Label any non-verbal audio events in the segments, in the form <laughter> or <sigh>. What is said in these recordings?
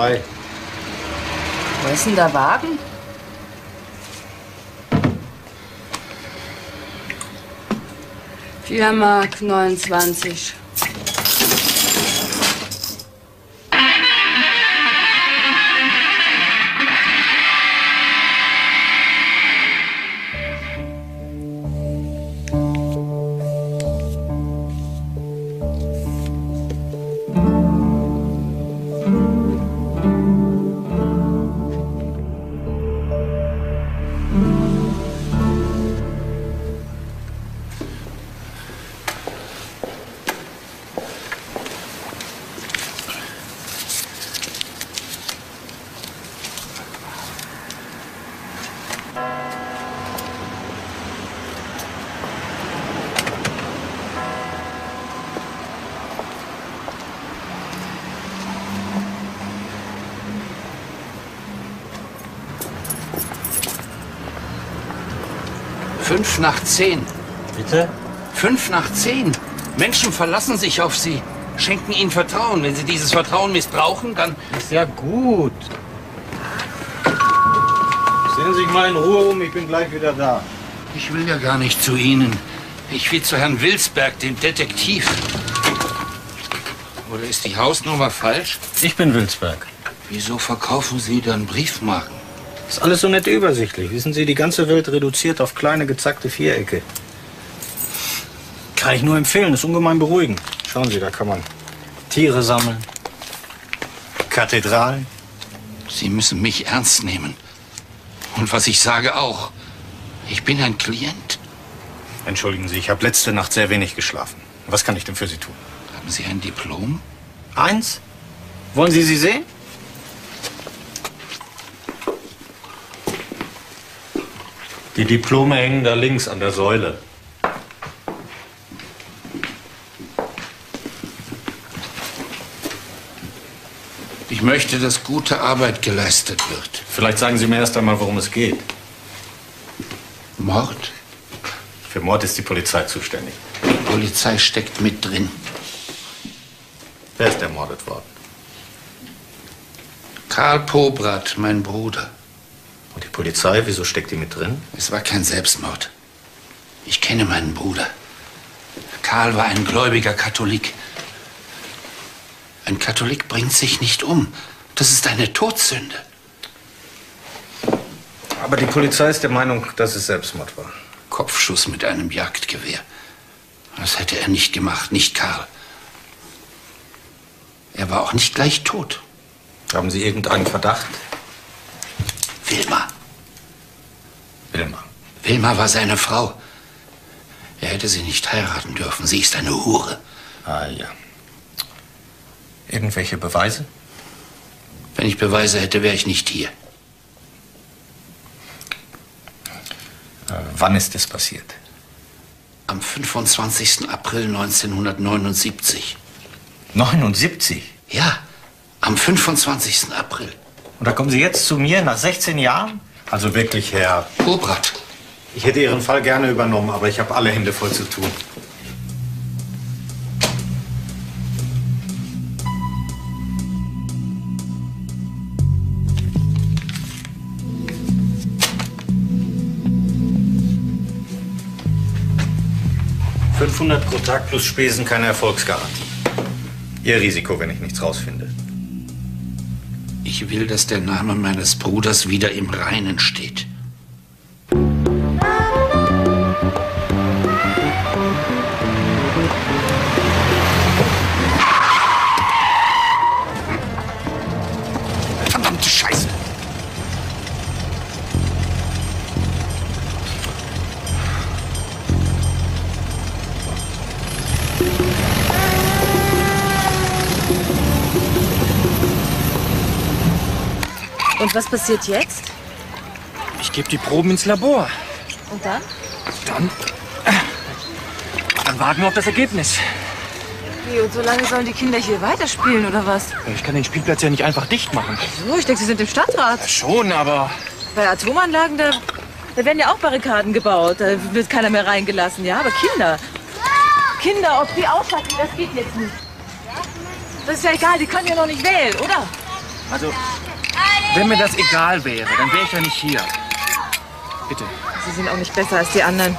2. Wo ist denn der Wagen? Vier Mark 29. nach zehn. Bitte? Fünf nach zehn. Menschen verlassen sich auf Sie, schenken Ihnen Vertrauen. Wenn Sie dieses Vertrauen missbrauchen, dann... Ist ja gut. Sehen Sie sich mal in Ruhe um, ich bin gleich wieder da. Ich will ja gar nicht zu Ihnen. Ich will zu Herrn Wilsberg, dem Detektiv. Oder ist die Hausnummer falsch? Ich bin Wilsberg. Wieso verkaufen Sie dann Briefmarken? Ist alles so nett übersichtlich. Wissen Sie, die ganze Welt reduziert auf kleine gezackte Vierecke. Kann ich nur empfehlen, ist ungemein beruhigend. Schauen Sie, da kann man Tiere sammeln, Kathedralen. Sie müssen mich ernst nehmen. Und was ich sage auch. Ich bin ein Klient. Entschuldigen Sie, ich habe letzte Nacht sehr wenig geschlafen. Was kann ich denn für Sie tun? Haben Sie ein Diplom? Eins? Wollen Sie sie sehen? Die Diplome hängen da links an der Säule. Ich möchte, dass gute Arbeit geleistet wird. Vielleicht sagen Sie mir erst einmal, worum es geht. Mord? Für Mord ist die Polizei zuständig. Die Polizei steckt mit drin. Wer ist ermordet worden? Karl Pobrat, mein Bruder. Und die Polizei, wieso steckt die mit drin? Es war kein Selbstmord. Ich kenne meinen Bruder. Karl war ein gläubiger Katholik. Ein Katholik bringt sich nicht um. Das ist eine Todsünde. Aber die Polizei ist der Meinung, dass es Selbstmord war. Kopfschuss mit einem Jagdgewehr. Das hätte er nicht gemacht, nicht Karl. Er war auch nicht gleich tot. Haben Sie irgendeinen Verdacht? Wilma. Wilma. Wilma war seine Frau. Er hätte sie nicht heiraten dürfen. Sie ist eine Hure. Ah ja. Irgendwelche Beweise? Wenn ich Beweise hätte, wäre ich nicht hier. Äh, wann ist es passiert? Am 25. April 1979. 79? Ja, am 25. April. Und da kommen Sie jetzt zu mir nach 16 Jahren? Also wirklich, Herr. Pobrat. Ich hätte Ihren Fall gerne übernommen, aber ich habe alle Hände voll zu tun. ...500 pro Tag plus Spesen, keine Erfolgsgarantie. Ihr Risiko, wenn ich nichts rausfinde. Ich will, dass der Name meines Bruders wieder im Reinen steht. Was passiert jetzt? Ich gebe die Proben ins Labor. Und dann? Dann. Dann warten wir auf das Ergebnis. Wie, und so lange sollen die Kinder hier weiterspielen, oder was? Ich kann den Spielplatz ja nicht einfach dicht machen. So, ich denke, sie sind im Stadtrat. Schon, aber. Bei Atomanlagen, da, da werden ja auch Barrikaden gebaut. Da wird keiner mehr reingelassen, ja? Aber Kinder. Kinder, ob die ausschalten, das geht jetzt nicht. Das ist ja egal, die können ja noch nicht wählen, oder? Also, wenn mir das egal wäre, dann wäre ich ja nicht hier. Bitte. Sie sind auch nicht besser als die anderen.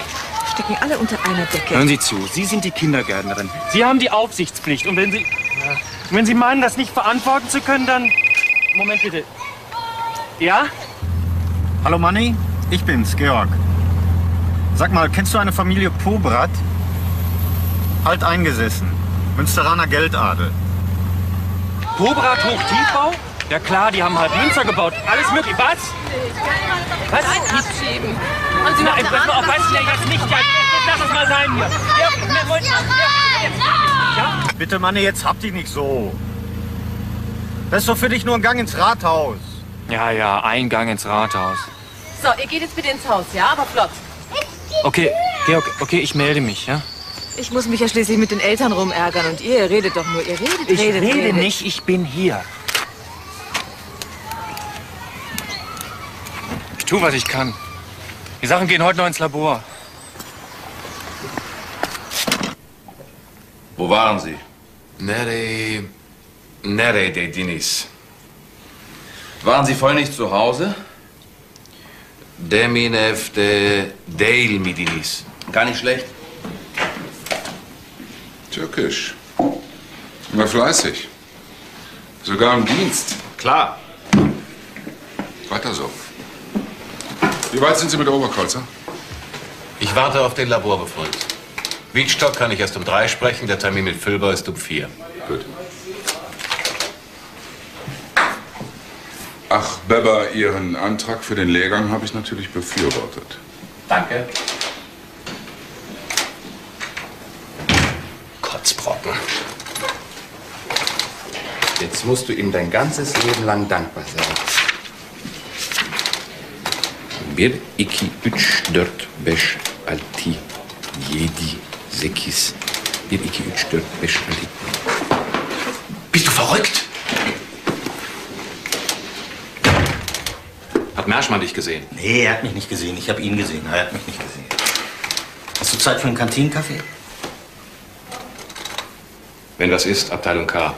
Stecken alle unter einer Decke. Hören Sie zu, Sie sind die Kindergärtnerin. Sie haben die Aufsichtspflicht. Und wenn Sie, ja, wenn Sie meinen, das nicht verantworten zu können, dann... Moment bitte. Ja? Hallo Manni, ich bin's, Georg. Sag mal, kennst du eine Familie Pobrat? Alt eingesessen. Münsteraner Geldadel. Pobrat Hochtiefbau? Ja klar, die haben halt Münster gebaut. Alles möglich. Was? Was? abschieben. Und Sie Nein, pass mal auf, weißt du ja jetzt nicht. Ja, jetzt lass es mal sein hier. Ja, wir wollen... Ja, Bitte Manni, jetzt hab dich nicht so. Das ist doch für dich nur ein Gang ins Rathaus. ja, ja, Eingang ins Rathaus. So, ihr geht jetzt bitte ins Haus, ja? Aber flott. Okay, Georg, okay, ich melde mich, ja? Ich muss mich ja schließlich mit den Eltern rumärgern. Und ihr, ihr redet doch nur. Ihr redet, Ich redet, rede redet. nicht, ich bin hier. Tue, was ich kann. Die Sachen gehen heute noch ins Labor. Wo waren Sie? Nerei. Nerei de Dinis. Waren Sie vorhin nicht zu Hause? Deminev de Deil Midinis. Gar nicht schlecht. Türkisch. Immer fleißig. Sogar im Dienst. Klar. Weiter so. Wie weit sind Sie mit der Oberkreuzer? Ich warte auf den Laborbefund. Wiedstock kann ich erst um drei sprechen, der Termin mit Filber ist um vier. Gut. Ach, Beber, Ihren Antrag für den Lehrgang habe ich natürlich befürwortet. Danke. Kotzbrocken. Jetzt musst du ihm dein ganzes Leben lang dankbar sein. Bir, iki, üç, dört, beş, altı, yedi, sekiz. Bir, iki, üç, dört, beş, altı. Bist du verrückt? Hat Merschmann dich gesehen? Nee, er hat mich nicht gesehen. Ich habe ihn gesehen. Er hat mich nicht gesehen. Hast du Zeit für einen Kantinenkaffee? Wenn was ist, Abteilung K.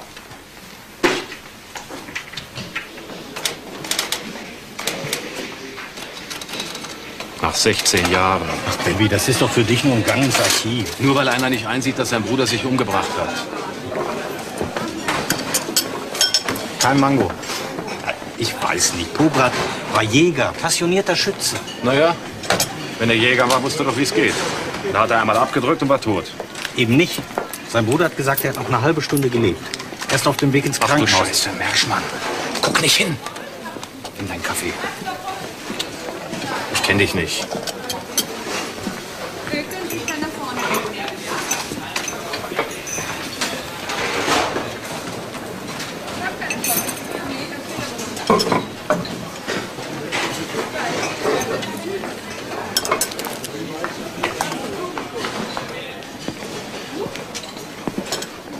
Nach 16 Jahren. Ach, Baby, das ist doch für dich nur ein Gang ins Archiv. Nur weil einer nicht einsieht, dass sein Bruder sich umgebracht hat. Kein Mango. Ich weiß nicht. Pobrat war Jäger, passionierter Schütze. Naja, wenn er Jäger war, wusste er doch, wie es geht. Da hat er einmal abgedrückt und war tot. Eben nicht. Sein Bruder hat gesagt, er hat noch eine halbe Stunde gelebt. Erst auf dem Weg ins Krankenhaus. Scheiße, Merschmann. Guck nicht hin. Nimm deinen Kaffee. Ich kenne dich nicht.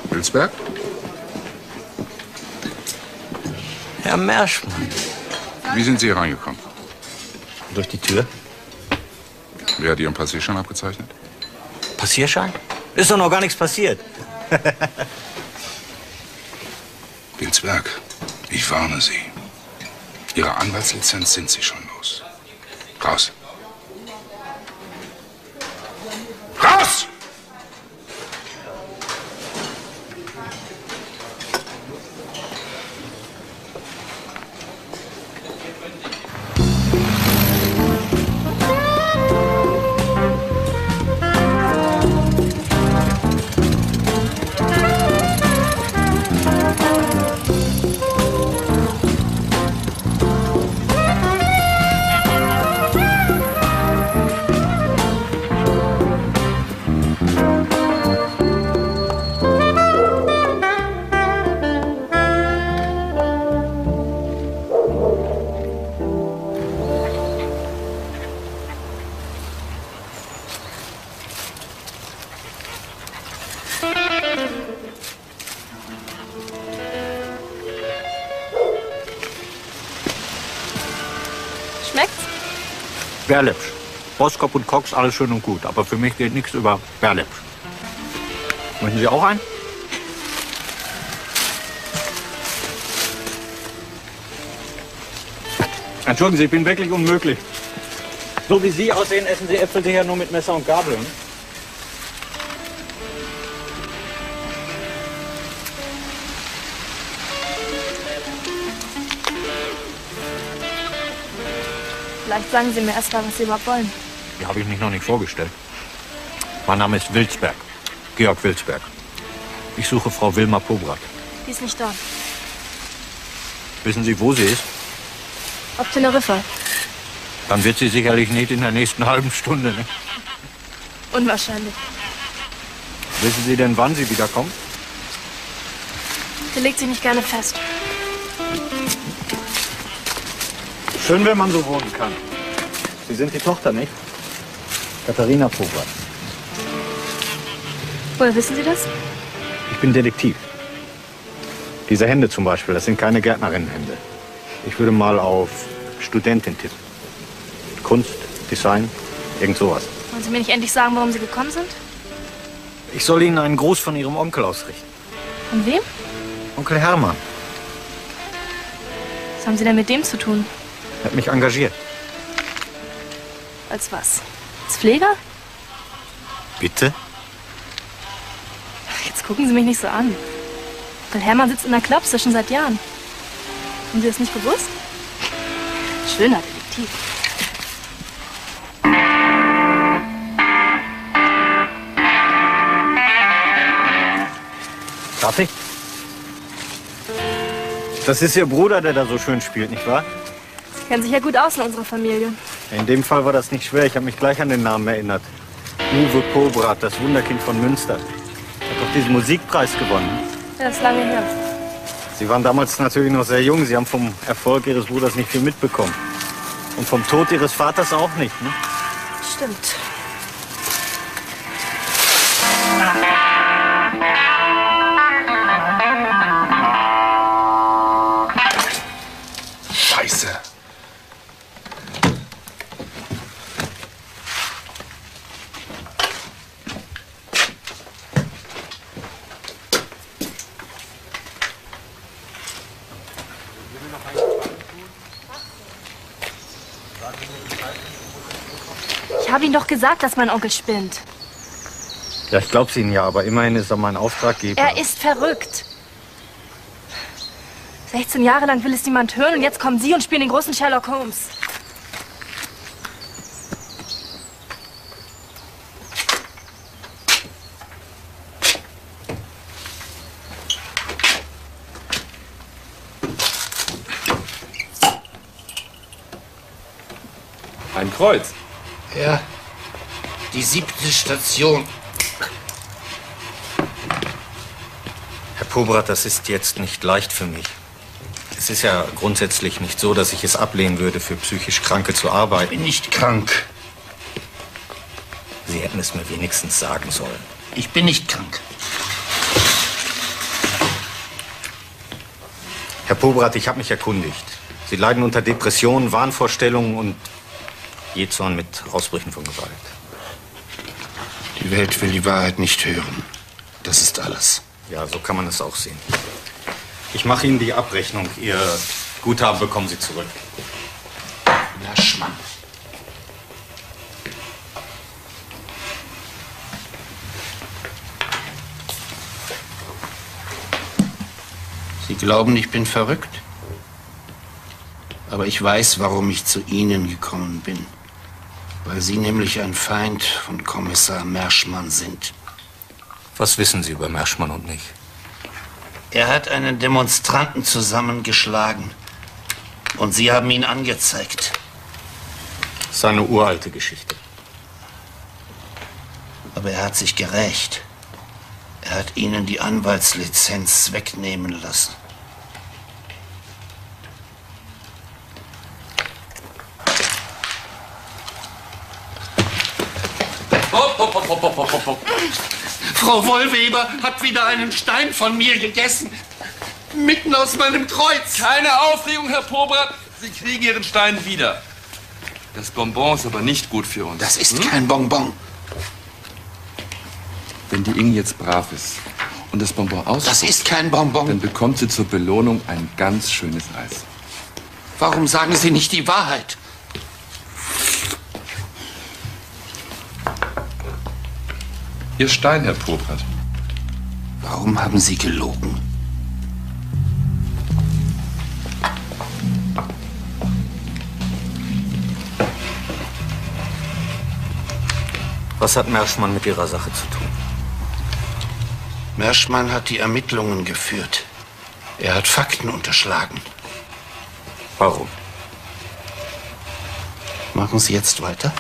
Wilsberg? Herr Merschmann. Wie sind Sie hier reingekommen? Durch die Tür. Wer hat Ihren Passierschein abgezeichnet? Passierschein? Ist doch noch gar nichts passiert. <laughs> Wilsberg, ich warne Sie. Ihre Anwaltslizenz sind Sie schon los. Raus! Boskop und Cox, alles schön und gut. Aber für mich geht nichts über Berlepsch. Möchten Sie auch ein? Entschuldigen Sie, ich bin wirklich unmöglich. So wie Sie aussehen, essen Sie Äpfel sicher nur mit Messer und Gabel. Ne? Vielleicht sagen Sie mir erst mal, was Sie überhaupt wollen. Die habe ich mich noch nicht vorgestellt. Mein Name ist Wilsberg. Georg Wilsberg. Ich suche Frau Wilma Pobrat. Die ist nicht da. Wissen Sie, wo sie ist? Auf Teneriffa. Dann wird sie sicherlich nicht in der nächsten <laughs> halben Stunde. Ne? Unwahrscheinlich. Wissen Sie denn, wann sie wiederkommt? Sie legt sich nicht gerne fest. Schön, wenn man so wohnen kann. Sie sind die Tochter, nicht? Katharina Pobrat. Woher wissen Sie das? Ich bin Detektiv. Diese Hände zum Beispiel, das sind keine Gärtnerinnenhände. Ich würde mal auf Studentin tippen. Kunst, Design, irgend sowas. Wollen Sie mir nicht endlich sagen, warum Sie gekommen sind? Ich soll Ihnen einen Gruß von Ihrem Onkel ausrichten. Von wem? Onkel Hermann Was haben Sie denn mit dem zu tun? hat mich engagiert. Als was? Als Pfleger? Bitte? Jetzt gucken Sie mich nicht so an. Weil Hermann sitzt in der Klapse schon seit Jahren. Haben Sie das nicht gewusst? Schöner Detektiv. Darf ich? Das ist Ihr Bruder, der da so schön spielt, nicht wahr? Sie kennen sich ja gut aus in unserer Familie. In dem Fall war das nicht schwer. Ich habe mich gleich an den Namen erinnert. Uwe Pobrat, das Wunderkind von Münster. Hat doch diesen Musikpreis gewonnen. Ja, das ist lange her. Sie waren damals natürlich noch sehr jung. Sie haben vom Erfolg Ihres Bruders nicht viel mitbekommen. Und vom Tod Ihres Vaters auch nicht. Ne? Stimmt. Ihnen doch gesagt, dass mein Onkel spinnt. Ja, ich glaub's Ihnen ja, aber immerhin ist er mein Auftraggeber. Er ist verrückt. 16 Jahre lang will es niemand hören und jetzt kommen Sie und spielen den großen Sherlock Holmes. Ein Kreuz. Ja, die siebte Station. Herr Pobrat, das ist jetzt nicht leicht für mich. Es ist ja grundsätzlich nicht so, dass ich es ablehnen würde, für psychisch Kranke zu arbeiten. Bin nicht krank. Sie hätten es mir wenigstens sagen sollen. Ich bin nicht krank. Herr Pobrat, ich habe mich erkundigt. Sie leiden unter Depressionen, Wahnvorstellungen und Jezorn mit Ausbrüchen von Gewalt. Die Welt will die Wahrheit nicht hören. Das ist alles. Ja, so kann man es auch sehen. Ich mache Ihnen die Abrechnung. Ihr Guthaben bekommen Sie zurück. Naschmann. Sie glauben, ich bin verrückt? Aber ich weiß, warum ich zu Ihnen gekommen bin. Weil Sie nämlich ein Feind von Kommissar Merschmann sind. Was wissen Sie über Merschmann und mich? Er hat einen Demonstranten zusammengeschlagen. Und Sie haben ihn angezeigt. Seine uralte Geschichte. Aber er hat sich gerächt. Er hat Ihnen die Anwaltslizenz wegnehmen lassen. Frau Wollweber hat wieder einen Stein von mir gegessen. Mitten aus meinem Kreuz. Keine Aufregung, Herr Pobrat. Sie kriegen Ihren Stein wieder. Das Bonbon ist aber nicht gut für uns. Das ist kein Bonbon. Wenn die Inge jetzt brav ist und das Bonbon aus, Das ist kein Bonbon. dann bekommt sie zur Belohnung ein ganz schönes Eis. Warum sagen Sie nicht die Wahrheit? Ihr Stein, Herr Probrat. Warum haben Sie gelogen? Was hat Merschmann mit Ihrer Sache zu tun? Merschmann hat die Ermittlungen geführt. Er hat Fakten unterschlagen. Warum? Machen Sie jetzt weiter?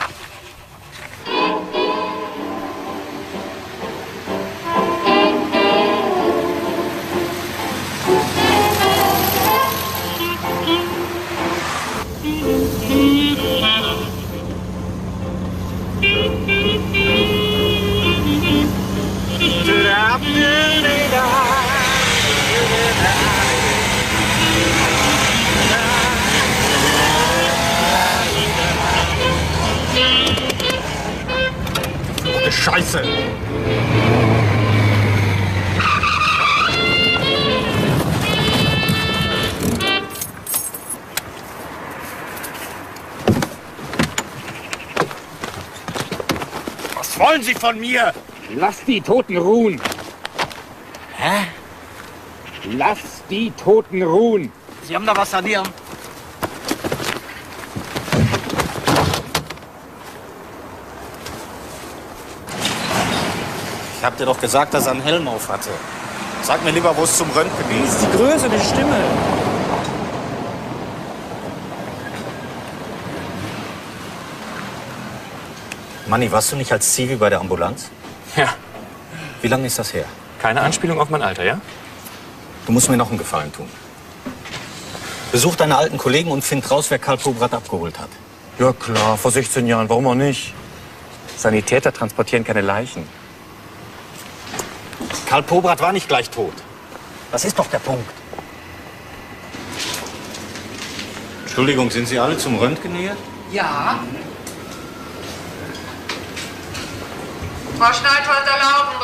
Scheiße! Was wollen Sie von mir? Lass die Toten ruhen. Hä? Lass die Toten ruhen. Sie haben da was an Ihrem... Ich hab dir doch gesagt, dass er einen Helm auf hatte. Sag mir lieber, wo es zum Röntgen geht. ist die Größe, die Stimme. Manni, warst du nicht als Zivi bei der Ambulanz? Ja. Wie lange ist das her? Keine Anspielung auf mein Alter, ja? Du musst mir noch einen Gefallen tun. Besuch deine alten Kollegen und find raus, wer Karl Pobrat abgeholt hat. Ja klar, vor 16 Jahren, warum auch nicht? Sanitäter transportieren keine Leichen. Karl Pobrat war nicht gleich tot. Das ist doch der Punkt. Entschuldigung, sind Sie alle zum Röntgen hier? Ja. Frau Schneidholzer Laufen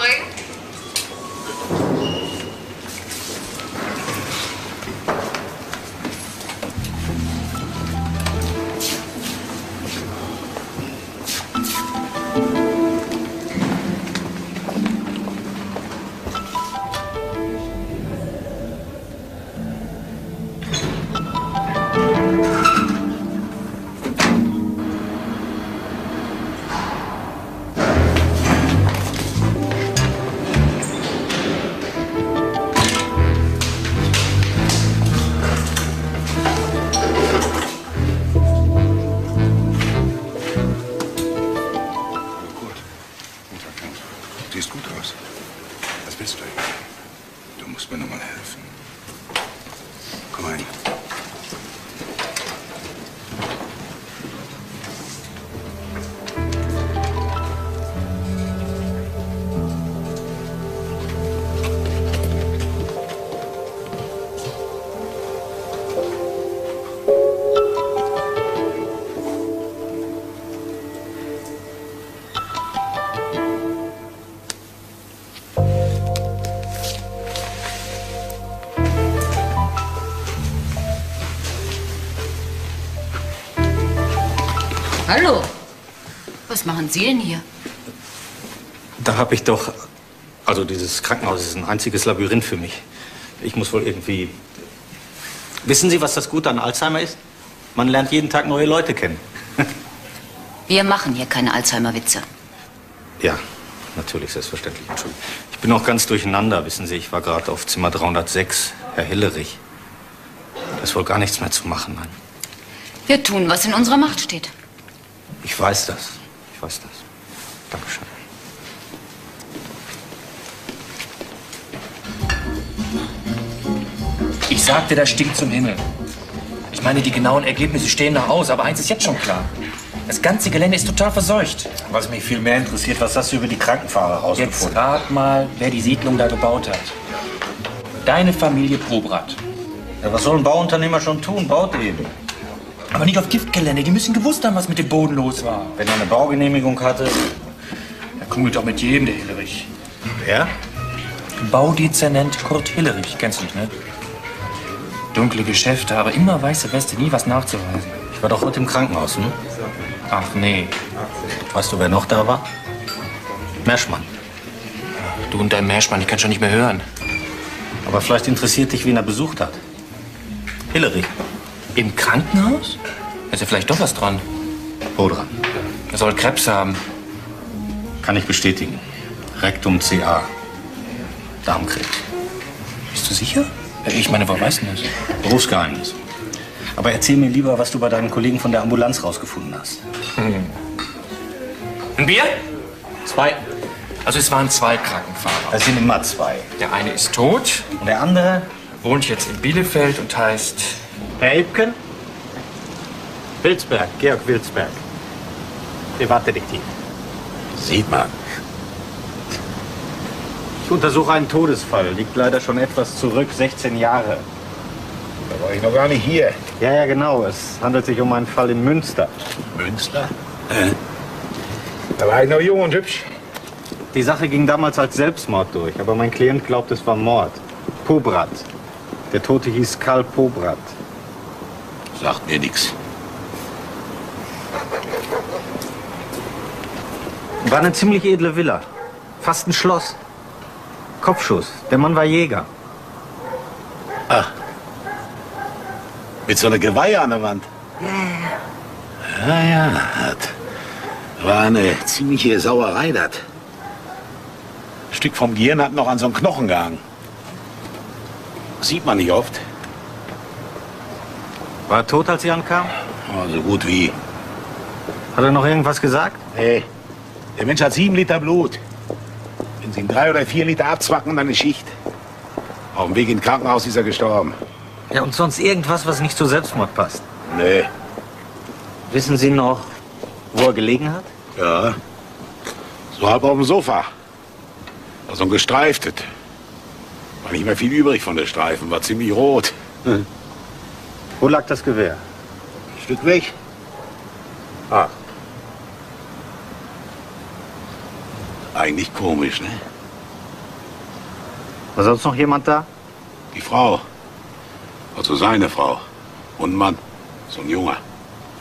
Hallo. Was machen Sie denn hier? Da habe ich doch. Also, dieses Krankenhaus ist ein einziges Labyrinth für mich. Ich muss wohl irgendwie. Wissen Sie, was das Gute an Alzheimer ist? Man lernt jeden Tag neue Leute kennen. <laughs> Wir machen hier keine Alzheimer-Witze. Ja, natürlich, selbstverständlich. Entschuldigung. Ich bin auch ganz durcheinander, wissen Sie. Ich war gerade auf Zimmer 306, Herr Hillerich. Da ist wohl gar nichts mehr zu machen, nein. Wir tun, was in unserer Macht steht. Ich weiß das. Ich weiß das. Dankeschön. Ich sagte, das stinkt zum Himmel. Ich meine, die genauen Ergebnisse stehen noch aus, aber eins ist jetzt schon klar. Das ganze Gelände ist total verseucht. Was mich viel mehr interessiert, was hast du über die Krankenfahrer Jetzt rausgefunden? rat mal, wer die Siedlung da gebaut hat. Deine Familie Probrat. Ja, was soll ein Bauunternehmer schon tun? Baut eben. Aber nicht auf Giftgelände. Die müssen gewusst haben, was mit dem Boden los war. Wenn er eine Baugenehmigung hatte. Er kungelt doch mit jedem, der Hillerich. Wer? Baudezernent Kurt Hillerich. Kennst du nicht, ne? Dunkle Geschäfte, aber immer weiße Weste, nie was nachzuweisen. Ich war doch heute im Krankenhaus, ne? Ach nee. Weißt du, wer noch da war? Merschmann. Du und dein Meerschmann, ich kann schon nicht mehr hören. Aber vielleicht interessiert dich, wen er besucht hat. Hillary. Im Krankenhaus? Ist ja vielleicht doch was dran. Wo dran? Er soll Krebs haben. Kann ich bestätigen. Rektum CA. Darmkrebs. Bist du sicher? Ich meine, woher weißt du das? Berufsgeheimnis. Aber erzähl mir lieber, was du bei deinen Kollegen von der Ambulanz rausgefunden hast. Ein Bier? Zwei. Also es waren zwei Krankenfahrer. Es sind immer zwei. Der eine ist tot. Und der andere? Wohnt jetzt in Bielefeld und heißt... Herr Ebken? Wilsberg, Georg Wilsberg. Privatdetektiv. Sieht man. Ich untersuche einen Todesfall. Liegt leider schon etwas zurück, 16 Jahre. Da war ich noch gar nicht hier. Ja, ja, genau. Es handelt sich um einen Fall in Münster. Münster? Äh. Da war ich noch jung und hübsch. Die Sache ging damals als Selbstmord durch, aber mein Klient glaubt, es war Mord. Pobrat. Der Tote hieß Karl Pobrat. Sagt mir nichts. War eine ziemlich edle Villa. Fast ein Schloss. Kopfschuss. Der Mann war Jäger. Ach. Mit so einer Geweihe an der Wand. Ja, ja. Das war eine ziemliche Sauerei, das. Ein Stück vom Gehirn hat noch an so einen Knochen gehangen. Sieht man nicht oft. War er tot, als Sie ankamen? Oh, so gut wie. Hat er noch irgendwas gesagt? Hey, der Mensch hat sieben Liter Blut. Wenn Sie ihm drei oder vier Liter abzwacken, dann ist Schicht. Auf dem Weg ins Krankenhaus ist er gestorben. Ja, und sonst irgendwas, was nicht zu Selbstmord passt? Nee. Wissen Sie noch, wo er gelegen hat? Ja. So halb auf dem Sofa. So ein gestreiftet. War nicht mehr viel übrig von der Streifen, war ziemlich rot. Wo lag das Gewehr? Ein Stück weg. Ah. Eigentlich komisch, ne? War sonst noch jemand da? Die Frau. Also seine Frau. Und ein Mann. So ein Junger.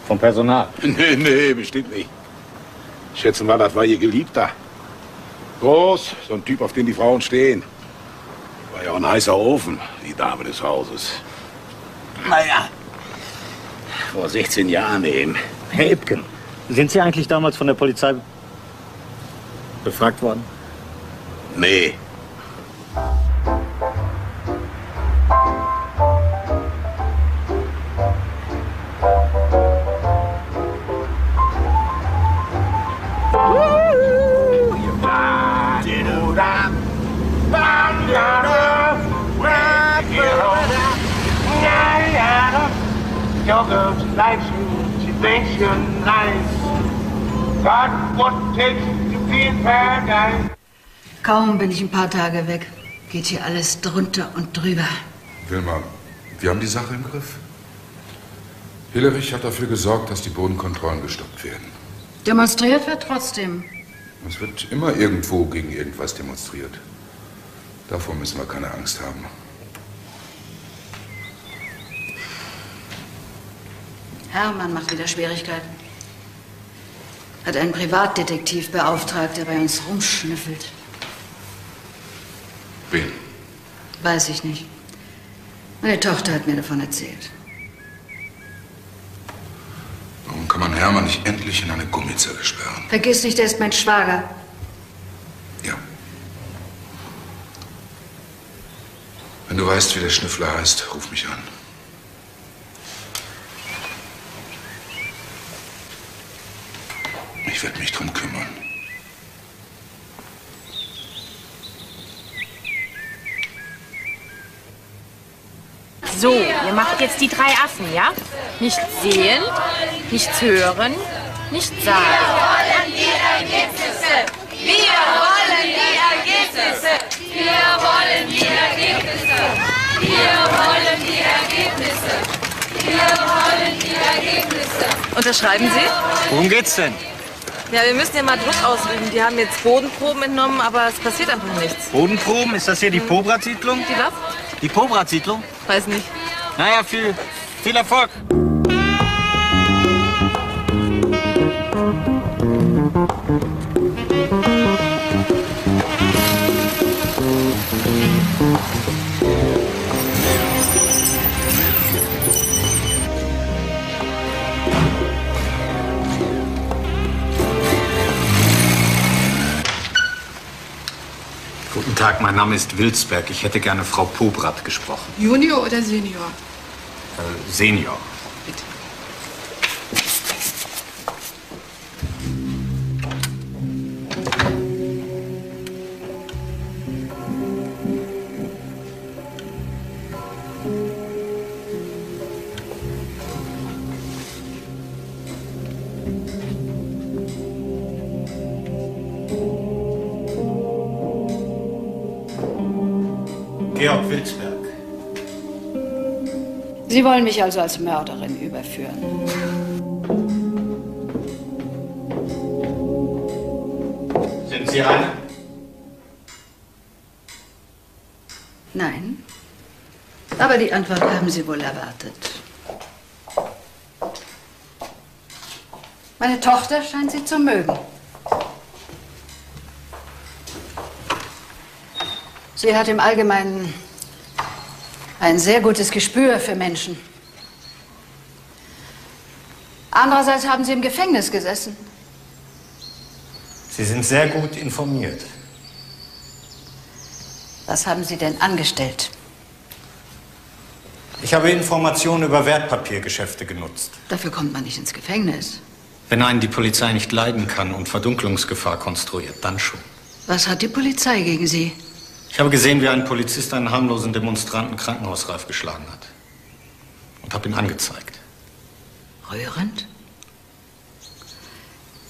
Vom Personal? <laughs> Nee, nee, bestimmt nicht. Ich schätze mal, das war ihr Geliebter. Groß, so ein Typ, auf den die Frauen stehen. War ja auch ein heißer Ofen, die Dame des Hauses. Naja, vor 16 Jahren eben. Herr Ipken, sind Sie eigentlich damals von der Polizei befragt worden? Nee. Kaum bin ich ein paar Tage weg, geht hier alles drunter und drüber. Wilma, wir haben die Sache im Griff. Hillerich hat dafür gesorgt, dass die Bodenkontrollen gestoppt werden. Demonstriert wird trotzdem. Es wird immer irgendwo gegen irgendwas demonstriert. Davor müssen wir keine Angst haben. Hermann macht wieder Schwierigkeiten. Hat einen Privatdetektiv beauftragt, der bei uns rumschnüffelt. Wen? Weiß ich nicht. Meine Tochter hat mir davon erzählt. Warum kann man Hermann nicht endlich in eine Gummizelle sperren? Vergiss nicht, er ist mein Schwager. Wenn du weißt, wie der Schnüffler heißt, ruf mich an. Ich werde mich drum kümmern. So, ihr macht jetzt die drei Affen, ja? Nicht sehen, nichts hören, nichts sagen. Wir wollen die Ergebnisse! Wir wollen die Ergebnisse! Wir wollen die Ergebnisse! Wir wollen die Ergebnisse! Wir wollen die Ergebnisse! Unterschreiben Sie? Worum geht's denn? Ja, wir müssen ja mal Druck ausüben. Die haben jetzt Bodenproben entnommen, aber es passiert einfach nichts. Bodenproben? Ist das hier die Pobrat-Siedlung? Die was? Die Pobrat-Siedlung? Weiß nicht. Naja, viel, viel Erfolg. Tag, mein Name ist Wilsberg. Ich hätte gerne Frau Pobrat gesprochen. Junior oder Senior? Äh, Senior. Georg Wilsberg. Sie wollen mich also als Mörderin überführen. Sind Sie eine? Nein. Aber die Antwort haben Sie wohl erwartet. Meine Tochter scheint Sie zu mögen. Sie hat im Allgemeinen ein sehr gutes Gespür für Menschen. Andererseits haben Sie im Gefängnis gesessen. Sie sind sehr gut informiert. Was haben Sie denn angestellt? Ich habe Informationen über Wertpapiergeschäfte genutzt. Dafür kommt man nicht ins Gefängnis. Wenn einen die Polizei nicht leiden kann und Verdunklungsgefahr konstruiert, dann schon. Was hat die Polizei gegen Sie? Ich habe gesehen, wie ein Polizist einen harmlosen Demonstranten krankenhausreif geschlagen hat. Und habe ihn angezeigt. Rührend?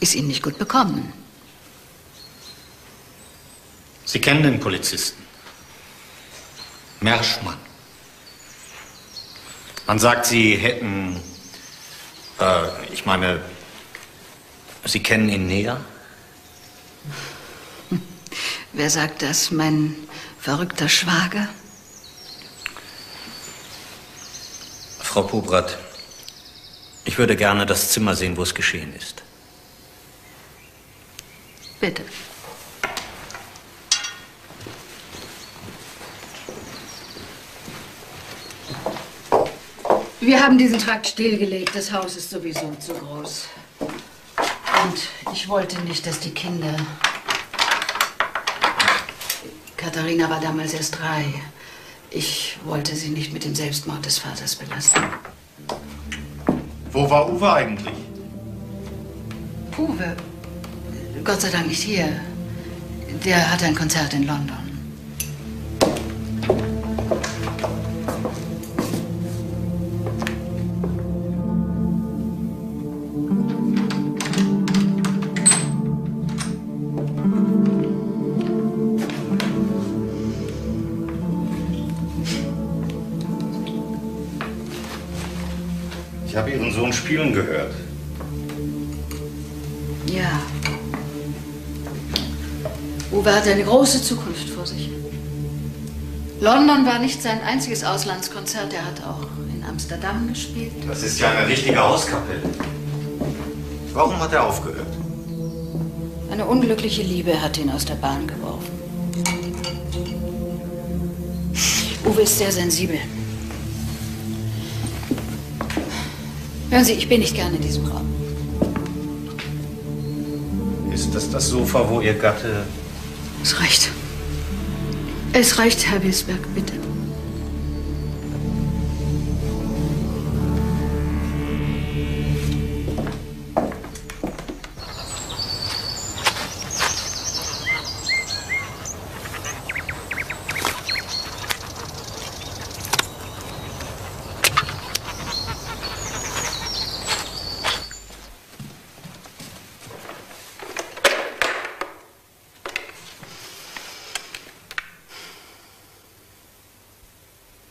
Ist Ihnen nicht gut bekommen. Sie kennen den Polizisten. Merschmann. Man sagt, Sie hätten, äh, ich meine, Sie kennen ihn näher? Wer sagt das? Mein verrückter Schwager? Frau Pobrat, ich würde gerne das Zimmer sehen, wo es geschehen ist. Bitte. Wir haben diesen Trakt stillgelegt. Das Haus ist sowieso zu groß. Und ich wollte nicht, dass die Kinder. Katharina war damals erst drei. Ich wollte sie nicht mit dem Selbstmord des Vaters belasten. Wo war Uwe eigentlich? Uwe, Gott sei Dank nicht hier. Der hatte ein Konzert in London. Gehört. Ja. Uwe hatte eine große Zukunft vor sich. London war nicht sein einziges Auslandskonzert. Er hat auch in Amsterdam gespielt. Das ist ja eine richtige Hauskapelle. Warum hat er aufgehört? Eine unglückliche Liebe hat ihn aus der Bahn geworfen. Uwe ist sehr sensibel. Hören Sie, ich bin nicht gerne in diesem Raum. Ist das das Sofa, wo Ihr Gatte... Es reicht. Es reicht, Herr Wilsberg, bitte.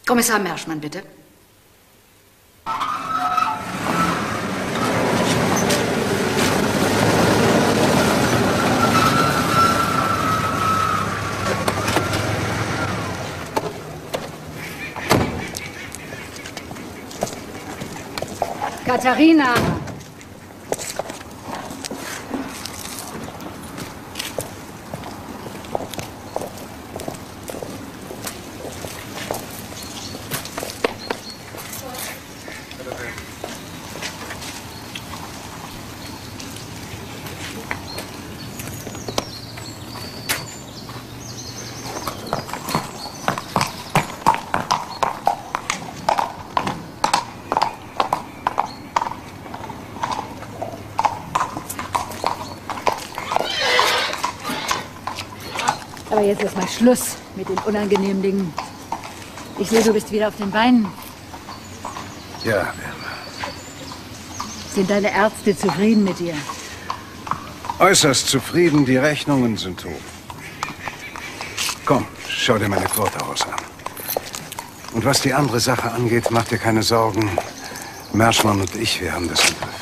Kommissar Merschmann, bitte. Katharina! Schluss mit den unangenehmen Dingen. Ich sehe, du bist wieder auf den Beinen. Ja, Sind deine Ärzte zufrieden mit dir? äußerst zufrieden. Die Rechnungen sind hoch. Komm, schau dir meine Courthouse an. Und was die andere Sache angeht, mach dir keine Sorgen. Merschmann und ich, wir haben das im Griff.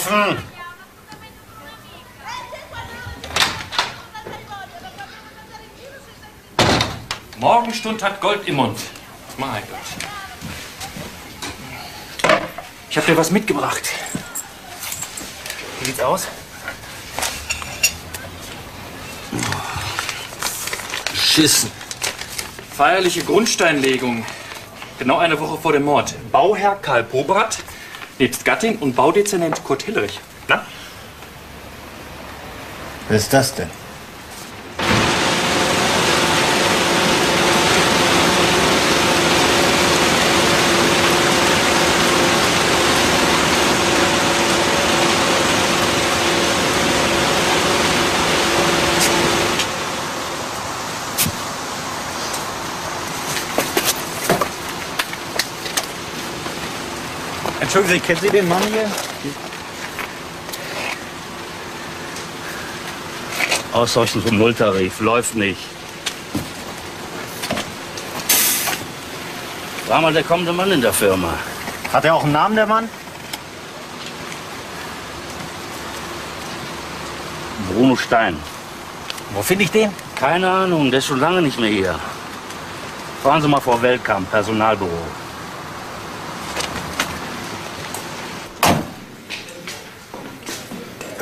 Offen! Morgenstund hat Gold im Mund. Mein Gott. Ich habe dir was mitgebracht. Wie sieht's aus? Schissen. Feierliche Grundsteinlegung. Genau eine Woche vor dem Mord. Bauherr Karl Pobrat, nebst Gattin und Baudezernent Kurt Hillerich. Na? Wer ist das denn? Entschuldigen Sie, kennen Sie den Mann hier? Ausreichend vom Nulltarif. Läuft nicht. War mal der kommende Mann in der Firma. Hat er auch einen Namen, der Mann? Bruno Stein. Wo finde ich den? Keine Ahnung, der ist schon lange nicht mehr hier. Fahren Sie mal vor Weltkamp, Personalbüro.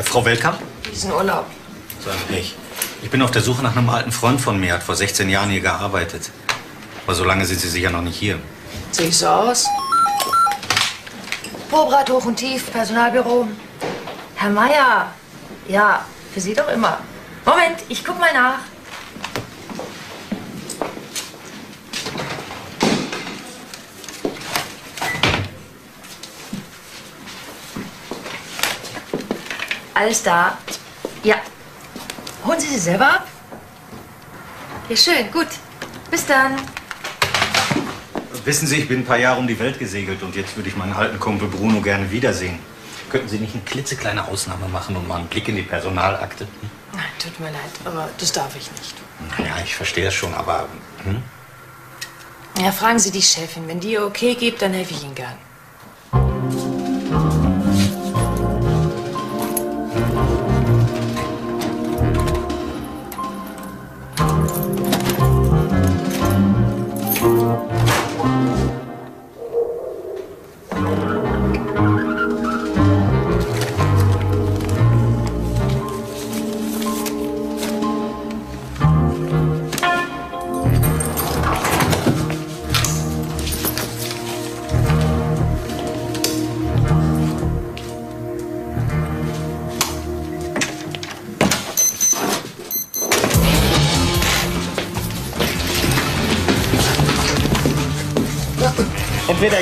Frau Welkamp? Diesen Urlaub. Sag nicht. Ich bin auf der Suche nach einem alten Freund von mir, hat vor 16 Jahren hier gearbeitet. Aber so lange sind Sie sicher noch nicht hier. Sehe ich so aus? Probrat hoch und tief, Personalbüro. Herr Meier. Ja, für Sie doch immer. Moment, ich guck mal nach. Alles da. Ja. Holen Sie sie selber ab? Ja, schön, gut. Bis dann. Wissen Sie, ich bin ein paar Jahre um die Welt gesegelt und jetzt würde ich meinen alten Kumpel Bruno gerne wiedersehen. Könnten Sie nicht eine klitzekleine Ausnahme machen und mal einen Blick in die Personalakte? Hm? Nein, tut mir leid, aber das darf ich nicht. Naja, ich verstehe es schon, aber. Hm? Ja, fragen Sie die Chefin. Wenn die ihr okay gibt, dann helfe ich Ihnen gern.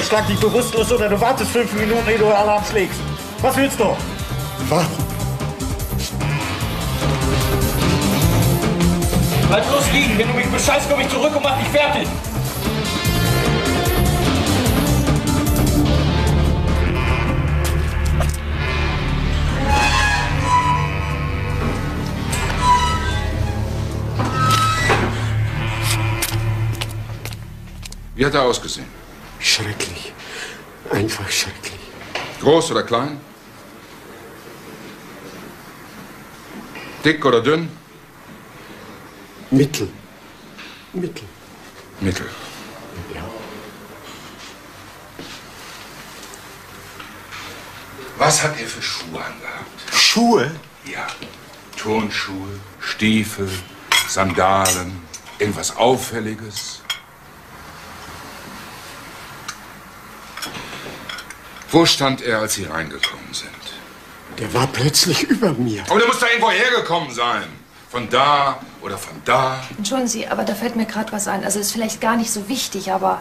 Ich schlag dich bewusstlos oder du wartest fünf Minuten, ehe du Alarm schlägst. Was willst du? Was? Bleib bloß liegen. Wenn du mich bescheißt, komm ich zurück und mach dich fertig. Wie hat er ausgesehen? Schrecklich. Einfach schrecklich. Groß oder klein? Dick oder dünn? Mittel. Mittel. Mittel. Ja. Was hat er für Schuhe angehabt? Schuhe? Ja. Turnschuhe, Stiefel, Sandalen, irgendwas Auffälliges. Wo stand er, als Sie reingekommen sind? Der war plötzlich über mir. Aber der muss da irgendwo hergekommen sein. Von da oder von da. Entschuldigen Sie, aber da fällt mir gerade was ein. Also ist vielleicht gar nicht so wichtig, aber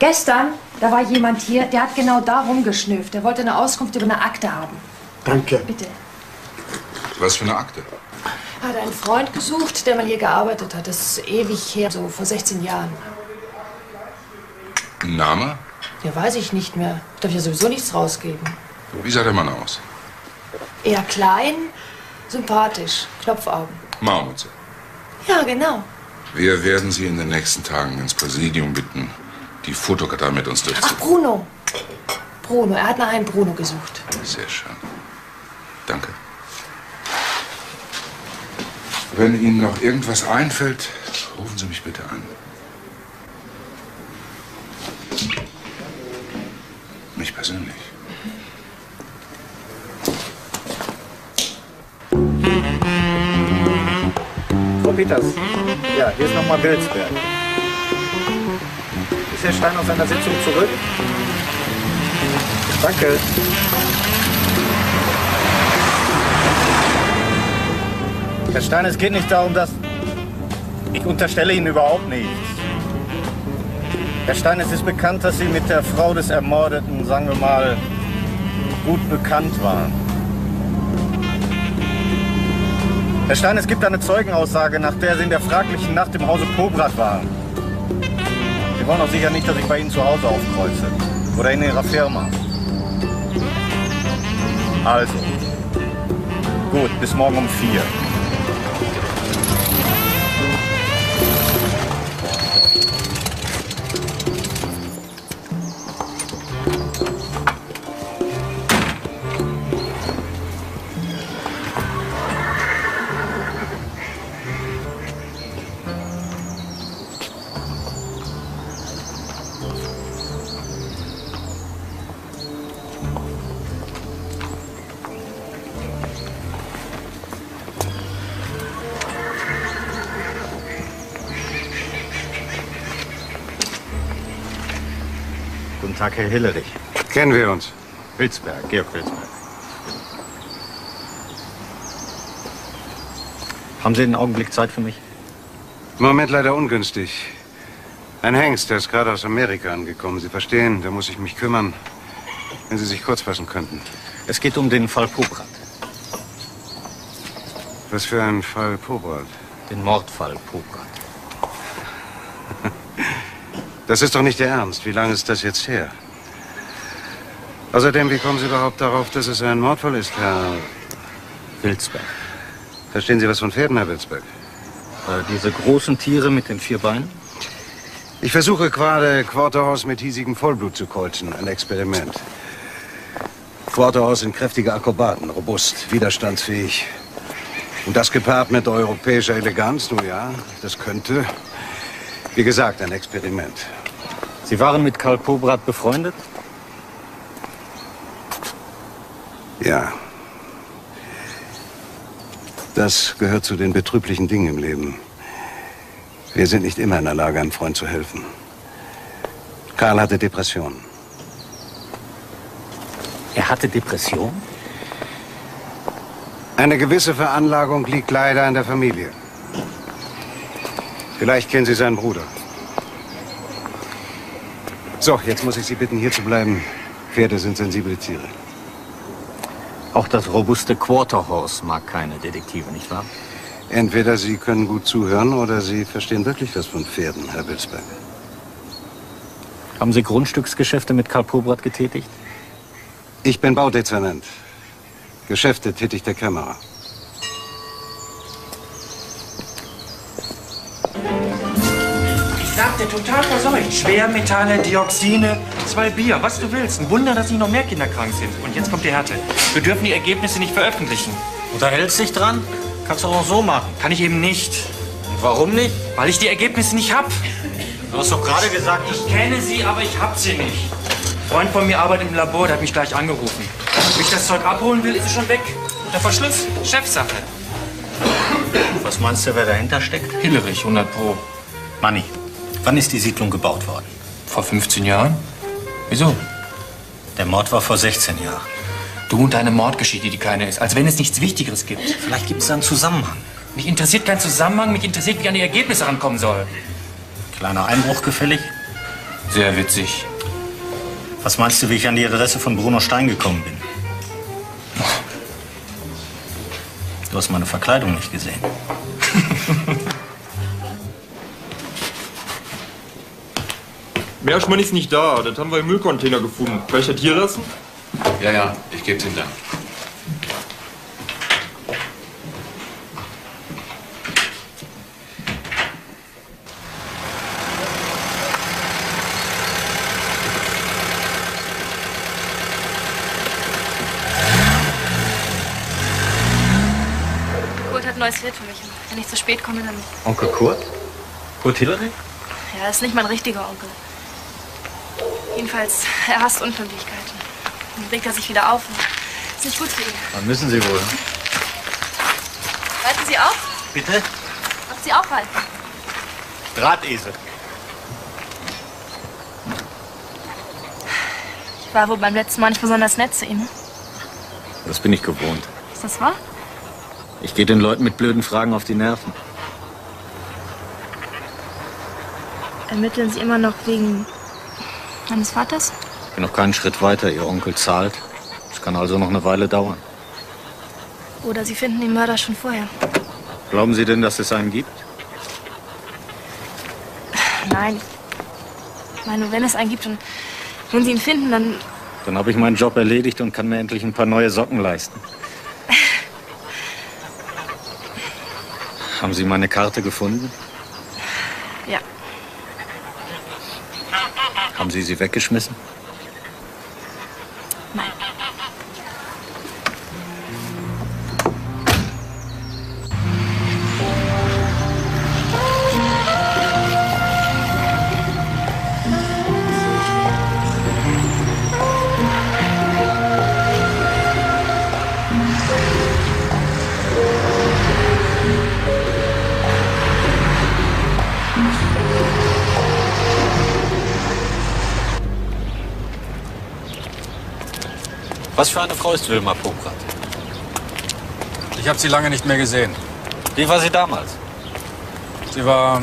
gestern, da war jemand hier, der hat genau da rumgeschnüfft. Der wollte eine Auskunft über eine Akte haben. Danke. Bitte. Was für eine Akte? Hat einen Freund gesucht, der mal hier gearbeitet hat. Das ist ewig her, so vor 16 Jahren. Ein Name? Ja, weiß ich nicht mehr. Ich darf ja sowieso nichts rausgeben. Wie sah der Mann aus? Eher klein, sympathisch, Knopfaugen. Marmutze. Ja, genau. Wir werden Sie in den nächsten Tagen ins Präsidium bitten, die Fotokarte mit uns Ach, durchzuführen. Bruno. Bruno, er hat nach einem Bruno gesucht. Sehr schön. Danke. Wenn Ihnen noch irgendwas einfällt, rufen Sie mich bitte an. Mich persönlich. Frau Peters, ja, hier ist nochmal Wilsberg. Ist Herr Stein aus seiner Sitzung zurück? Danke. Herr Stein, es geht nicht darum, dass... Ich unterstelle Ihnen überhaupt nichts. Herr Stein, es ist bekannt, dass Sie mit der Frau des Ermordeten, sagen wir mal, gut bekannt waren. Herr Stein, es gibt eine Zeugenaussage, nach der Sie in der fraglichen Nacht im Hause Pobrat waren. Sie wollen auch sicher nicht, dass ich bei Ihnen zu Hause aufkreuze. Oder in Ihrer Firma. Also. Gut, bis morgen um vier. Herr Hillerich. Kennen wir uns? Wilsberg, Georg Wilsberg. Haben Sie einen Augenblick Zeit für mich? Im Moment leider ungünstig. Ein Hengst, der ist gerade aus Amerika angekommen. Sie verstehen, da muss ich mich kümmern. Wenn Sie sich kurz fassen könnten. Es geht um den Fall Pobrat. Was für ein Fall Pobrat? Den Mordfall Pobrat. <laughs> Das ist doch nicht der Ernst. Wie lange ist das jetzt her? Außerdem, wie kommen Sie überhaupt darauf, dass es ein Mordfall ist, Herr Wilsberg? Verstehen Sie was von Pferden, Herr Wilsberg? Äh, diese großen Tiere mit den vier Beinen? Ich versuche gerade, Quarterhaus mit hiesigem Vollblut zu kreuzen. Ein Experiment. Quarterhaus sind kräftige Akrobaten, robust, widerstandsfähig. Und das gepaart mit europäischer Eleganz, nun ja, das könnte, wie gesagt, ein Experiment. Sie waren mit Karl Pobrat befreundet? Ja. Das gehört zu den betrüblichen Dingen im Leben. Wir sind nicht immer in der Lage, einem Freund zu helfen. Karl hatte Depressionen. Er hatte Depression? Eine gewisse Veranlagung liegt leider in der Familie. Vielleicht kennen Sie seinen Bruder. So, jetzt muss ich Sie bitten, hier zu bleiben. Pferde sind sensible Tiere. Auch das robuste Quarterhorse mag keine Detektive, nicht wahr? Entweder Sie können gut zuhören oder Sie verstehen wirklich was von Pferden, Herr Wilsberg. Haben Sie Grundstücksgeschäfte mit Karl Pobrat getätigt? Ich bin Baudezernent. Geschäfte tätigt der Kämmerer. Sagte, total verseucht. Schwermetalle, Dioxine, zwei Bier, was du willst. Ein Wunder, dass nicht noch mehr Kinder krank sind. Und jetzt kommt die Härte. Wir dürfen die Ergebnisse nicht veröffentlichen. Unterhältst dich dran? Kannst du auch so machen. Kann ich eben nicht. Und warum nicht? Weil ich die Ergebnisse nicht hab. Du hast doch gerade gesagt, Ich kenne sie, aber ich hab sie nicht. Ein Freund von mir arbeitet im Labor, der hat mich gleich angerufen. Wenn ich das Zeug abholen will, ist es schon weg. Unter Verschluss. Chefsache. Was meinst du, wer dahinter steckt? Hillerich, 100 Pro. Manni, wann ist die Siedlung gebaut worden? Vor 15 Jahren? Wieso? Der Mord war vor 16 Jahren. Du und deine Mordgeschichte, die keine ist. Als wenn es nichts Wichtigeres gibt. Vielleicht gibt es da einen Zusammenhang. Mich interessiert kein Zusammenhang, mich interessiert, wie an die Ergebnisse rankommen soll. Kleiner Einbruch gefällig? Sehr witzig. Was meinst du, wie ich an die Adresse von Bruno Stein gekommen bin? Du hast meine Verkleidung nicht gesehen. <laughs> Meerschmann ist nicht da. Das haben wir im Müllcontainer gefunden. Kann ich das hier lassen? Ja, ja, ich geb's ihm dann. Kurt hat ein neues Lied für mich. Wenn ich zu spät komme, dann. Onkel Kurt? Kurt Hillary? Ja, ist nicht mein richtiger Onkel. Jedenfalls, er hasst Unpünktlichkeiten. Dann regt er sich wieder auf. und Ist nicht gut für ihn. Dann müssen Sie wohl. Reiten Sie auf? Bitte? Ob Sie aufhalten? Drahtesel. Ich war wohl beim letzten Mal nicht besonders nett zu Ihnen. Das bin ich gewohnt. Ist das wahr? Ich gehe den Leuten mit blöden Fragen auf die Nerven. Ermitteln Sie immer noch wegen meines Vaters? Ich bin noch keinen Schritt weiter. Ihr Onkel zahlt. Es kann also noch eine Weile dauern. Oder Sie finden den Mörder schon vorher? Glauben Sie denn, dass es einen gibt? Nein. Ich meine, wenn es einen gibt und wenn Sie ihn finden, dann. Dann habe ich meinen Job erledigt und kann mir endlich ein paar neue Socken leisten. <laughs> Haben Sie meine Karte gefunden? Haben Sie sie weggeschmissen? Was für eine Frau ist Wilma Pobrat? Ich habe sie lange nicht mehr gesehen. Wie war sie damals? Sie war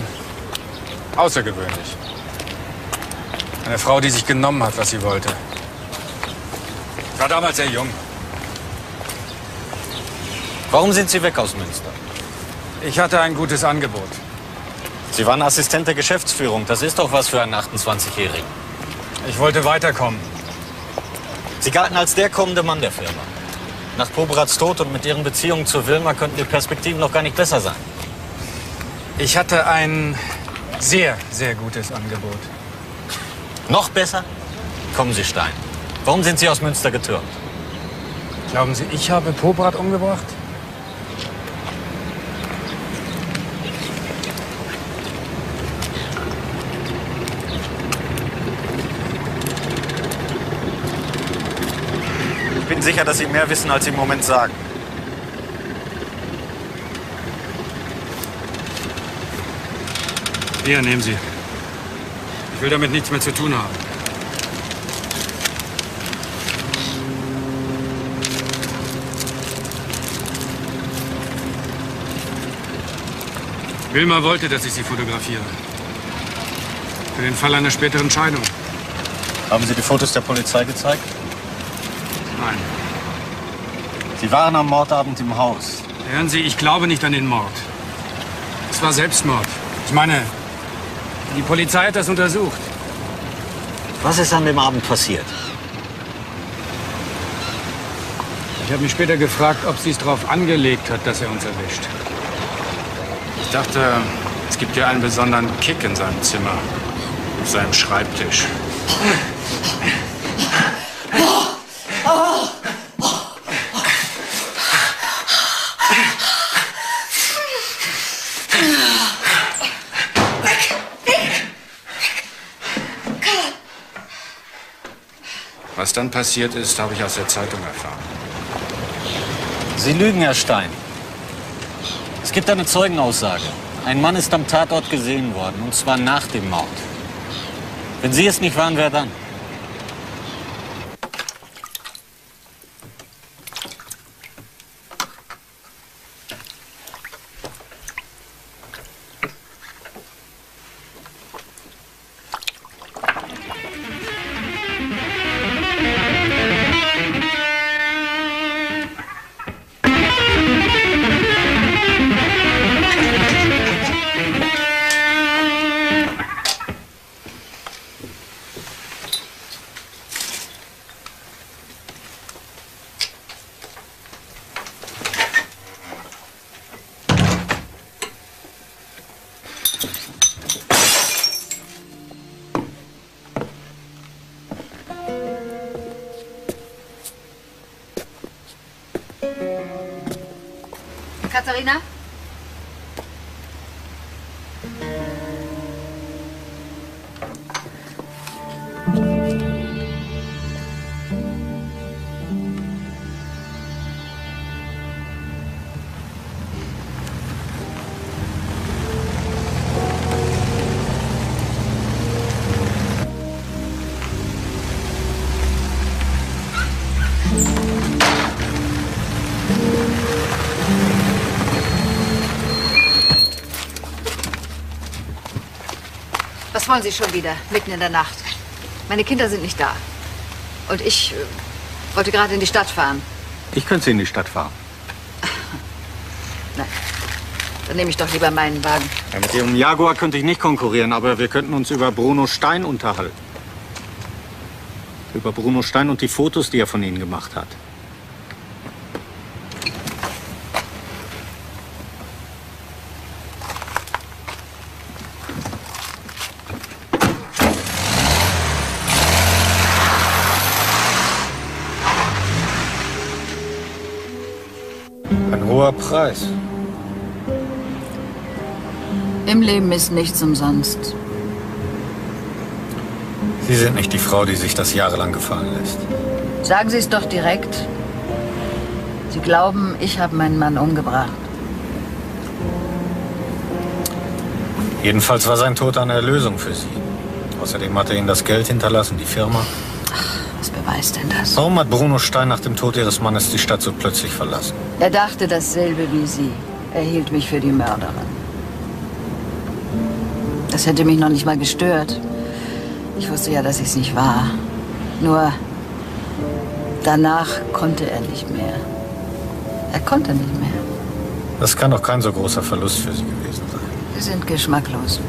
außergewöhnlich. Eine Frau, die sich genommen hat, was sie wollte. Ich war damals sehr jung. Warum sind Sie weg aus Münster? Ich hatte ein gutes Angebot. Sie waren Assistent der Geschäftsführung. Das ist doch was für einen 28-Jährigen. Ich wollte weiterkommen. Sie galten als der kommende Mann der Firma. Nach Pobrats Tod und mit Ihren Beziehungen zu Wilma könnten die Perspektiven noch gar nicht besser sein. Ich hatte ein sehr, sehr gutes Angebot. Noch besser? Kommen Sie, Stein. Warum sind Sie aus Münster getürmt? Glauben Sie, ich habe Pobrat umgebracht? Sicher, dass Sie mehr wissen, als Sie im Moment sagen. Hier, nehmen Sie. Ich will damit nichts mehr zu tun haben. Wilma wollte, dass ich sie fotografiere. Für den Fall einer späteren Scheidung. Haben Sie die Fotos der Polizei gezeigt? Nein. Sie waren am Mordabend im Haus. Hören Sie, ich glaube nicht an den Mord. Es war Selbstmord. Ich meine, die Polizei hat das untersucht. Was ist an dem Abend passiert? Ich habe mich später gefragt, ob sie es darauf angelegt hat, dass er uns erwischt. Ich dachte, es gibt ja einen besonderen Kick in seinem Zimmer, auf seinem Schreibtisch. Dann passiert ist, habe ich aus der Zeitung erfahren. Sie lügen, Herr Stein. Es gibt eine Zeugenaussage. Ein Mann ist am Tatort gesehen worden, und zwar nach dem Mord. Wenn Sie es nicht waren, wer dann? Was wollen Sie schon wieder, mitten in der Nacht? Meine Kinder sind nicht da. Und ich äh, wollte gerade in die Stadt fahren. Ich könnte Sie in die Stadt fahren. <laughs> Nein. Dann nehme ich doch lieber meinen Wagen. Ja, mit Ihrem Jaguar könnte ich nicht konkurrieren, aber wir könnten uns über Bruno Stein unterhalten. Über Bruno Stein und die Fotos, die er von Ihnen gemacht hat. Ist nichts umsonst. Sie sind nicht die Frau, die sich das jahrelang gefallen lässt. Sagen Sie es doch direkt. Sie glauben, ich habe meinen Mann umgebracht. Jedenfalls war sein Tod eine Erlösung für Sie. Außerdem hat er Ihnen das Geld hinterlassen, die Firma. Was beweist denn das? Warum hat Bruno Stein nach dem Tod Ihres Mannes die Stadt so plötzlich verlassen? Er dachte dasselbe wie Sie. Er hielt mich für die Mörderin. Das hätte mich noch nicht mal gestört. Ich wusste ja, dass ich es nicht war. Nur danach konnte er nicht mehr. Er konnte nicht mehr. Das kann doch kein so großer Verlust für Sie gewesen sein. Wir sind geschmacklos.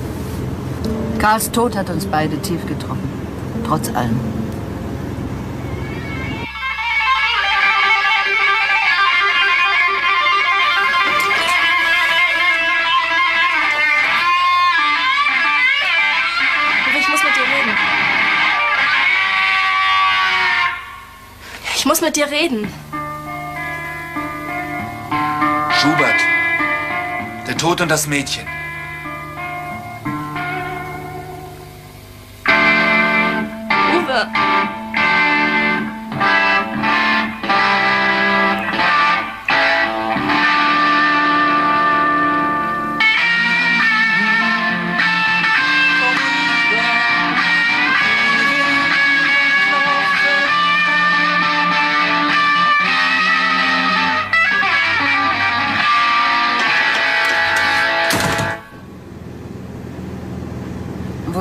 Karls Tod hat uns beide tief getroffen. Trotz allem. Muss mit dir reden. Schubert. Der Tod und das Mädchen.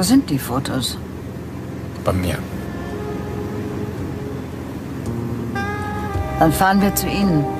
sind die Fotos? Bei mir. Dann fahren wir zu Ihnen.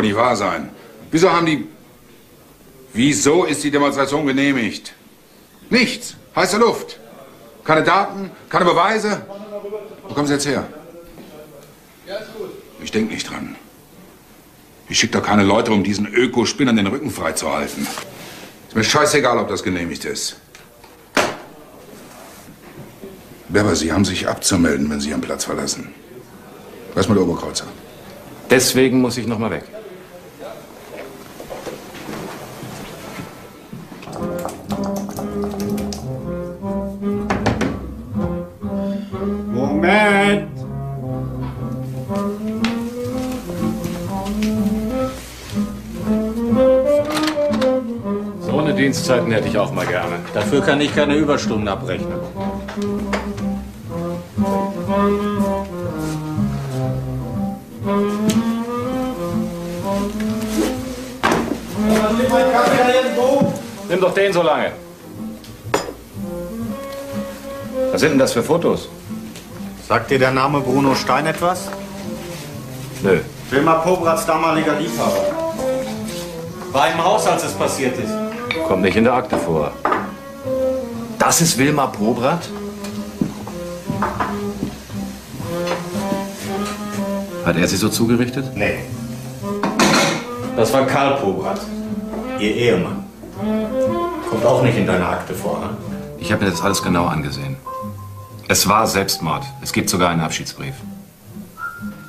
Wohl nicht wahr sein. Wieso haben die... Wieso ist die Demonstration genehmigt? Nichts. Heiße Luft. Keine Daten, keine Beweise. Wo kommen Sie jetzt her? Ich denke nicht dran. Ich schicke doch keine Leute, um diesen Ökospinnern den Rücken freizuhalten. Ist mir scheißegal, ob das genehmigt ist. Berber, Sie haben sich abzumelden, wenn Sie Ihren Platz verlassen. Was mit der Oberkreuzer? Deswegen muss ich noch mal weg. Ich auch mal gerne. Dafür kann ich keine Überstunden abrechnen. Nimm doch den so lange. Was sind denn das für Fotos? Sagt dir der Name Bruno Stein etwas? Nö. Wilma Pobrats damaliger Liebhaber. War im Haus, als es passiert ist. Kommt nicht in der Akte vor. Das ist Wilma Probrat? Hat er sie so zugerichtet? Nee. Das war Karl Pobrat, ihr Ehemann. Kommt auch nicht in deiner Akte vor, ne? Ich habe mir das alles genau angesehen. Es war Selbstmord. Es gibt sogar einen Abschiedsbrief.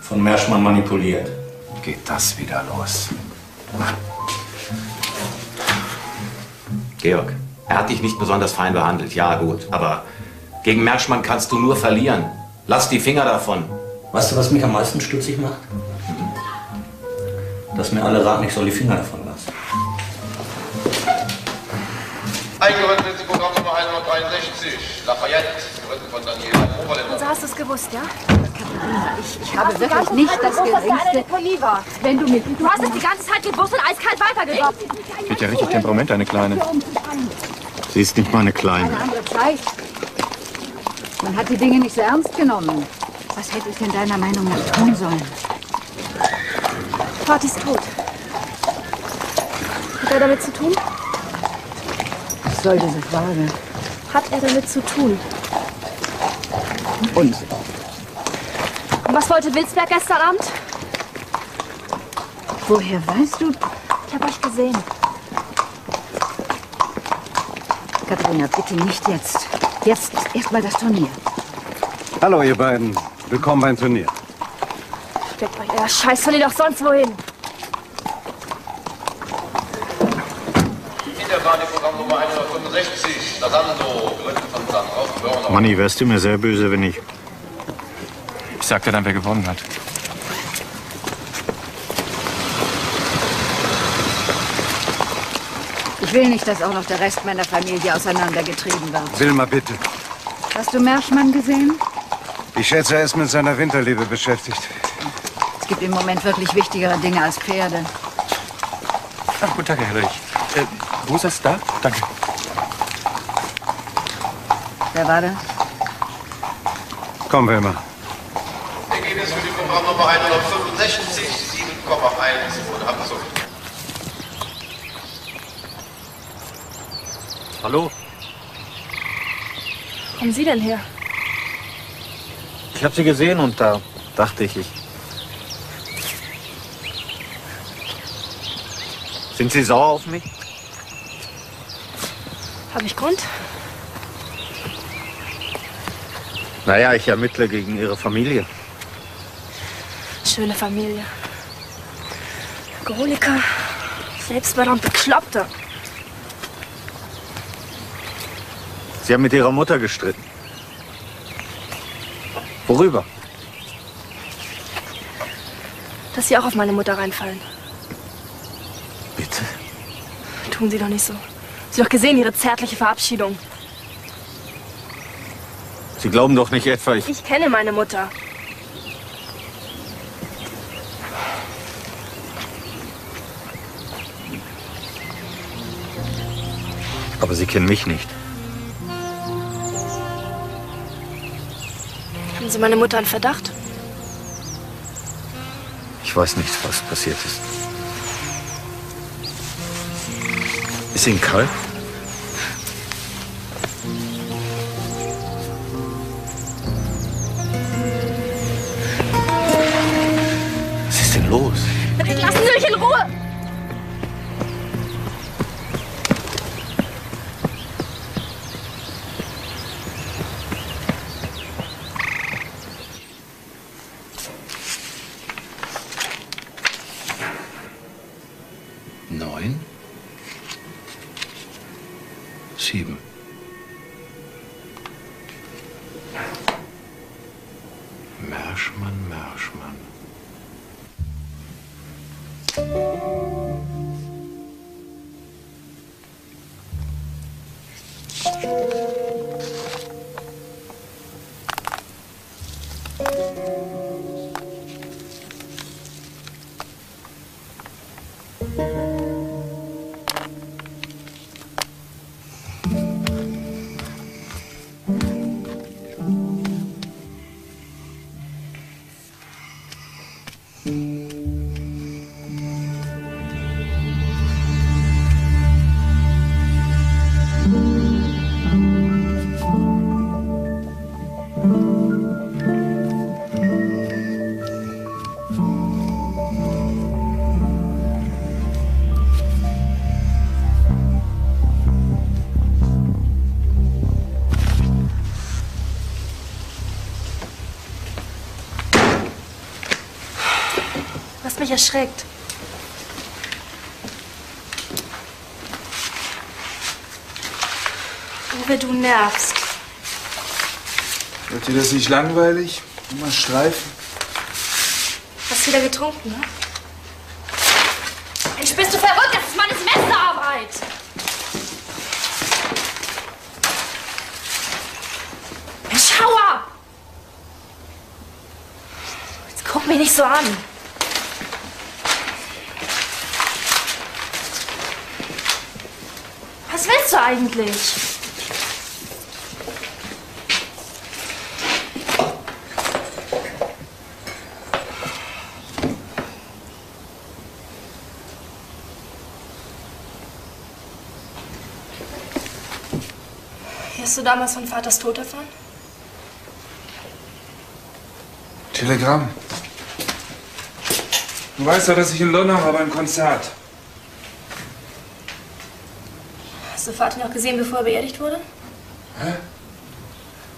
Von Merschmann manipuliert. Geht das wieder los? Georg, er hat dich nicht besonders fein behandelt. Ja, gut. Aber gegen Merschmann kannst du nur verlieren. Lass die Finger davon. Weißt du, was mich am meisten stutzig macht? Dass mir alle raten, ich soll die Finger davon 163, Lafayette, geritten von Daniela Oberländer. Also hast du es gewusst, ja? Ich, ich habe wirklich nicht das geringste... Wenn du mit... Du hast es die ganze Zeit gewusst und eiskalt weitergedroppt. Wird ja richtig Temperament, deine Kleine. Sie ist nicht meine Kleine. Eine andere Zeit. Man hat die Dinge nicht so ernst genommen. Was hätte ich denn deiner Meinung nach tun sollen? Vati ist tot. Hat er damit zu tun? Was soll diese Frage? Hat er damit zu tun? Unsinn. Und was wollte Wilsberg gestern Abend? Woher weißt du? Ich habe euch gesehen. Katharina, bitte nicht jetzt. Jetzt erstmal das Turnier. Hallo, ihr beiden. Willkommen beim Turnier. Steckt euch euer Scheiß von ihr doch sonst wohin. Die Programmnummer 165, Lasando, geritten von. Rauf, Manni, wärst du mir sehr böse, wenn ich... Ich sag dir dann, wer gewonnen hat. Ich will nicht, dass auch noch der Rest meiner Familie auseinandergetrieben wird. Wilma, bitte. Hast du Merschmann gesehen? Ich schätze, er ist mit seiner Winterliebe beschäftigt. Es gibt im Moment wirklich wichtigere Dinge als Pferde. Ach, guten Tag, Herr Helrich. Äh, wo ist das? Da? Danke. Wer war das? Komm, Wilma. Ergebnis für die Programmnummer 165, 7,1 und Abzug. Hallo? Wo kommen Sie denn her? Ich habe sie gesehen und da dachte ich, ich... Sind Sie sauer auf mich? Habe ich Grund? Naja, ich ermittle gegen Ihre Familie. Schöne Familie. Alkoholiker, Selbstmörder und Bekloppte. Sie haben mit Ihrer Mutter gestritten. Worüber? Dass Sie auch auf meine Mutter reinfallen. Bitte? Tun Sie doch nicht so. Sie haben doch gesehen, Ihre zärtliche Verabschiedung. Sie glauben doch nicht etwa, ich... Ich kenne meine Mutter. Aber Sie kennen mich nicht. Haben Sie meine Mutter in Verdacht? Ich weiß nicht, was passiert ist. Ist Ihnen kalt? Was mich erschreckt. Uwe, du nervst. Wird dir das nicht langweilig? Immer streifen? Hast wieder getrunken, ne? Mensch, bist du verrückt? Das ist meine Semesterarbeit. Mensch, hau ab! Jetzt guck mich nicht so an. Was willst du eigentlich? Hast du damals von Vaters Tod erfahren? Telegramm. Du weißt doch, dass ich in London war beim Konzert. Hast du Vater noch gesehen, bevor er beerdigt wurde? Hä?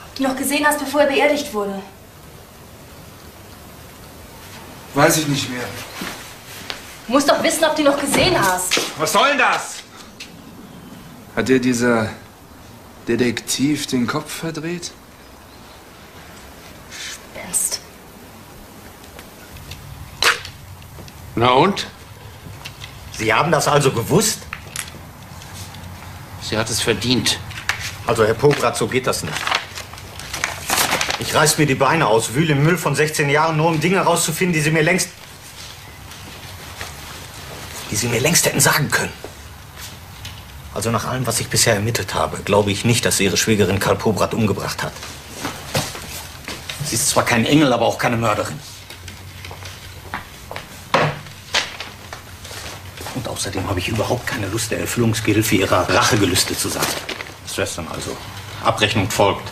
Ob du noch gesehen hast, bevor er beerdigt wurde? Weiß ich nicht mehr. Du musst doch wissen, ob du ihn noch gesehen hast. Was soll denn das? Hat dir dieser Detektiv den Kopf verdreht? Ernst. Na und? Sie haben das also gewusst? Sie hat es verdient. Also, Herr Pograt, so geht das nicht. Ich reiß mir die Beine aus, wühle im Müll von 16 Jahren, nur um Dinge rauszufinden, die Sie mir längst. die Sie mir längst hätten sagen können. Also, nach allem, was ich bisher ermittelt habe, glaube ich nicht, dass Sie Ihre Schwägerin Karl Pobrat umgebracht hat. Sie ist zwar kein Engel, aber auch keine Mörderin. Außerdem habe ich überhaupt keine Lust, der Erfüllungsgehilfe Ihrer Rachegelüste zu sein. Das wär's dann also. Abrechnung folgt.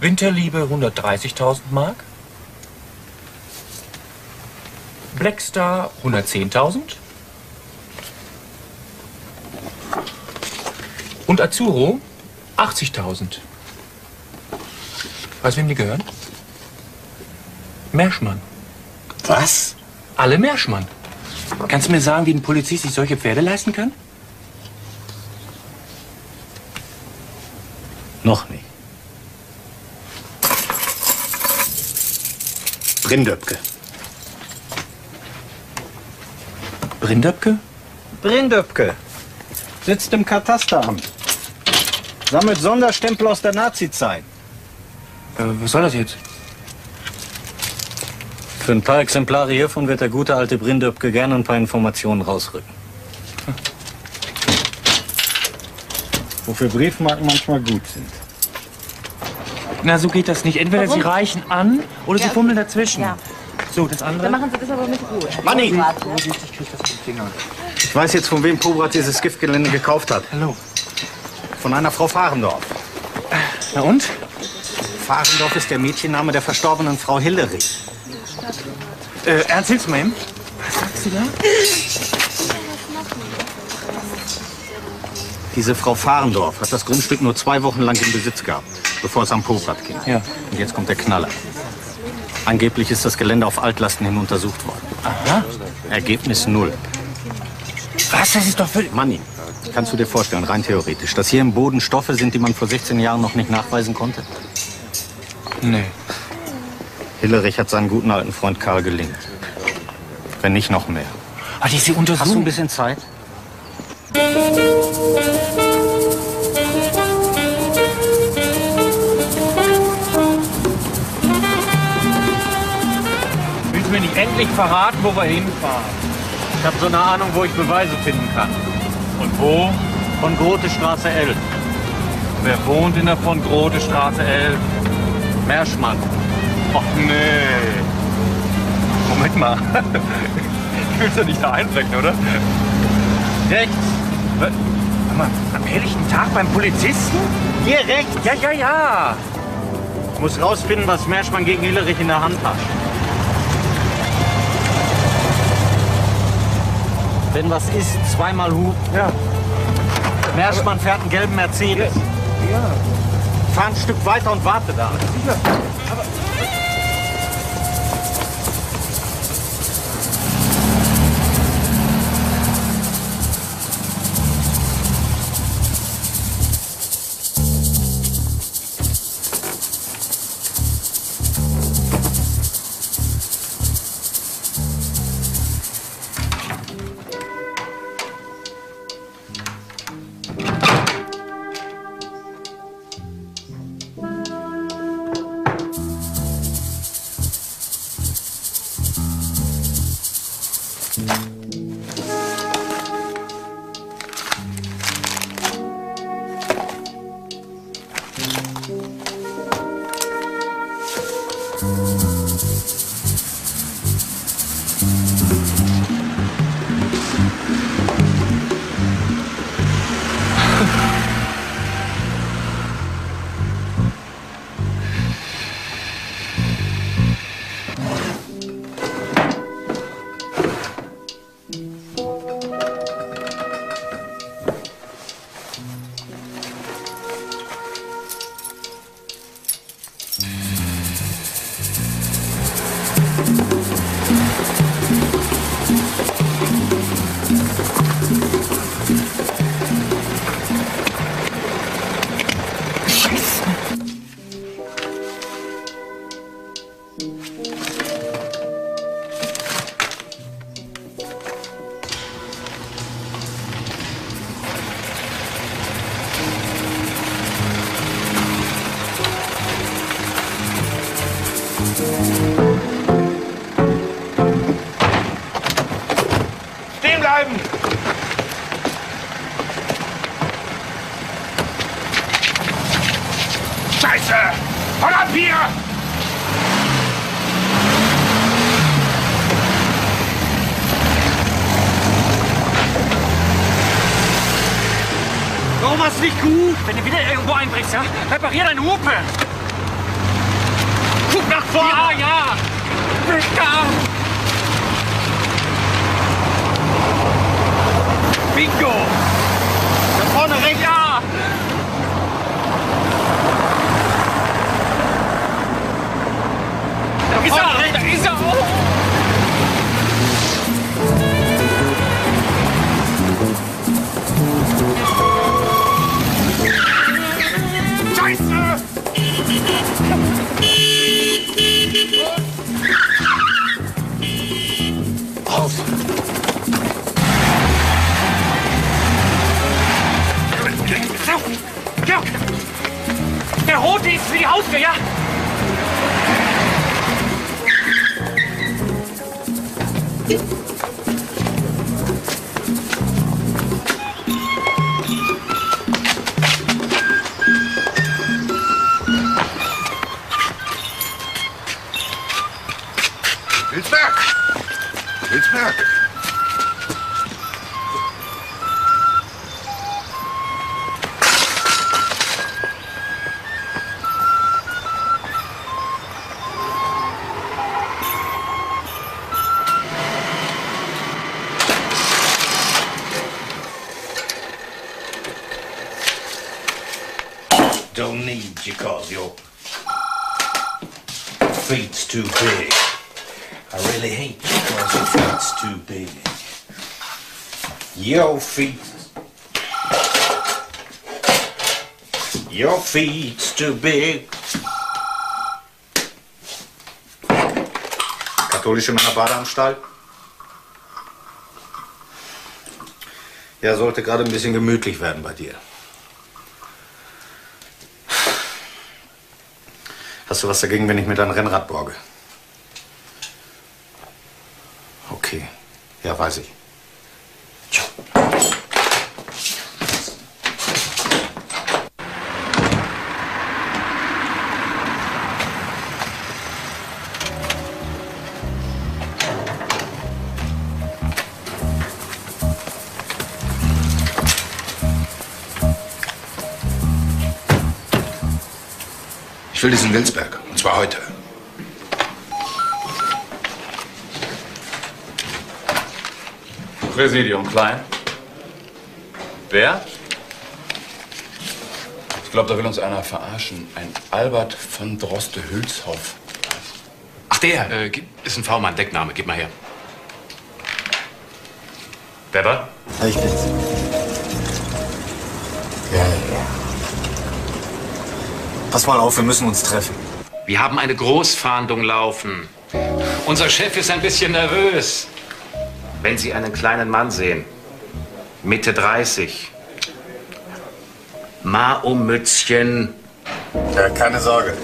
Winterliebe 130.000 Mark. Blackstar 110.000. Und Azuro 80.000. Weißt du, wem die gehören? Merschmann. Was? Alle Merschmann. Kannst du mir sagen, wie ein Polizist sich solche Pferde leisten kann? Noch nicht. Brindöpke. Brindöpke? Brindöpke. Sitzt im Katasteramt. Sammelt Sonderstempel aus der Nazizeit. Äh, was soll das jetzt? Für ein paar Exemplare hiervon wird der gute alte Brindöpke gerne ein paar Informationen rausrücken. Wofür Briefmarken manchmal gut sind. Na, so geht das nicht. Entweder Warum? sie reichen an oder sie Ja. fummeln dazwischen. Ja. So, das andere. Dann machen Sie das aber mit Ruhe. Manni! Vorsicht, ich krieg das mit den Fingern. Ich weiß jetzt, von wem Pobrat dieses Giftgelände gekauft hat. Hallo. Von einer Frau Fahrendorf. Na und? Fahrendorf ist der Mädchenname der verstorbenen Frau Hillery. Äh, Ernst, hilfst du mal eben? Was sagst du da? Diese Frau Fahrendorf hat das Grundstück nur zwei Wochen lang im Besitz gehabt, bevor es am Pobrat ging. Ja. Und jetzt kommt der Knaller. Angeblich ist das Gelände auf Altlasten hin untersucht worden. Aha. Ergebnis null. Was? Das ist doch völlig... Manni, kannst du dir vorstellen, rein theoretisch, dass hier im Boden Stoffe sind, die man vor 16 Jahren noch nicht nachweisen konnte? Nee. Hillerich hat seinen guten alten Freund Karl gelingt. Wenn nicht noch mehr. Ah, diese Untersuchung... Hast du ein bisschen Zeit? Nicht verraten, wo wir hinfahren? Ich habe so eine Ahnung, wo ich Beweise finden kann. Und wo? Von Grote Straße 11. Wer wohnt in der von Grote Straße 11? Merschmann. Ach nee. Moment mal. <laughs> Du willst ja nicht da einbrechen, oder? Rechts. Was? Sag mal, am helllichten Tag beim Polizisten? Hier rechts. Ja, ja, ja. Ich muss rausfinden, was Merschmann gegen Hillerich in der Hand hat. Wenn was ist, zweimal Hut. Ja. Merschmann fährt einen gelben Mercedes. Ja. Fahr ein Stück weiter und warte da. Sicher. Aber feet. Your feet's too big. Katholische Männerbadeanstalt? Ja, sollte gerade ein bisschen gemütlich werden bei dir. Hast du was dagegen, wenn ich mir dein Rennrad borge? Ich will diesen Wilsberg. Und zwar heute. Präsidium Klein. Wer? Ich glaube, da will uns einer verarschen. Ein Albert von Droste-Hülshoff. Ach, der äh, ist ein V-Mann, Deckname. Gib mal her. Weber? Ich bin's. Pass mal auf, wir müssen uns treffen. Wir haben eine Großfahndung laufen. Unser Chef ist ein bisschen nervös. Wenn Sie einen kleinen Mann sehen, Mitte 30, Mao-Mützchen. Ja, keine Sorge.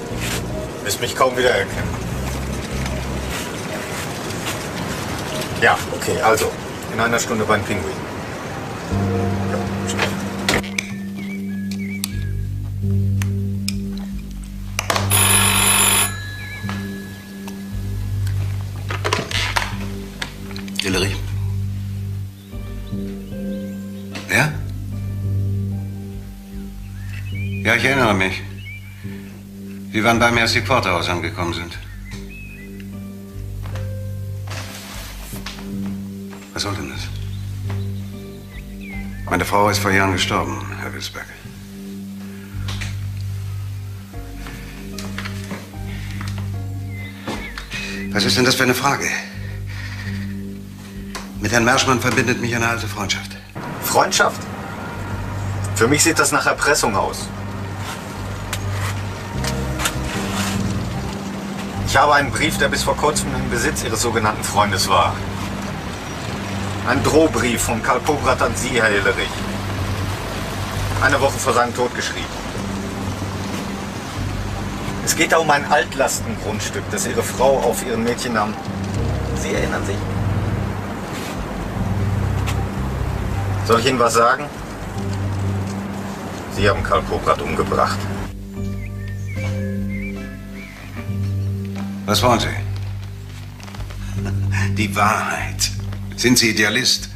Wirst mich kaum wiedererkennen. Ja, okay, also. In einer Stunde beim Pinguin. Ich erinnere mich. Sie waren bei mir, als die Porterhaus angekommen sind. Was soll denn das? Meine Frau ist vor Jahren gestorben, Herr Wilsberg. Was ist denn das für eine Frage? Mit Herrn Merschmann verbindet mich eine alte Freundschaft. Freundschaft? Für mich sieht das nach Erpressung aus. Ich habe einen Brief, der bis vor kurzem im Besitz Ihres sogenannten Freundes war. Ein Drohbrief von Karl Pobrat an Sie, Herr Hillerich. Eine Woche vor seinem Tod geschrieben. Es geht da um ein Altlastengrundstück, das Ihre Frau auf ihren Mädchennamen. Sie erinnern sich? Soll ich Ihnen was sagen? Sie haben Karl Pobrat umgebracht. Was wollen Sie? <laughs> Die Wahrheit. Sind Sie Idealist?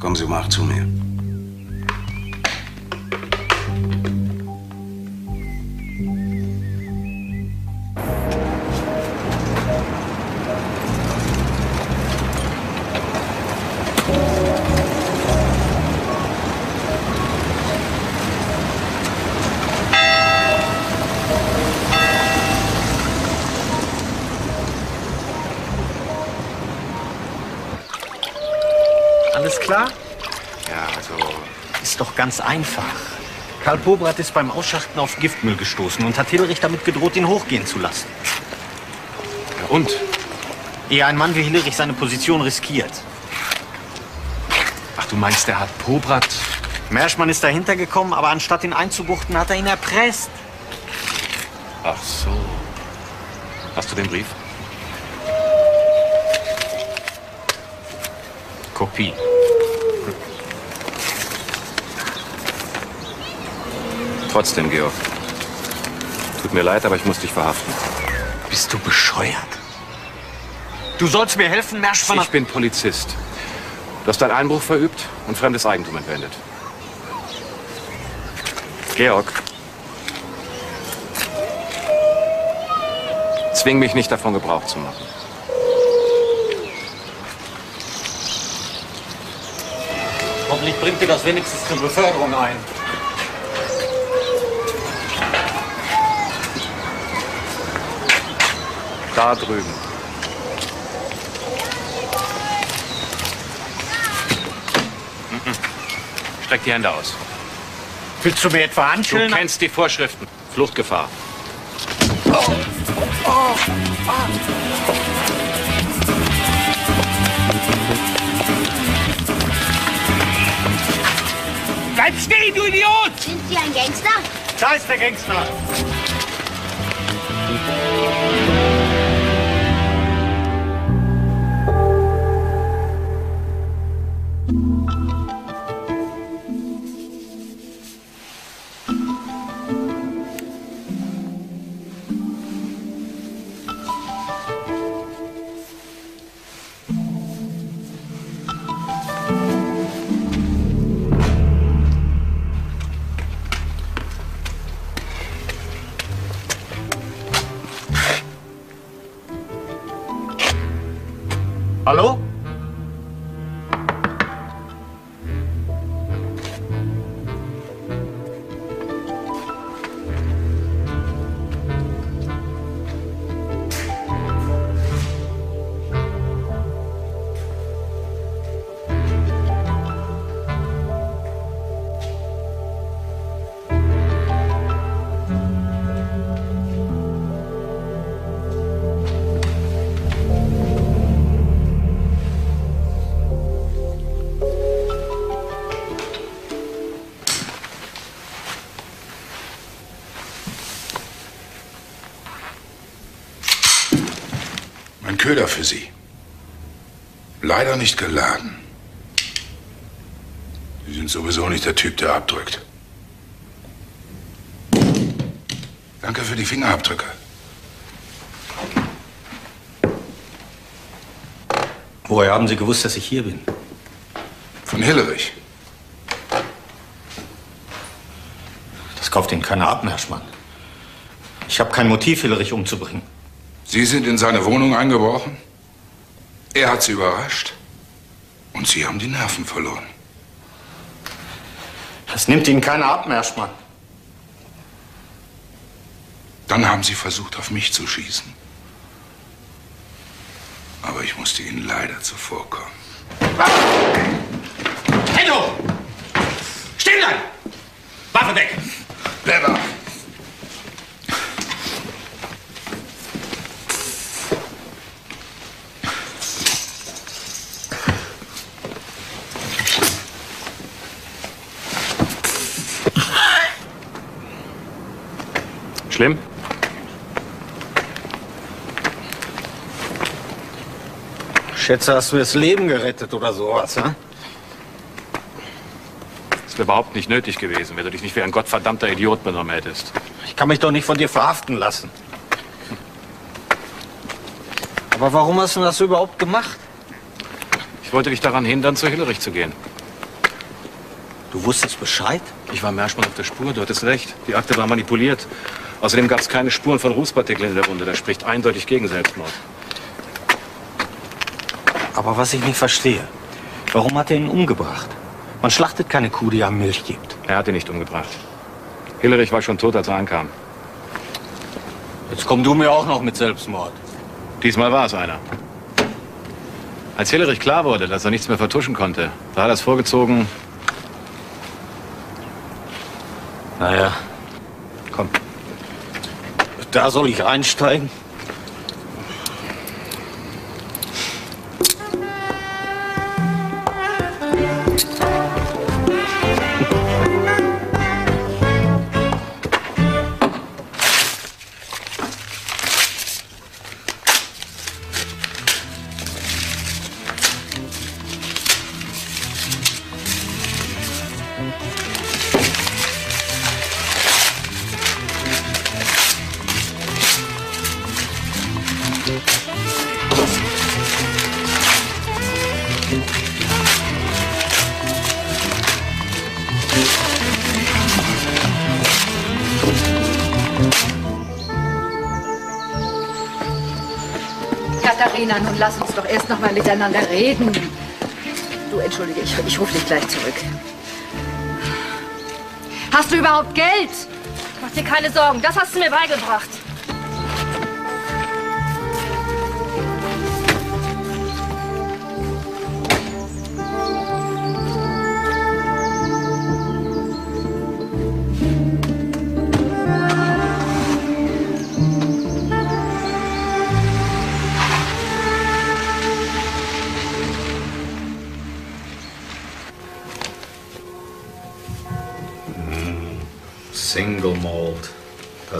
Kommen Sie acht zu mir. Ganz einfach. Karl Pobrat ist beim Ausschachten auf Giftmüll gestoßen und hat Hillerich damit gedroht, ihn hochgehen zu lassen. Ja, und? Ehe ein Mann wie Hillerich seine Position riskiert. Ach, du meinst, der hat Pobrat... Merschmann ist dahinter gekommen, aber anstatt ihn einzubuchten, hat er ihn erpresst. Ach so. Hast du den Brief? Kopie. Trotzdem, Georg. Tut mir leid, aber ich muss dich verhaften. Bist du bescheuert? Du sollst mir helfen, Merschmann. Ich bin Polizist. Du hast einen Einbruch verübt und fremdes Eigentum entwendet. Georg. Zwing mich nicht davon Gebrauch zu machen. Hoffentlich bringt dir das wenigstens zur Beförderung ein. Da drüben. Mhm. Streck die Hände aus. Willst du mir etwa Du anschillen? kennst die Vorschriften. Fluchtgefahr. Bleib stehen, du Idiot! Sind Sie ein Gangster? Da ist der Gangster. Köder für Sie. Leider nicht geladen. Sie sind sowieso nicht der Typ, der abdrückt. Danke für die Fingerabdrücke. Woher haben Sie gewusst, dass ich hier bin? Von Hillerich. Das kauft Ihnen keiner ab, Merschmann. Ich habe kein Motiv, Hillerich umzubringen. Sie sind in seine Wohnung eingebrochen. Er hat Sie überrascht. Und Sie haben die Nerven verloren. Das nimmt Ihnen keiner ab, Merschmann. Dann haben Sie versucht, auf mich zu schießen. Aber ich musste Ihnen leider zuvorkommen. Henno! Stehen bleiben! Waffe weg! Bella! Schlimm? Schätze, hast du das Leben gerettet oder sowas, hä? Das wäre überhaupt nicht nötig gewesen, wenn du dich nicht wie ein gottverdammter Idiot benommen hättest. Ich kann mich doch nicht von dir verhaften lassen. Aber warum hast du das überhaupt gemacht? Ich wollte dich daran hindern, zu Hillerich zu gehen. Du wusstest Bescheid? Ich war Merschmann auf der Spur, du hattest recht. Die Akte war manipuliert. Außerdem gab es keine Spuren von Rußpartikeln in der Wunde. Das spricht eindeutig gegen Selbstmord. Aber was ich nicht verstehe, warum hat er ihn umgebracht? Man schlachtet keine Kuh, die einem Milch gibt. Er hat ihn nicht umgebracht. Hillerich war schon tot, als er ankam. Jetzt komm du mir auch noch mit Selbstmord. Diesmal war es einer. Als Hillerich klar wurde, dass er nichts mehr vertuschen konnte, da hat er es vorgezogen, Naja, komm. Da soll ich einsteigen? Katharina, miteinander reden. Du, entschuldige, ich, ich rufe dich gleich zurück. Hast du überhaupt Geld? Mach dir keine Sorgen, das hast du mir beigebracht.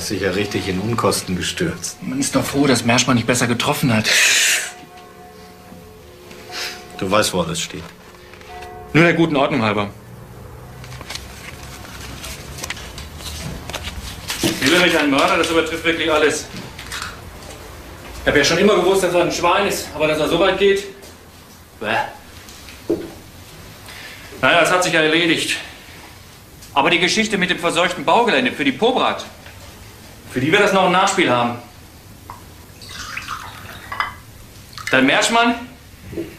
Hast dich ja richtig in Unkosten gestürzt. Man ist doch froh, dass Merschmann nicht besser getroffen hat. Du weißt, wo alles steht. Nur der guten Ordnung halber. Will er mich ein Mörder? Das übertrifft wirklich alles. Ich habe ja schon immer gewusst, dass er ein Schwein ist, aber dass er so weit geht. Bäh. Naja, das hat sich ja erledigt. Aber die Geschichte mit dem verseuchten Baugelände für die Pobrat, für die wird das noch ein Nachspiel haben. Dein Merschmann,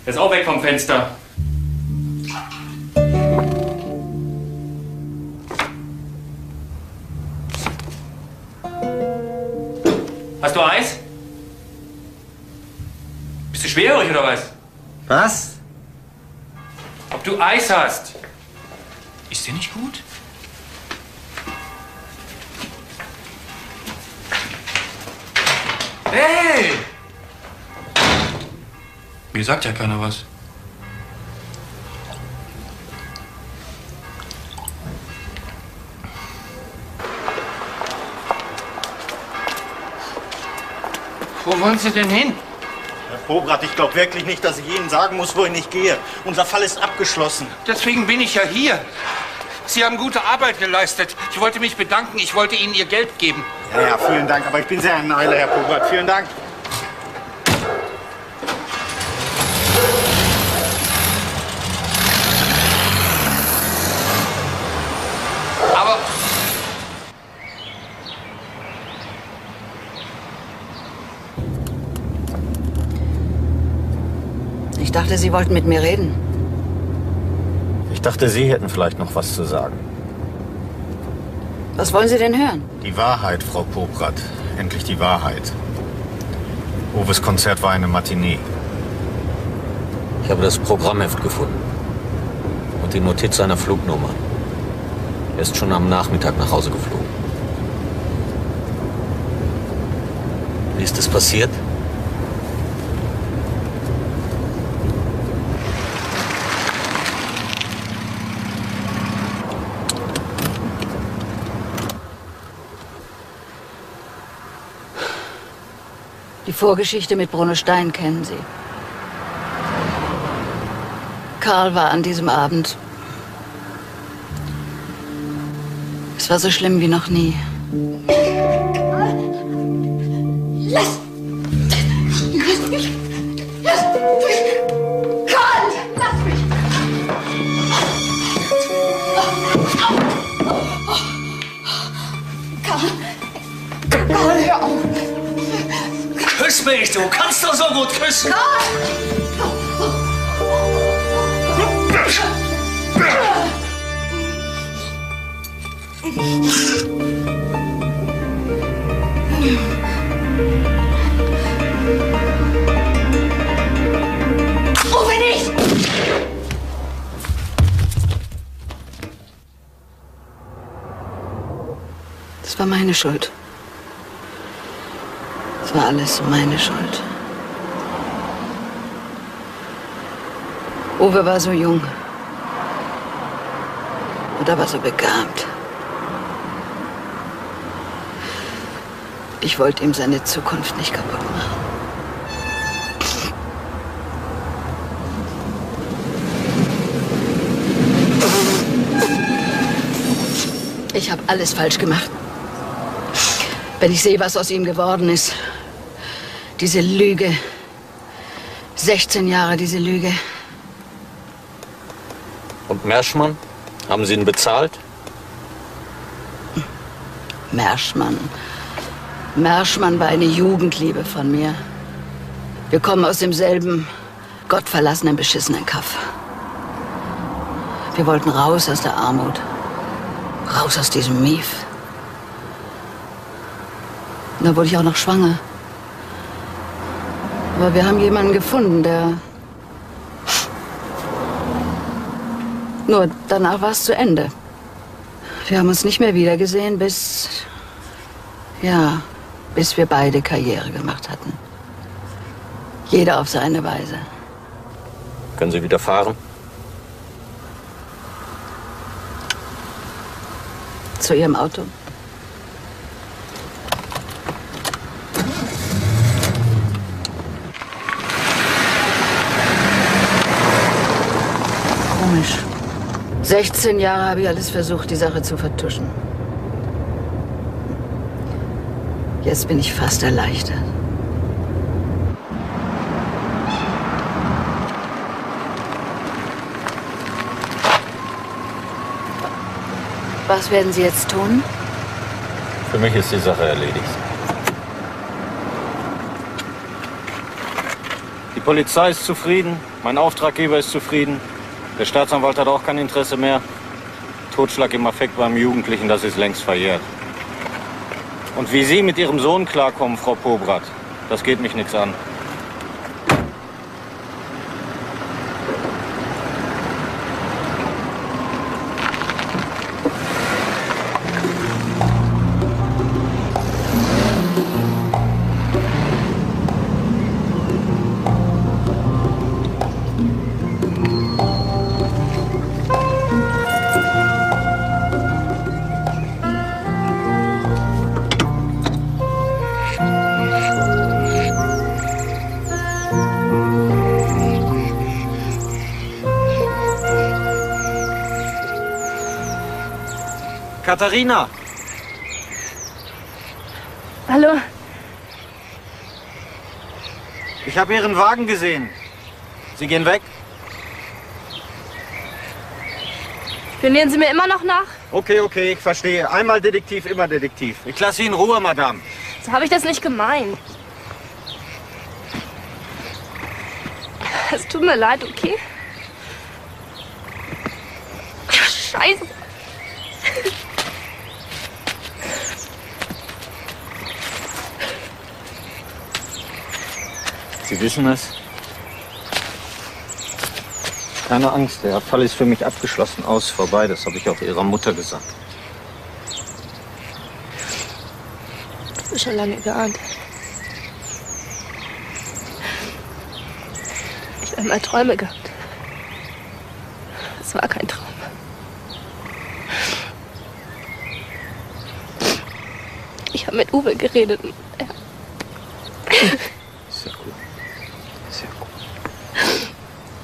der ist auch weg vom Fenster. Hast du Eis? Bist du schwerhörig oder was? Was? Ob du Eis hast? Ist dir nicht gut? Hey! Mir sagt ja keiner was. Wo wollen Sie denn hin? Herr Pobrat, ich glaube wirklich nicht, dass ich Ihnen sagen muss, wohin ich gehe. Unser Fall ist abgeschlossen. Deswegen bin ich ja hier. Sie haben gute Arbeit geleistet. Ich wollte mich bedanken. Ich wollte Ihnen Ihr Geld geben. Ja, vielen Dank. Aber ich bin sehr in Eile, Herr Pobrat. Vielen Dank. Aber Ich dachte, Sie wollten mit mir reden. Ich dachte, Sie hätten vielleicht noch was zu sagen. Was wollen Sie denn hören? Die Wahrheit, Frau Pobrat. Endlich die Wahrheit. Oves Konzert war eine Matinee. Ich habe das Programmheft gefunden. Und die Notiz seiner Flugnummer. Er ist schon am Nachmittag nach Hause geflogen. Wie ist das passiert? Vorgeschichte mit Bruno Stein kennen Sie. Karl war an diesem Abend. Es war so schlimm wie noch nie. Uwe war so jung. Und er war so begabt. Ich wollte ihm seine Zukunft nicht kaputt machen. Ich habe alles falsch gemacht. Wenn ich sehe, was aus ihm geworden ist. Diese Lüge. 16 Jahre diese Lüge. Merschmann? Haben Sie ihn bezahlt? Merschmann. Merschmann war eine Jugendliebe von mir. Wir kommen aus demselben gottverlassenen, beschissenen Kaff. Wir wollten raus aus der Armut. Raus aus diesem Mief. Und da wurde ich auch noch schwanger. Aber wir haben jemanden gefunden, der... Nur danach war es zu Ende. Wir haben uns nicht mehr wiedergesehen, bis... Ja, bis wir beide Karriere gemacht hatten. Jeder auf seine Weise. Können Sie wieder fahren? Zu Ihrem Auto. Komisch. 16 Jahre habe ich alles versucht, die Sache zu vertuschen. Jetzt bin ich fast erleichtert. Was werden Sie jetzt tun? Für mich ist die Sache erledigt. Die Polizei ist zufrieden, mein Auftraggeber ist zufrieden, der Staatsanwalt hat auch kein Interesse mehr. Totschlag im Affekt beim Jugendlichen, das ist längst verjährt. Und wie Sie mit Ihrem Sohn klarkommen, Frau Pobrat, das geht mich nichts an. Katharina! Hallo? Ich habe Ihren Wagen gesehen. Sie gehen weg? Spionieren Sie mir immer noch nach? Okay, okay, ich verstehe. Einmal Detektiv, immer Detektiv. Ich lasse Sie in Ruhe, Madame. So habe ich das nicht gemeint. Es tut mir leid, okay? Scheiße. Sie wissen es? Keine Angst, der Fall ist für mich abgeschlossen. Aus, vorbei. Das habe ich auch Ihrer Mutter gesagt. Das ist schon lange geahnt. Ich habe mal Träume gehabt. Es war kein Traum. Ich habe mit Uwe geredet. und Er Ist ja gut. Ist ja gut.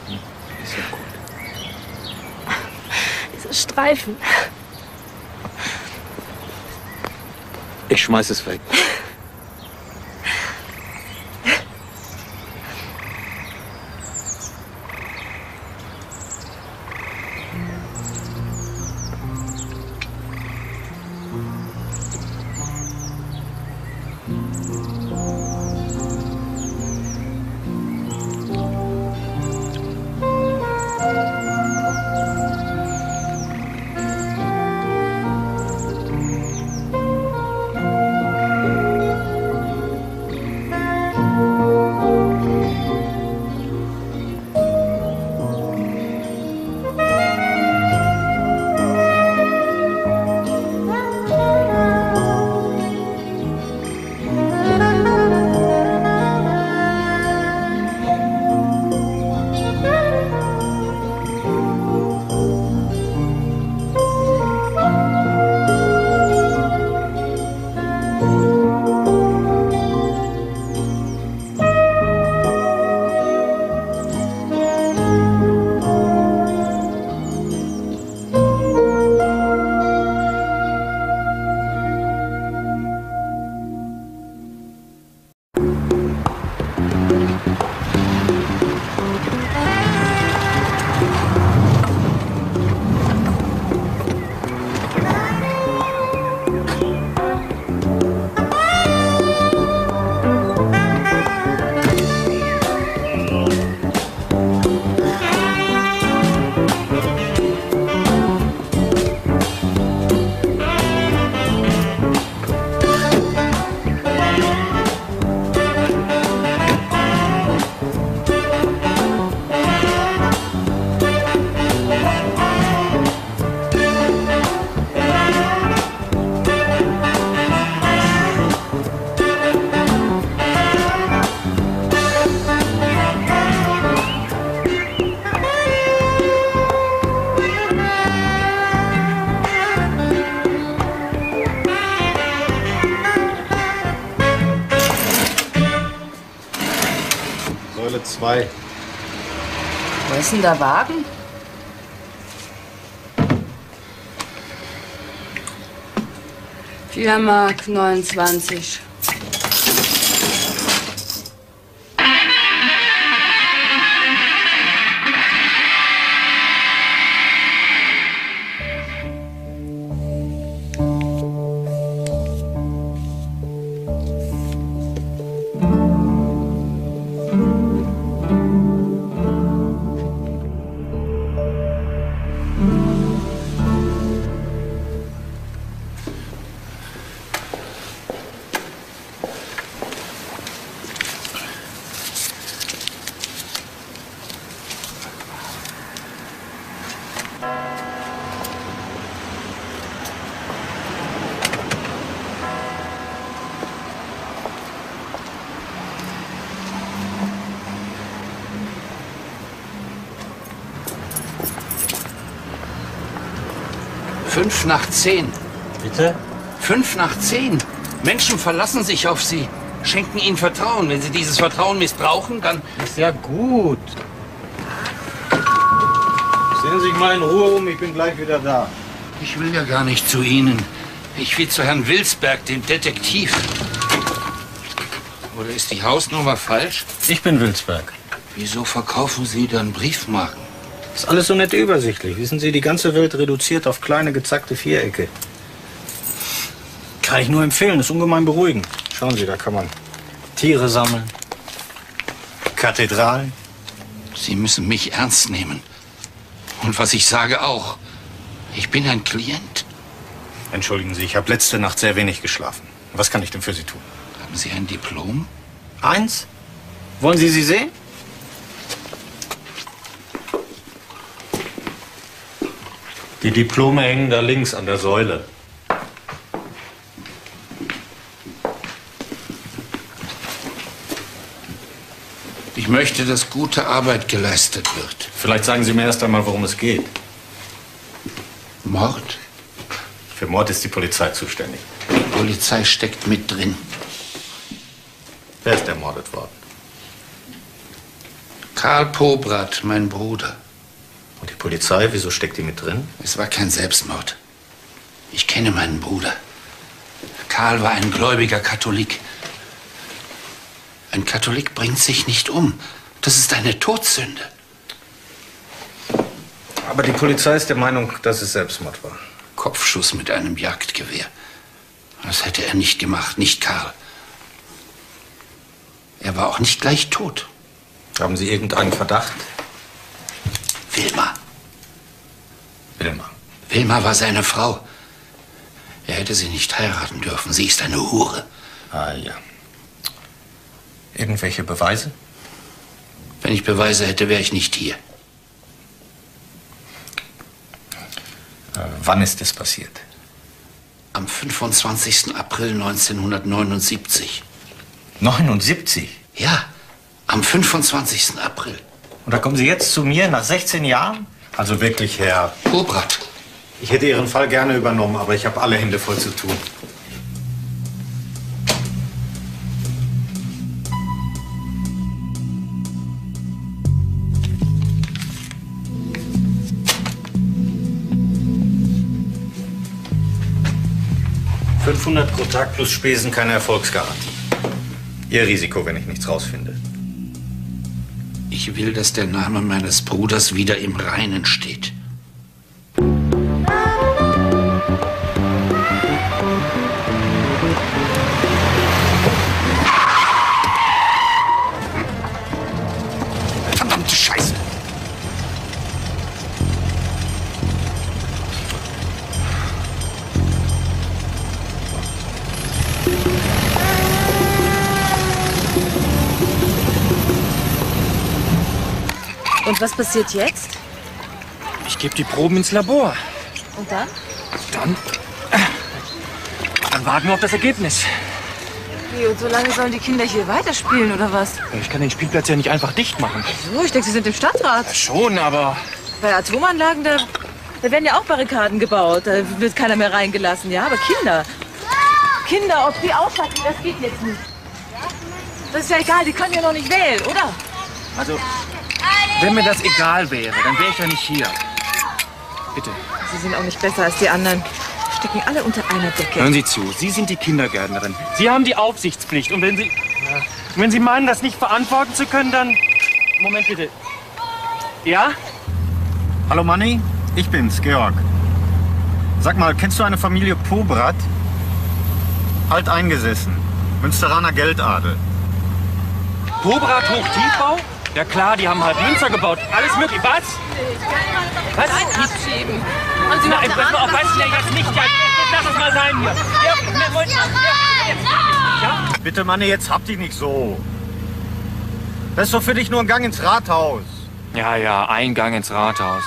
Hm, Ist ja gut. Streifen. Ich schmeiß es weg. 2. Wo ist denn der Wagen? Vier Mark 29. Fünf nach zehn. Bitte? Fünf nach zehn. Menschen verlassen sich auf Sie, schenken Ihnen Vertrauen. Wenn Sie dieses Vertrauen missbrauchen, dann... Ist ja gut. Sehen Sie sich mal in Ruhe um, ich bin gleich wieder da. Ich will ja gar nicht zu Ihnen. Ich will zu Herrn Wilsberg, dem Detektiv. Oder ist die Hausnummer falsch? Ich bin Wilsberg. Wieso verkaufen Sie dann Briefmarken? Ist alles so nett übersichtlich. Wissen Sie, die ganze Welt reduziert auf kleine gezackte Vierecke. Kann ich nur empfehlen, ist ungemein beruhigend. Schauen Sie, da kann man Tiere sammeln, Kathedralen. Sie müssen mich ernst nehmen. Und was ich sage auch. Ich bin ein Klient. Entschuldigen Sie, ich habe letzte Nacht sehr wenig geschlafen. Was kann ich denn für Sie tun? Haben Sie ein Diplom? Eins? Wollen Sie sie sehen? Die Diplome hängen da links an der Säule. Ich möchte, dass gute Arbeit geleistet wird. Vielleicht sagen Sie mir erst einmal, worum es geht. Mord? Für Mord ist die Polizei zuständig. Die Polizei steckt mit drin. Wer ist ermordet worden? Karl Pobrat, mein Bruder. Und die Polizei, wieso steckt die mit drin? Es war kein Selbstmord. Ich kenne meinen Bruder. Karl war ein gläubiger Katholik. Ein Katholik bringt sich nicht um. Das ist eine Todsünde. Aber die Polizei ist der Meinung, dass es Selbstmord war. Kopfschuss mit einem Jagdgewehr. Das hätte er nicht gemacht, nicht Karl. Er war auch nicht gleich tot. Haben Sie irgendeinen Verdacht? Wilma. Wilma. Wilma war seine Frau. Er hätte sie nicht heiraten dürfen. Sie ist eine Hure. Ah ja. Irgendwelche Beweise? Wenn ich Beweise hätte, wäre ich nicht hier. Äh, wann ist es passiert? Am 25. April 1979. 79? Ja, am 25. April. Und da kommen Sie jetzt zu mir nach 16 Jahren? Also wirklich, Herr. Pobrat. Ich hätte Ihren Fall gerne übernommen, aber ich habe alle Hände voll zu tun. ...500 pro Tag plus Spesen, keine Erfolgsgarantie. Ihr Risiko, wenn ich nichts rausfinde. Ich will, dass der Name meines Bruders wieder im Reinen steht. Und was passiert jetzt? Ich gebe die Proben ins Labor. Und dann? Dann. Dann warten wir auf das Ergebnis. Wie, und so lange sollen die Kinder hier weiterspielen, oder was? Ich kann den Spielplatz ja nicht einfach dicht machen. So, ich denke, sie sind im Stadtrat. Schon, aber. Bei Atomanlagen, da, da werden ja auch Barrikaden gebaut. Da wird keiner mehr reingelassen, ja? Aber Kinder. Kinder, ob die aushalten, das geht jetzt nicht. Das ist ja egal, die können ja noch nicht wählen, oder? Also, wenn mir das egal wäre, dann wäre ich ja nicht hier. Bitte. Sie sind auch nicht besser als die anderen. Stecken alle unter einer Decke. Hören Sie zu, Sie sind die Kindergärtnerin. Sie haben die Aufsichtspflicht. Und wenn Sie, wenn Sie meinen, das nicht verantworten zu können, dann... Moment bitte. Ja? Hallo Manni, ich bin's, Georg. Sag mal, kennst du eine Familie Pobrat? Halt eingesessen. Münsteraner Geldadel. Pobrat Hochtiefbau? Ja klar, die haben halt Münzer gebaut. Alles möglich. Was? Was? abschieben. Und Sie Nein, pass mal auf, weißt du ja jetzt nicht. Ja, lass es mal sein hier. Ja, Moment mal. Ja, ja. Bitte, Manni, jetzt hab dich nicht so. Das ist doch für dich nur ein Gang ins Rathaus. Ja, ja, Eingang ins Rathaus.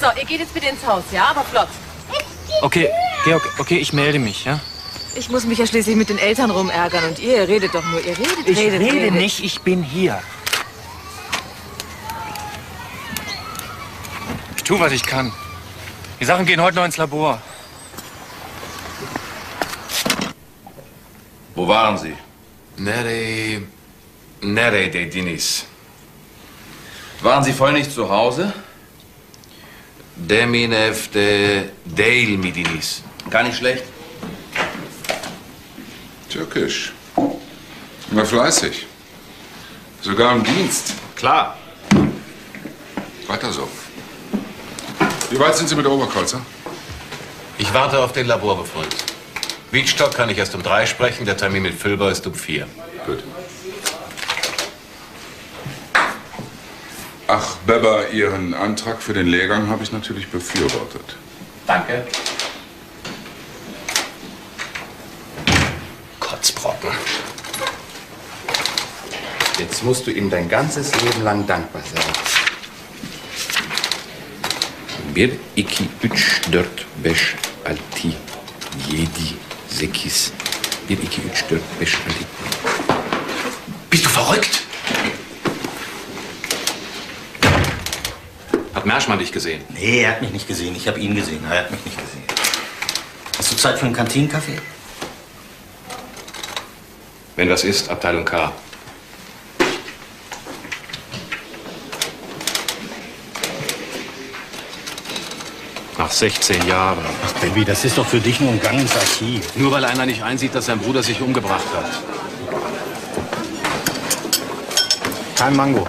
So, ihr geht jetzt bitte ins Haus, ja? Aber flott. Okay, Georg, okay, ich melde mich, ja? Ich muss mich ja schließlich mit den Eltern rumärgern und ihr, ihr redet doch nur. Ihr redet, Ich redet, rede redet. nicht, ich bin hier. Ich tu, was ich kann. Die Sachen gehen heute noch ins Labor. Wo waren Sie? Nere. Nere de Dinis. Waren Sie voll nicht zu Hause? Deminev de Deil Midinis. Gar nicht schlecht. Türkisch. Immer fleißig. Sogar im Dienst. Klar. Weiter so. Wie weit sind Sie mit der Oberkreuzer? Ich warte auf den Laborbefund. Wiedstock kann ich erst um drei sprechen, der Termin mit Filber ist um vier. Gut. Ach, Beber, Ihren Antrag für den Lehrgang habe ich natürlich befürwortet. Danke. Kotzbrocken. Jetzt musst du ihm dein ganzes Leben lang dankbar sein. Bir iki üç dört beş altı yedi sekiz. Bir iki üç dört beş altı. Bist du verrückt? Hat Merschmann dich gesehen? Nee, er hat mich nicht gesehen. Ich habe ihn gesehen. Er hat mich nicht gesehen. Hast du Zeit für einen Kantinenkaffee? Wenn was ist, Abteilung K. Nach 16 Jahren. Ach, Baby, das ist doch für dich nur ein Gang ins Archiv. Nur weil einer nicht einsieht, dass sein Bruder sich umgebracht hat. Kein Mango.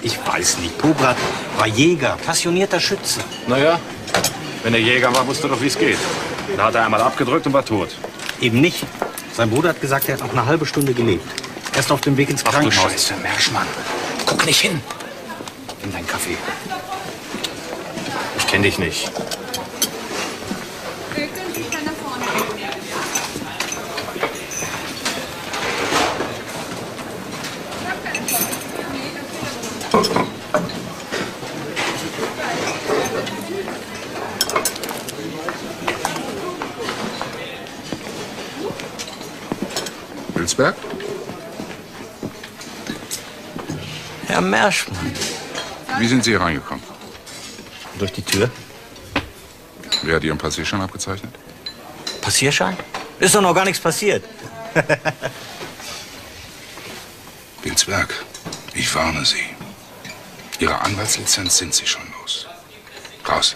Ich weiß nicht. Pobrat war Jäger, passionierter Schütze. Naja, wenn er Jäger war, wusste er doch, wie es geht. Da hat er einmal abgedrückt und war tot. Eben nicht. Sein Bruder hat gesagt, er hat noch eine halbe Stunde gelebt. Erst auf dem Weg ins Ach du Krankenhaus. Scheiße, Merschmann. Guck nicht hin. Nimm deinen Kaffee. Ich kenne dich nicht. Wilsberg? Herr Merschmann. Wie sind Sie hier reingekommen? Durch die Tür. Wer hat Ihren Passierschein abgezeichnet? Passierschein? Ist doch noch gar nichts passiert. <laughs> Wilsberg, ich warne Sie. Ihre Anwaltslizenz sind Sie schon los. Raus!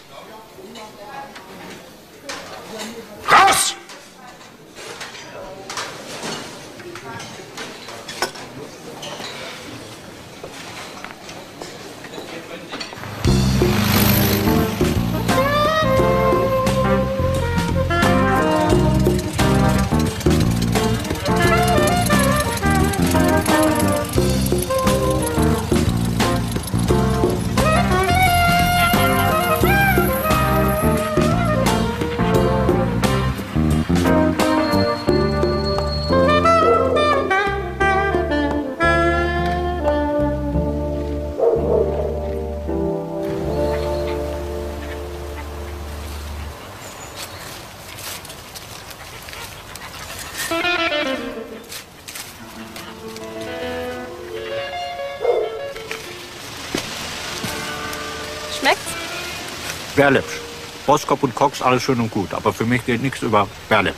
Berlepsch. Boskop und Cox, alles schön und gut. Aber für mich geht nichts über Berlepsch.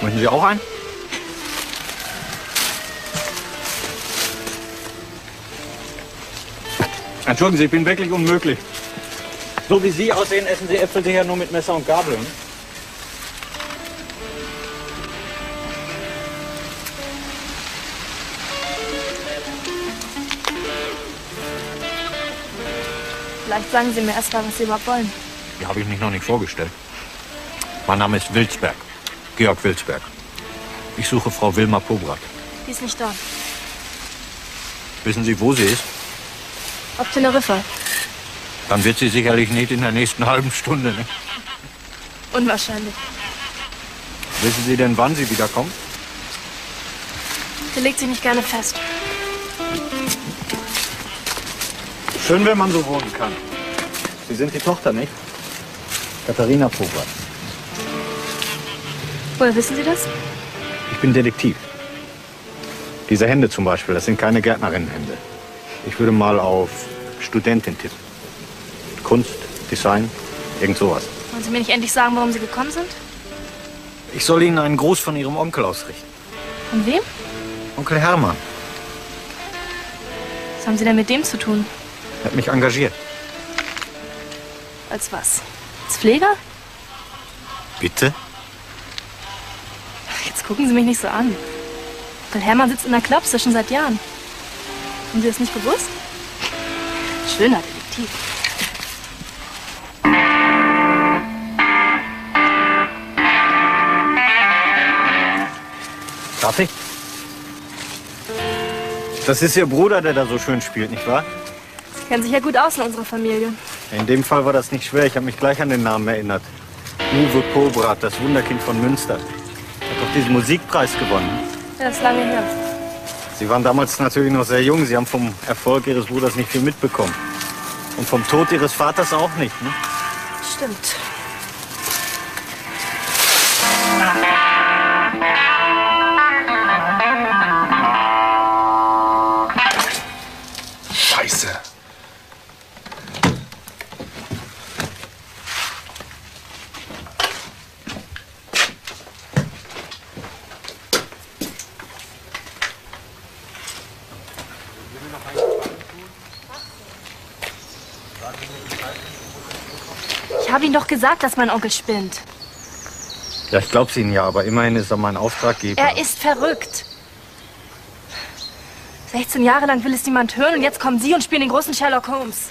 Möchten Sie auch ein? Entschuldigen Sie, ich bin wirklich unmöglich. So wie Sie aussehen, essen Sie Äpfel sicher nur mit Messer und Gabel. Hm? Vielleicht sagen Sie mir erst mal, was Sie überhaupt wollen. Die habe ich mich noch nicht vorgestellt. Mein Name ist Wilsberg. Georg Wilsberg. Ich suche Frau Wilma Pobrat. Die ist nicht da. Wissen Sie, wo sie ist? Auf Teneriffa. Dann wird sie sicherlich nicht in der nächsten halben Stunde. Ne? Unwahrscheinlich. Wissen Sie denn, wann sie wiederkommt? Die legt sich nicht gerne fest. Schön, wenn man so wohnen kann. Sie sind die Tochter, nicht? Katharina Pobrat. Woher wissen Sie das? Ich bin Detektiv. Diese Hände zum Beispiel, das sind keine Gärtnerinnenhände. Ich würde mal auf Studentin tippen. Kunst, Design, irgend sowas. Wollen Sie mir nicht endlich sagen, warum Sie gekommen sind? Ich soll Ihnen einen Gruß von Ihrem Onkel ausrichten. Von wem? Onkel Hermann Was haben Sie denn mit dem zu tun? Hat mich engagiert. Als was? Als Pfleger? Bitte? Ach, Jetzt gucken Sie mich nicht so an. Weil Hermann sitzt in der Klapse schon seit Jahren. Haben Sie das nicht gewusst? Schöner Detektiv. Darf ich? Das ist Ihr Bruder, der da so schön spielt, nicht wahr? Sie kennen sich ja gut aus in unserer Familie. In dem Fall war das nicht schwer. Ich habe mich gleich an den Namen erinnert. Uwe Pobrat, das Wunderkind von Münster. Hat doch diesen Musikpreis gewonnen. Ja, das ist lange her. Sie waren damals natürlich noch sehr jung. Sie haben vom Erfolg Ihres Bruders nicht viel mitbekommen. Und vom Tod Ihres Vaters auch nicht. Ne? Stimmt. Gesagt, dass mein Onkel spinnt. Ja, ich glaub's Ihnen ja, aber immerhin ist er mein Auftraggeber. Er ist verrückt. 16 Jahre lang will es niemand hören und jetzt kommen Sie und spielen den großen Sherlock Holmes.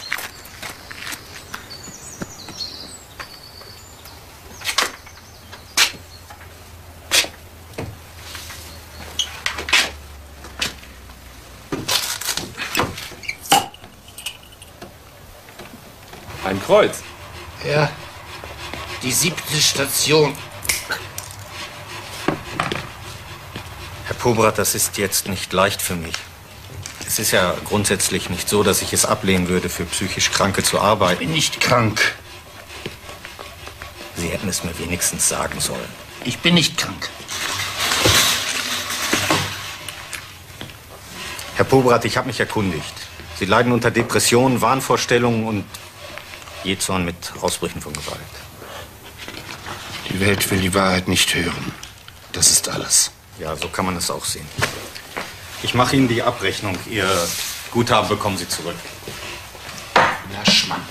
Ein Kreuz. Ja. Die siebte Station. Herr Pobrat, das ist jetzt nicht leicht für mich. Es ist ja grundsätzlich nicht so, dass ich es ablehnen würde, für psychisch Kranke zu arbeiten. Ich bin nicht krank. Sie hätten es mir wenigstens sagen sollen. Ich bin nicht krank. Herr Pobrat, ich habe mich erkundigt. Sie leiden unter Depressionen, Wahnvorstellungen und Jezorn mit Ausbrüchen von Gewalt. Die Welt will die Wahrheit nicht hören. Das ist alles. Ja, so kann man es auch sehen. Ich mache Ihnen die Abrechnung. Ihr Guthaben bekommen Sie zurück. Naschmann.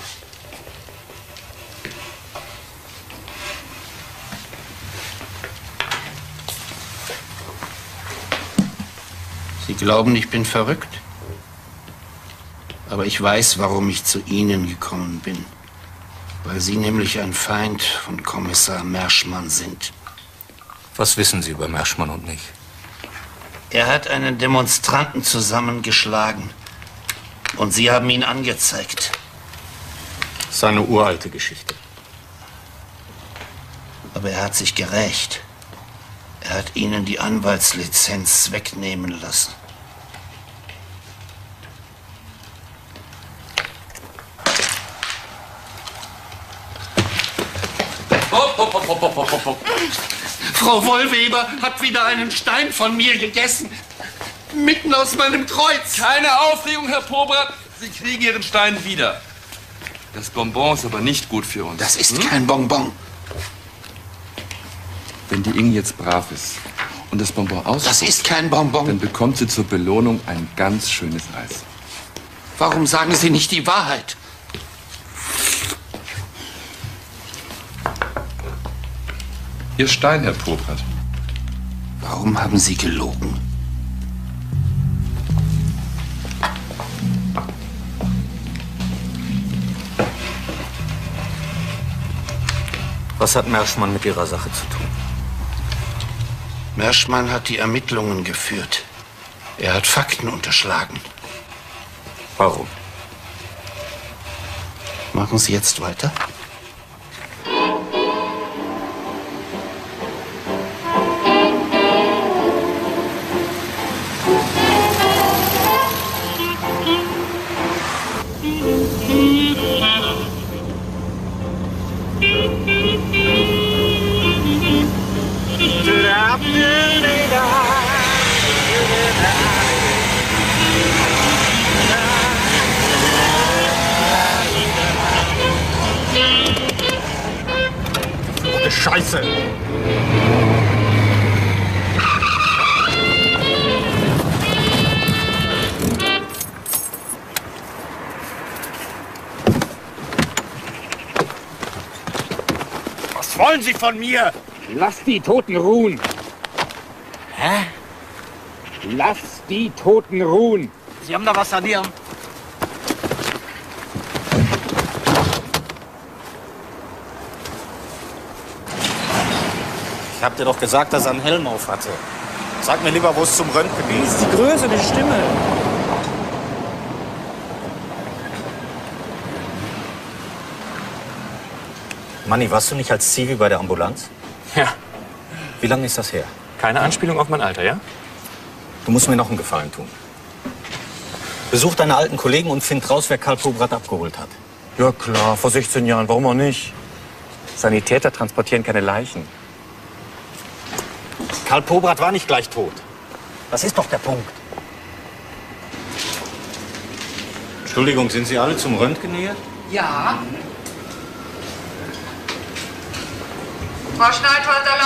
Sie glauben, ich bin verrückt? Aber ich weiß, warum ich zu Ihnen gekommen bin. Weil Sie nämlich ein Feind von Kommissar Merschmann sind. Was wissen Sie über Merschmann und mich? Er hat einen Demonstranten zusammengeschlagen. Und Sie haben ihn angezeigt. Seine uralte Geschichte. Aber er hat sich gerächt. Er hat Ihnen die Anwaltslizenz wegnehmen lassen. Frau Wollweber hat wieder einen Stein von mir gegessen. Mitten aus meinem Kreuz. Keine Aufregung, Herr Pobrat. Sie kriegen Ihren Stein wieder. Das Bonbon ist aber nicht gut für uns. Das ist kein Bonbon. Wenn die Inge jetzt brav ist und das Bonbon aus. Das ist kein Bonbon. Dann bekommt sie zur Belohnung ein ganz schönes Eis. Warum sagen Sie nicht die Wahrheit? Ihr Stein, Herr Probert. Warum haben Sie gelogen? Was hat Merschmann mit Ihrer Sache zu tun? Merschmann hat die Ermittlungen geführt. Er hat Fakten unterschlagen. Warum? Machen Sie jetzt weiter? Scheiße! Was wollen Sie von mir? Lass die Toten ruhen. Hä? Lass die Toten ruhen. Sie haben da was an Ihrem... Ich hab dir doch gesagt, dass er einen Helm auf hatte. Sag mir lieber, wo es zum Röntgen geht. ist die Größe, die Stimme. Manni, warst du nicht als Zivi bei der Ambulanz? Ja. Wie lange ist das her? Keine Anspielung auf mein Alter, ja? Du musst mir noch einen Gefallen tun. Besuch deine alten Kollegen und find raus, wer Karl Pobrat abgeholt hat. Ja klar, vor 16 Jahren, warum auch nicht? Sanitäter transportieren keine Leichen. Karl Pobrat war nicht gleich tot. Das ist doch der Punkt. Entschuldigung, sind Sie alle zum Röntgen hier? Ja. Frau Schneidhäuser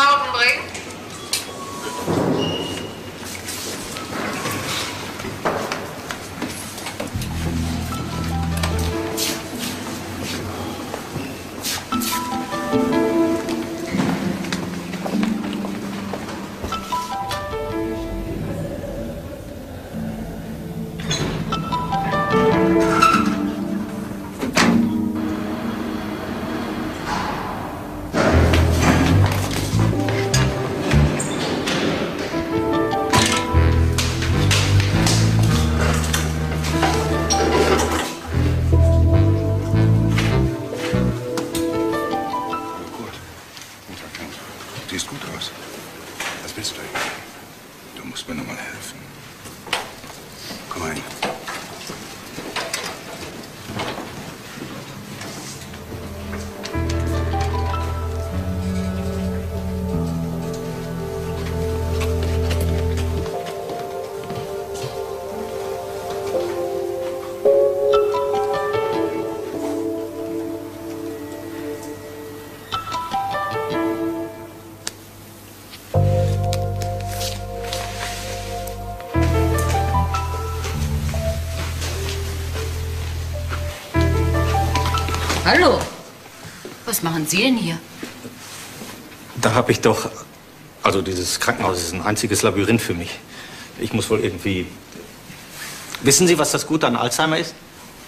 Hallo. Was machen Sie denn hier? Da habe ich doch. Also, dieses Krankenhaus ist ein einziges Labyrinth für mich. Ich muss wohl irgendwie. Wissen Sie, was das Gute an Alzheimer ist?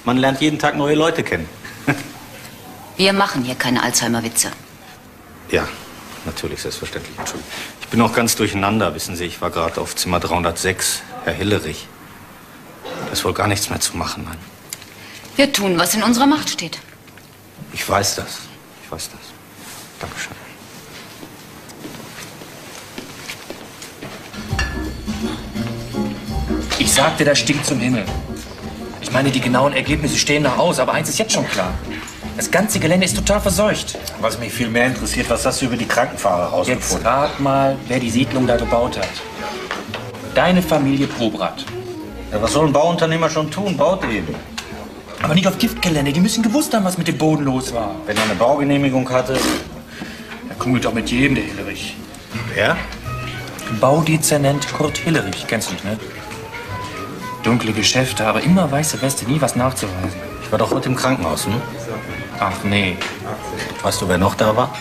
Man lernt jeden Tag neue Leute kennen. <laughs> Wir machen hier keine Alzheimer-Witze. Ja, natürlich, selbstverständlich. Entschuldigung. Ich bin auch ganz durcheinander, wissen Sie. Ich war gerade auf Zimmer 306, Herr Hillerich. Da ist wohl gar nichts mehr zu machen, nein. Wir tun, was in unserer Macht steht. Ich weiß das. Ich weiß das. Dankeschön. Ich sagte, das stinkt zum Himmel. Ich meine, die genauen Ergebnisse stehen noch aus, aber eins ist jetzt schon klar. Das ganze Gelände ist total verseucht. Was mich viel mehr interessiert, was hast du über die Krankenfahrer Jetzt rat mal, wer die Siedlung da gebaut hat. Deine Familie Probrat. Ja, was soll ein Bauunternehmer schon tun? Baut eben. Aber nicht auf Giftgelände. Die müssen gewusst haben, was mit dem Boden los war. Wenn er eine Baugenehmigung hatte. Er kungelt doch mit jedem, der Hillerich. Wer? Baudezernent Kurt Hillerich. Kennst du nicht, ne? Dunkle Geschäfte, aber immer weiße Weste, nie was nachzuweisen. Ich war doch heute im Krankenhaus, hm? Ach nee. Weißt du, wer noch da war?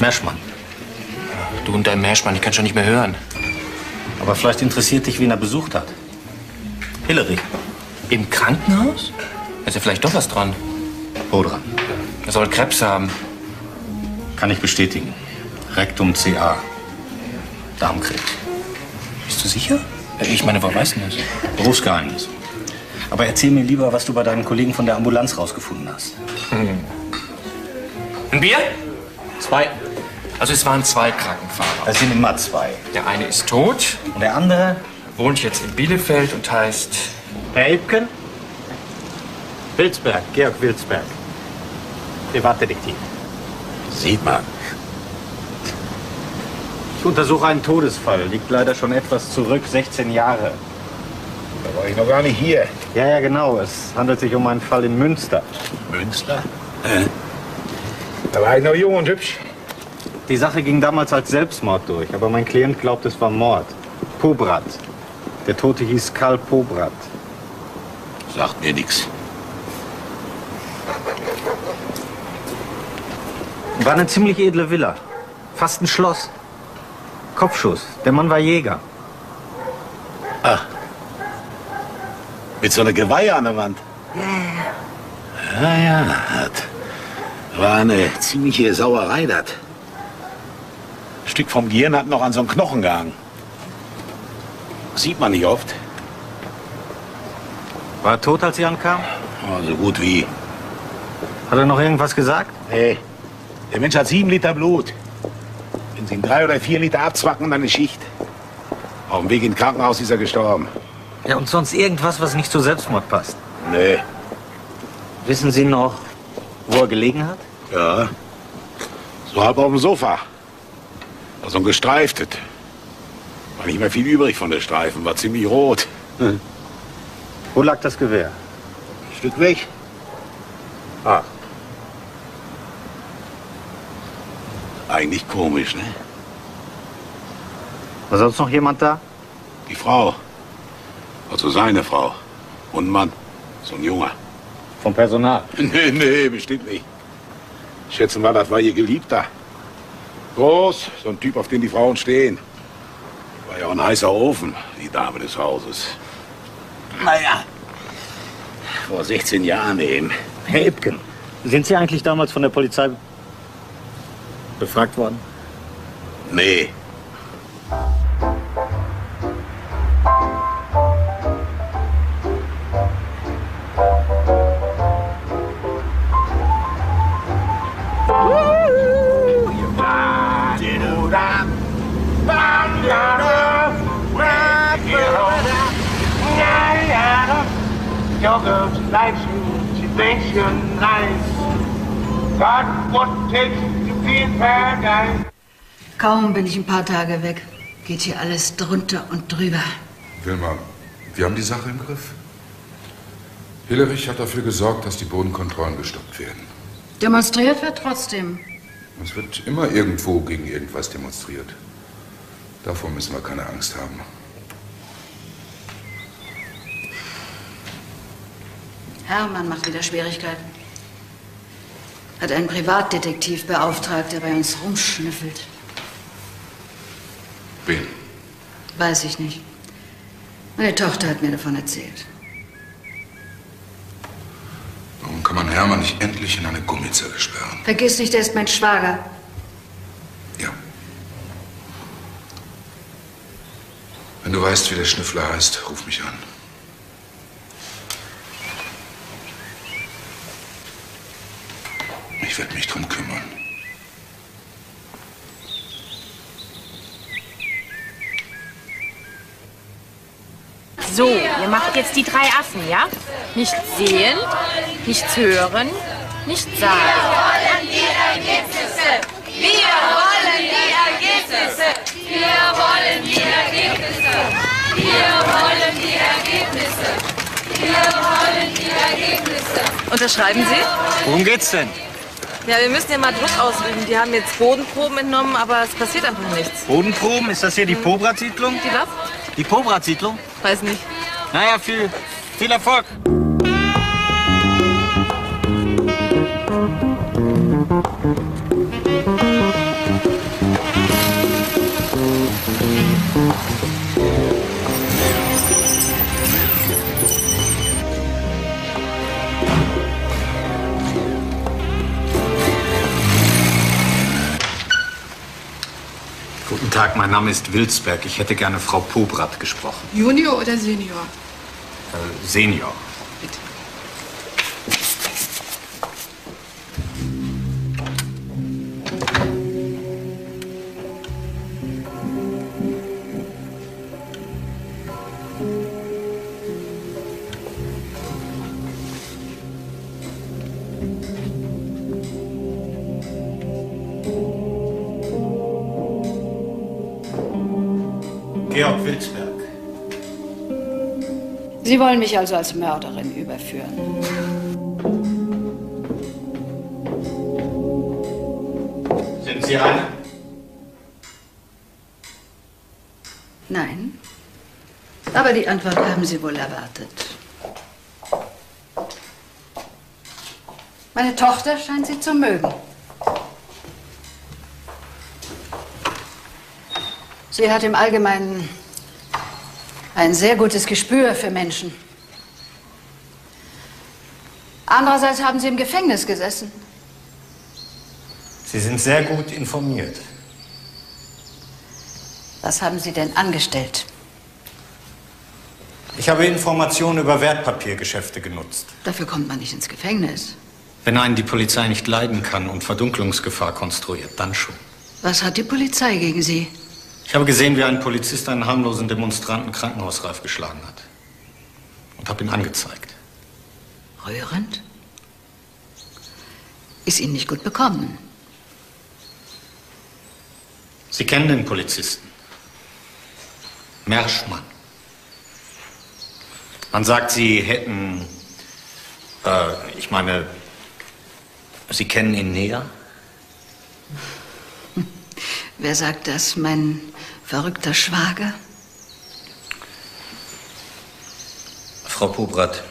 Merschmann. Du und dein Meerschmann, ich kann schon nicht mehr hören. Aber vielleicht interessiert dich, wen er besucht hat. Hillary. Im Krankenhaus? Ist ja vielleicht doch was dran. Wo dran? Er soll Krebs haben. Kann ich bestätigen. Rektum CA. Darmkrebs. Bist du sicher? Ich meine, woher weißt du das? Berufsgeheimnis. Aber erzähl mir lieber, was du bei deinen Kollegen von der Ambulanz rausgefunden hast. Hm. Ein Bier? Zwei. Also es waren zwei Krankenfahrer. Es sind immer zwei. Der eine ist tot. Und der andere? Wohnt jetzt in Bielefeld und heißt... Herr Ebken? Wilsberg, Georg Wilsberg. Privatdetektiv. Sieht man. Ich untersuche einen Todesfall. Liegt leider schon etwas zurück, 16 Jahre. Da war ich noch gar nicht hier. Ja, ja, genau. Es handelt sich um einen Fall in Münster. Münster? Äh. Da war ich noch jung und hübsch. Die Sache ging damals als Selbstmord durch, aber mein Klient glaubt, es war Mord. Pobrat. Der Tote hieß Karl Pobrat. Sagt mir nichts. War eine ziemlich edle Villa. Fast ein Schloss. Kopfschuss. Der Mann war Jäger. Ah. Mit so einer Geweihe an der Wand. Ja, ja. Das war eine ziemliche Sauerei, das. Ein Stück vom Gehirn hat noch an so einen Knochen gehangen. Sieht man nicht oft. War er tot, als Sie ankamen? Oh, so gut wie. Hat er noch irgendwas gesagt? Nee. Der Mensch hat sieben Liter Blut. Wenn Sie ihm drei oder vier Liter abzwacken, dann ist Schicht. Auf dem Weg ins Krankenhaus ist er gestorben. Ja, und sonst irgendwas, was nicht zu Selbstmord passt? Nee. Wissen Sie noch, wo er gelegen hat? Ja. So halb auf dem Sofa. War so ein gestreiftet. War nicht mehr viel übrig von der Streifen, war ziemlich rot. Wo lag das Gewehr? Ein Stück weg. Ah. Eigentlich komisch, ne? War sonst noch jemand da? Die Frau. Also seine Frau. Und ein Mann. So ein Junger. Vom Personal? <laughs> Nee, nee, bestimmt nicht. Ich schätze mal, das war ihr Geliebter. Groß, so ein Typ, auf den die Frauen stehen. War ja auch ein heißer Ofen, die Dame des Hauses. Naja, vor 16 Jahren eben. Herr Ipken, sind Sie eigentlich damals von der Polizei befragt worden? Nee. Girl, she likes you. She thinks you're nice. Got what takes to be in paradise. Kaum bin ich ein paar Tage weg, geht hier alles drunter und drüber. Wilma, wir haben die Sache im Griff. Hillerich hat dafür gesorgt, dass die Bodenkontrollen gestoppt werden. Demonstriert wird trotzdem. Es wird immer irgendwo gegen irgendwas demonstriert. Davor müssen wir keine Angst haben. Hermann macht wieder Schwierigkeiten. Hat einen Privatdetektiv beauftragt, der bei uns rumschnüffelt. Wen? Weiß ich nicht. Meine Tochter hat mir davon erzählt. Warum kann man Hermann nicht endlich in eine Gummizelle sperren? Vergiss nicht, er ist mein Schwager. Wenn du weißt, wie der Schnüffler heißt, ruf mich an. Ich werde mich drum kümmern. So, ihr macht jetzt die drei Affen, ja? Nicht sehen, nichts hören, nichts sagen. wollen die Ergebnisse. Wir wollen die Ergebnisse. Wir wollen die Ergebnisse. Wir wollen die Ergebnisse. Wir wollen die Ergebnisse. Unterschreiben Sie? Worum geht's denn? Ja, wir müssen ja mal Druck ausüben. Die haben jetzt Bodenproben entnommen, aber es passiert einfach nichts. Bodenproben? Ist das hier die Pobrat-Siedlung? Die was? Die Pobrat-Siedlung? Weiß nicht. Naja, viel, viel Erfolg. Guten Tag, mein Name ist Wilsberg. Ich hätte gerne Frau Pobrat gesprochen. Junior oder Senior? Äh, Senior. Sie wollen mich also als Mörderin überführen. Sind Sie eine? Nein. Aber die Antwort haben Sie wohl erwartet. Meine Tochter scheint Sie zu mögen. Sie hat im Allgemeinen ein sehr gutes Gespür für Menschen. Andererseits haben Sie im Gefängnis gesessen. Sie sind sehr gut informiert. Was haben Sie denn angestellt? Ich habe Informationen über Wertpapiergeschäfte genutzt. Dafür kommt man nicht ins Gefängnis. Wenn einen die Polizei nicht leiden kann und Verdunklungsgefahr konstruiert, dann schon. Was hat die Polizei gegen Sie? Ich habe gesehen, wie ein Polizist einen harmlosen Demonstranten krankenhausreif geschlagen hat. Und habe ihn angezeigt. Rührend? Ist Ihnen nicht gut bekommen? Sie kennen den Polizisten. Merschmann. Man sagt, Sie hätten, äh, ich meine, Sie kennen ihn näher? Wer sagt das? Mein verrückter Schwager? Frau Pobrat,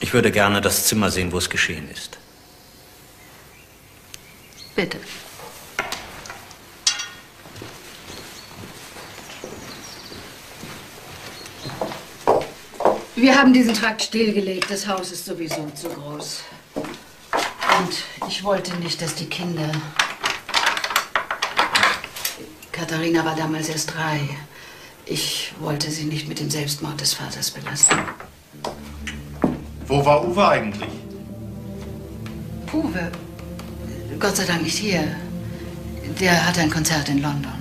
ich würde gerne das Zimmer sehen, wo es geschehen ist. Bitte. Wir haben diesen Trakt stillgelegt. Das Haus ist sowieso zu groß. Und ich wollte nicht, dass die Kinder. Katharina war damals erst drei. Ich wollte sie nicht mit dem Selbstmord des Vaters belasten. Wo war Uwe eigentlich? Uwe, Gott sei Dank nicht hier. Der hatte ein Konzert in London.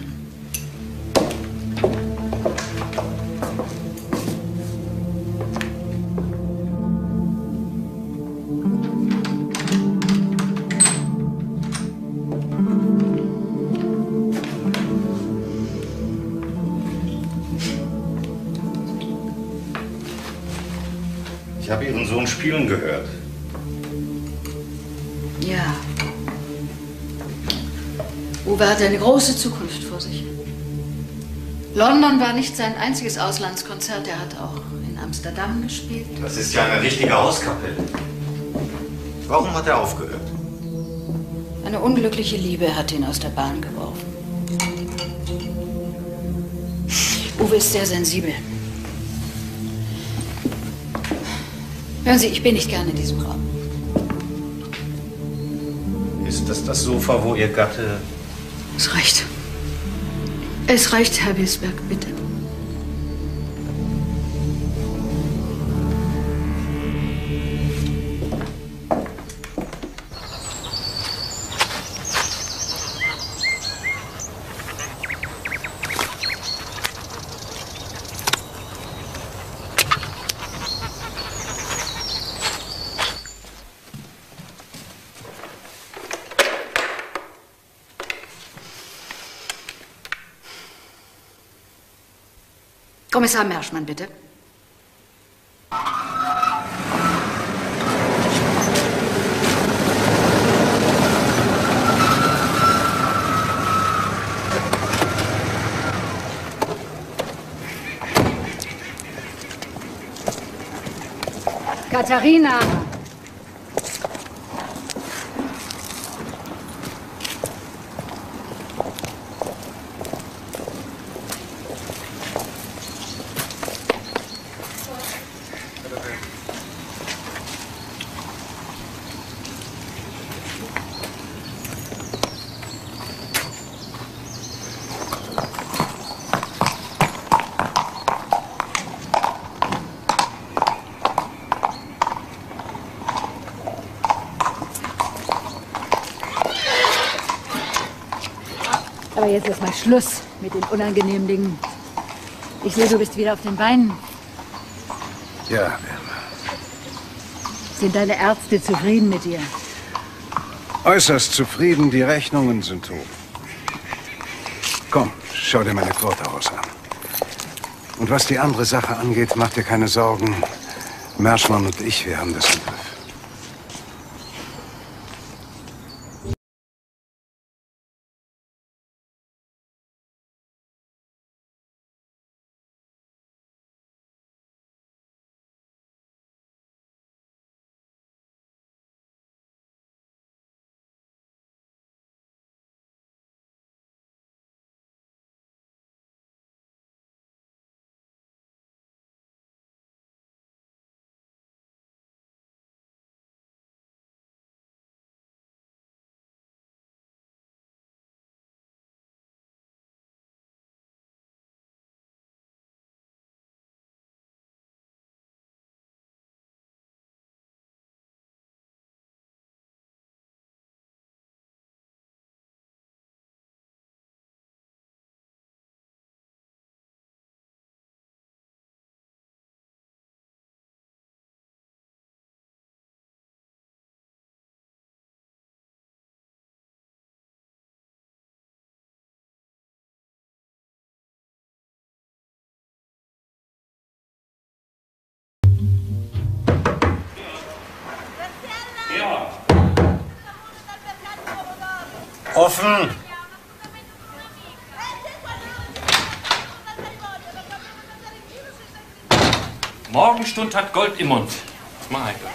Eine große Zukunft vor sich. London war nicht sein einziges Auslandskonzert. Er hat auch in Amsterdam gespielt. Das ist ja eine richtige Hauskapelle. Warum hat er aufgehört? Eine unglückliche Liebe hat ihn aus der Bahn geworfen. Uwe ist sehr sensibel. Hören Sie, ich bin nicht gerne in diesem Raum. Ist das das Sofa, wo Ihr Gatte... Es reicht. Es reicht, Herr Wilsberg, bitte. Kommissar Merschmann, bitte. Katharina! Jetzt ist mal Schluss mit den unangenehmen Dingen. Ich sehe, du bist wieder auf den Beinen. Ja, Wilma. Sind deine Ärzte zufrieden mit dir? Äußerst zufrieden, die Rechnungen sind hoch. Komm, schau dir meine Vorderhaus an. Und was die andere Sache angeht, mach dir keine Sorgen. Merschmann und ich, wir haben das im Offen! Morgenstund hat Gold im Mund. Mein Gott.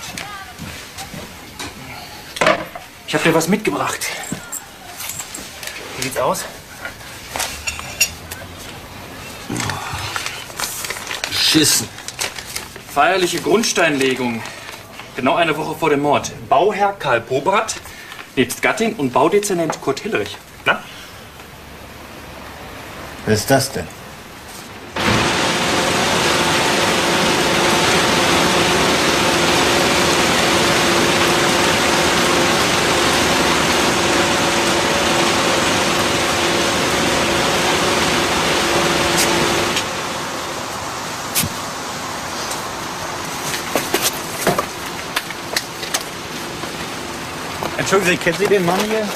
Ich habe dir was mitgebracht. Wie sieht's aus? Schissen. Feierliche Grundsteinlegung. Genau eine Woche vor dem Mord. Bauherr Karl Pobrat, nebst Gattin und Baudezernent Kurt Hillerich. Na? Wer ist das denn? Entschuldigen Sie, kennen Sie den Mann hier?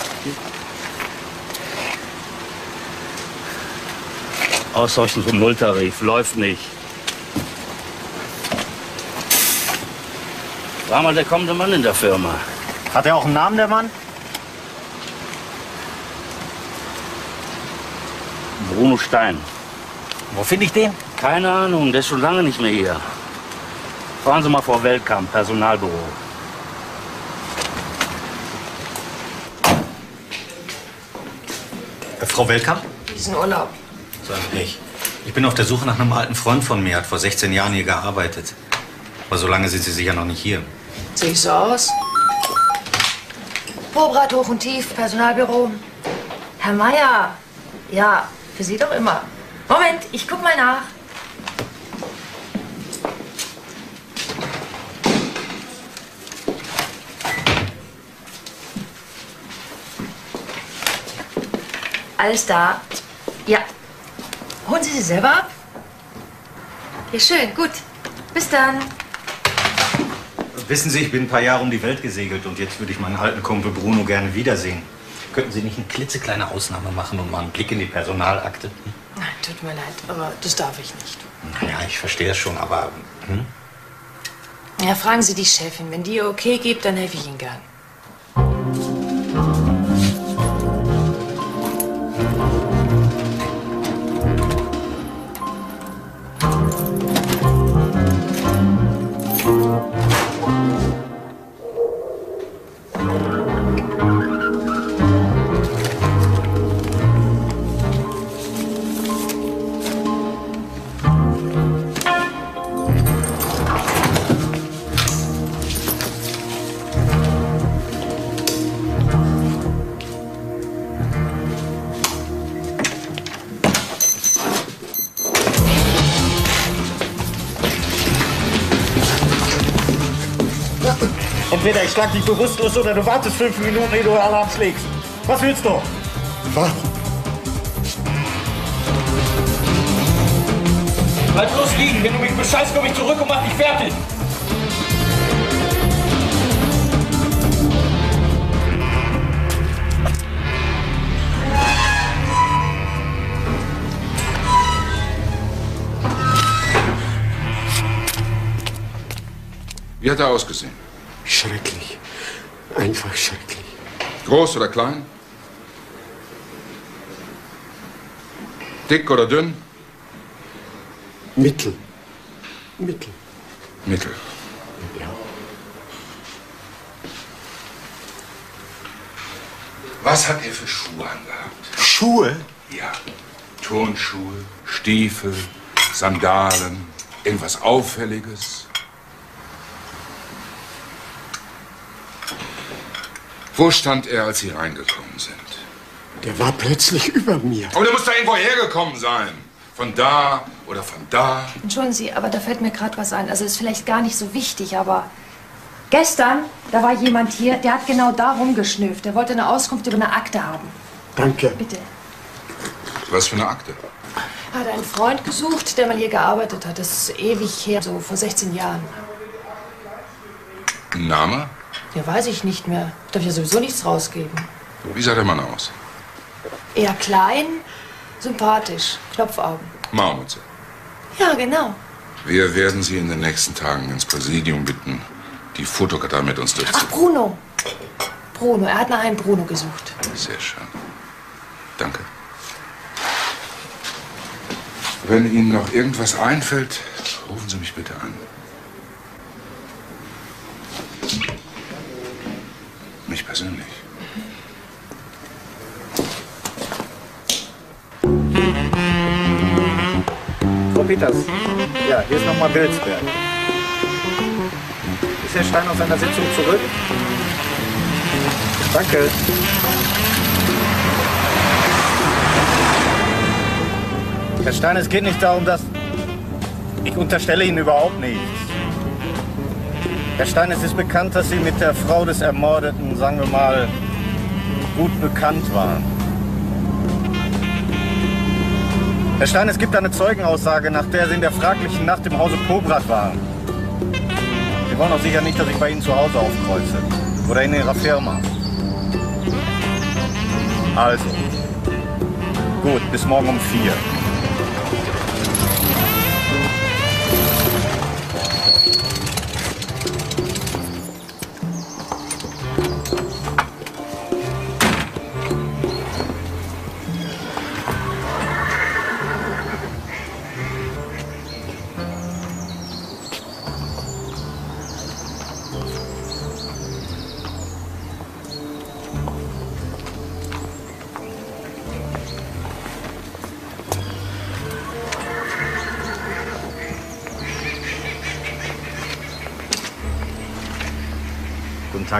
Ausreichend zum Nulltarif. Läuft nicht. War mal der kommende Mann in der Firma. Hat er auch einen Namen, der Mann? Bruno Stein. Wo finde ich den? Keine Ahnung, der ist schon lange nicht mehr hier. Fahren Sie mal vor Weltkamp, Personalbüro. Frau Welkamp? Diesen Urlaub. So ein Pech. Ich bin auf der Suche nach einem alten Freund von mir, hat vor 16 Jahren hier gearbeitet. Aber so lange sind Sie sicher noch nicht hier. Sehe ich so aus? Pobrat hoch und tief, Personalbüro. Herr Meier. Ja, für Sie doch immer. Moment, ich guck mal nach. Alles da. Ja. Holen Sie sie selber ab? Ja, schön, gut. Bis dann. Wissen Sie, ich bin ein paar Jahre um die Welt gesegelt und jetzt würde ich meinen alten Kumpel Bruno gerne wiedersehen. Könnten Sie nicht eine klitzekleine Ausnahme machen und mal einen Blick in die Personalakte? Nein, tut mir leid, aber das darf ich nicht. Naja, ich verstehe es schon, aber. Hm? Ja, fragen Sie die Chefin. Wenn die ihr okay gibt, dann helfe ich Ihnen gern. Schlag dich bewusstlos oder du wartest fünf Minuten, ehe du Alarm schlägst. Was willst du? Was? Bleib bloß liegen. Wenn du mich bescheißt, komm ich zurück und mach dich fertig. Wie hat er ausgesehen? Schrecklich. Groß oder klein? Dick oder dünn? Mittel. Mittel. Mittel. Ja. Was hat er für Schuhe angehabt? Schuhe? Ja. Turnschuhe, Stiefel, Sandalen, irgendwas Auffälliges. Wo stand er, als Sie reingekommen sind? Der war plötzlich über mir. Aber der muss da irgendwo hergekommen sein. Von da oder von da. Entschuldigen Sie, aber da fällt mir gerade was ein. Also ist vielleicht gar nicht so wichtig, aber gestern, da war jemand hier, der hat genau da rumgeschnüfft. Der wollte eine Auskunft über eine Akte haben. Danke. Bitte. Was für eine Akte? Er hat einen Freund gesucht, der mal hier gearbeitet hat. Das ist ewig her, so vor 16 Jahren. Ein Name? Ja, weiß ich nicht mehr. Darf ja sowieso nichts rausgeben. Wie sah der Mann aus? Eher klein, sympathisch, Knopfaugen. Marmutze. Ja, genau. Wir werden Sie in den nächsten Tagen ins Präsidium bitten, die Fotokarte mit uns Ach, durchzuführen. Bruno. Bruno, er hat nach einem Bruno gesucht. Sehr schön. Danke. Wenn Ihnen noch irgendwas einfällt, rufen Sie mich bitte an. Persönlich. Frau Peters, ja, hier ist nochmal Wilsberg. Ist Herr Stein aus seiner Sitzung zurück? Danke. Herr Stein, es geht nicht darum, dass... Ich unterstelle Ihnen überhaupt nichts. Herr Stein, es ist bekannt, dass Sie mit der Frau des Ermordeten, sagen wir mal, gut bekannt waren. Herr Stein, es gibt eine Zeugenaussage, nach der Sie in der fraglichen Nacht im Hause Pobrat waren. Sie wollen doch sicher nicht, dass ich bei Ihnen zu Hause aufkreuze. Oder in Ihrer Firma. Also. Gut, bis morgen um vier.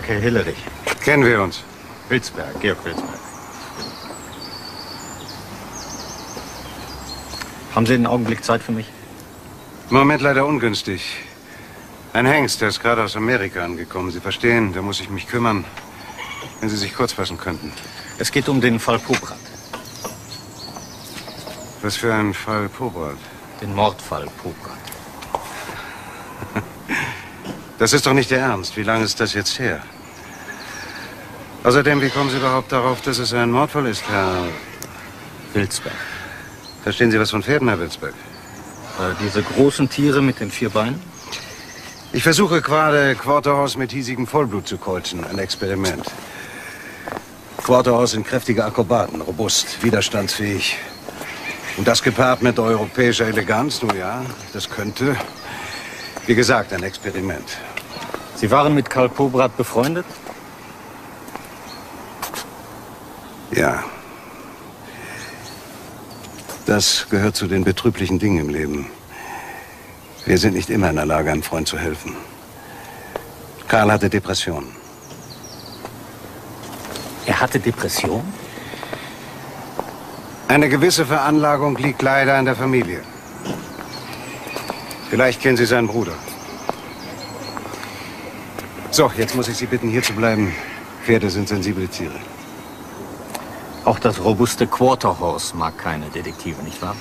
Herr Hillerich. Kennen wir uns? Wilsberg, Georg Wilsberg. Haben Sie einen Augenblick Zeit für mich? Im Moment leider ungünstig. Ein Hengst, der ist gerade aus Amerika angekommen. Sie verstehen, da muss ich mich kümmern. Wenn Sie sich kurz fassen könnten. Es geht um den Fall Pobrat. Was für ein Fall Pobrat? Den Mordfall Pobrat. <laughs> Das ist doch nicht der Ernst. Wie lange ist das jetzt her? Außerdem, wie kommen Sie überhaupt darauf, dass es ein Mordfall ist, Herr Wilsberg? Verstehen Sie was von Pferden, Herr Wilsberg? Äh, diese großen Tiere mit den vier Beinen? Ich versuche gerade, Quarterhaus mit hiesigem Vollblut zu kreuzen. Ein Experiment. Quarterhaus sind kräftige Akrobaten, robust, widerstandsfähig. Und das gepaart mit europäischer Eleganz, nun ja, das könnte, wie gesagt, ein Experiment. Sie waren mit Karl Pobrat befreundet? Ja. Das gehört zu den betrüblichen Dingen im Leben. Wir sind nicht immer in der Lage, einem Freund zu helfen. Karl hatte Depressionen. Er hatte Depression? Eine gewisse Veranlagung liegt leider in der Familie. Vielleicht kennen Sie seinen Bruder. So, jetzt muss ich Sie bitten, hier zu bleiben. Pferde sind sensible Tiere. Auch das robuste Quarterhorse mag keine Detektive, nicht wahr?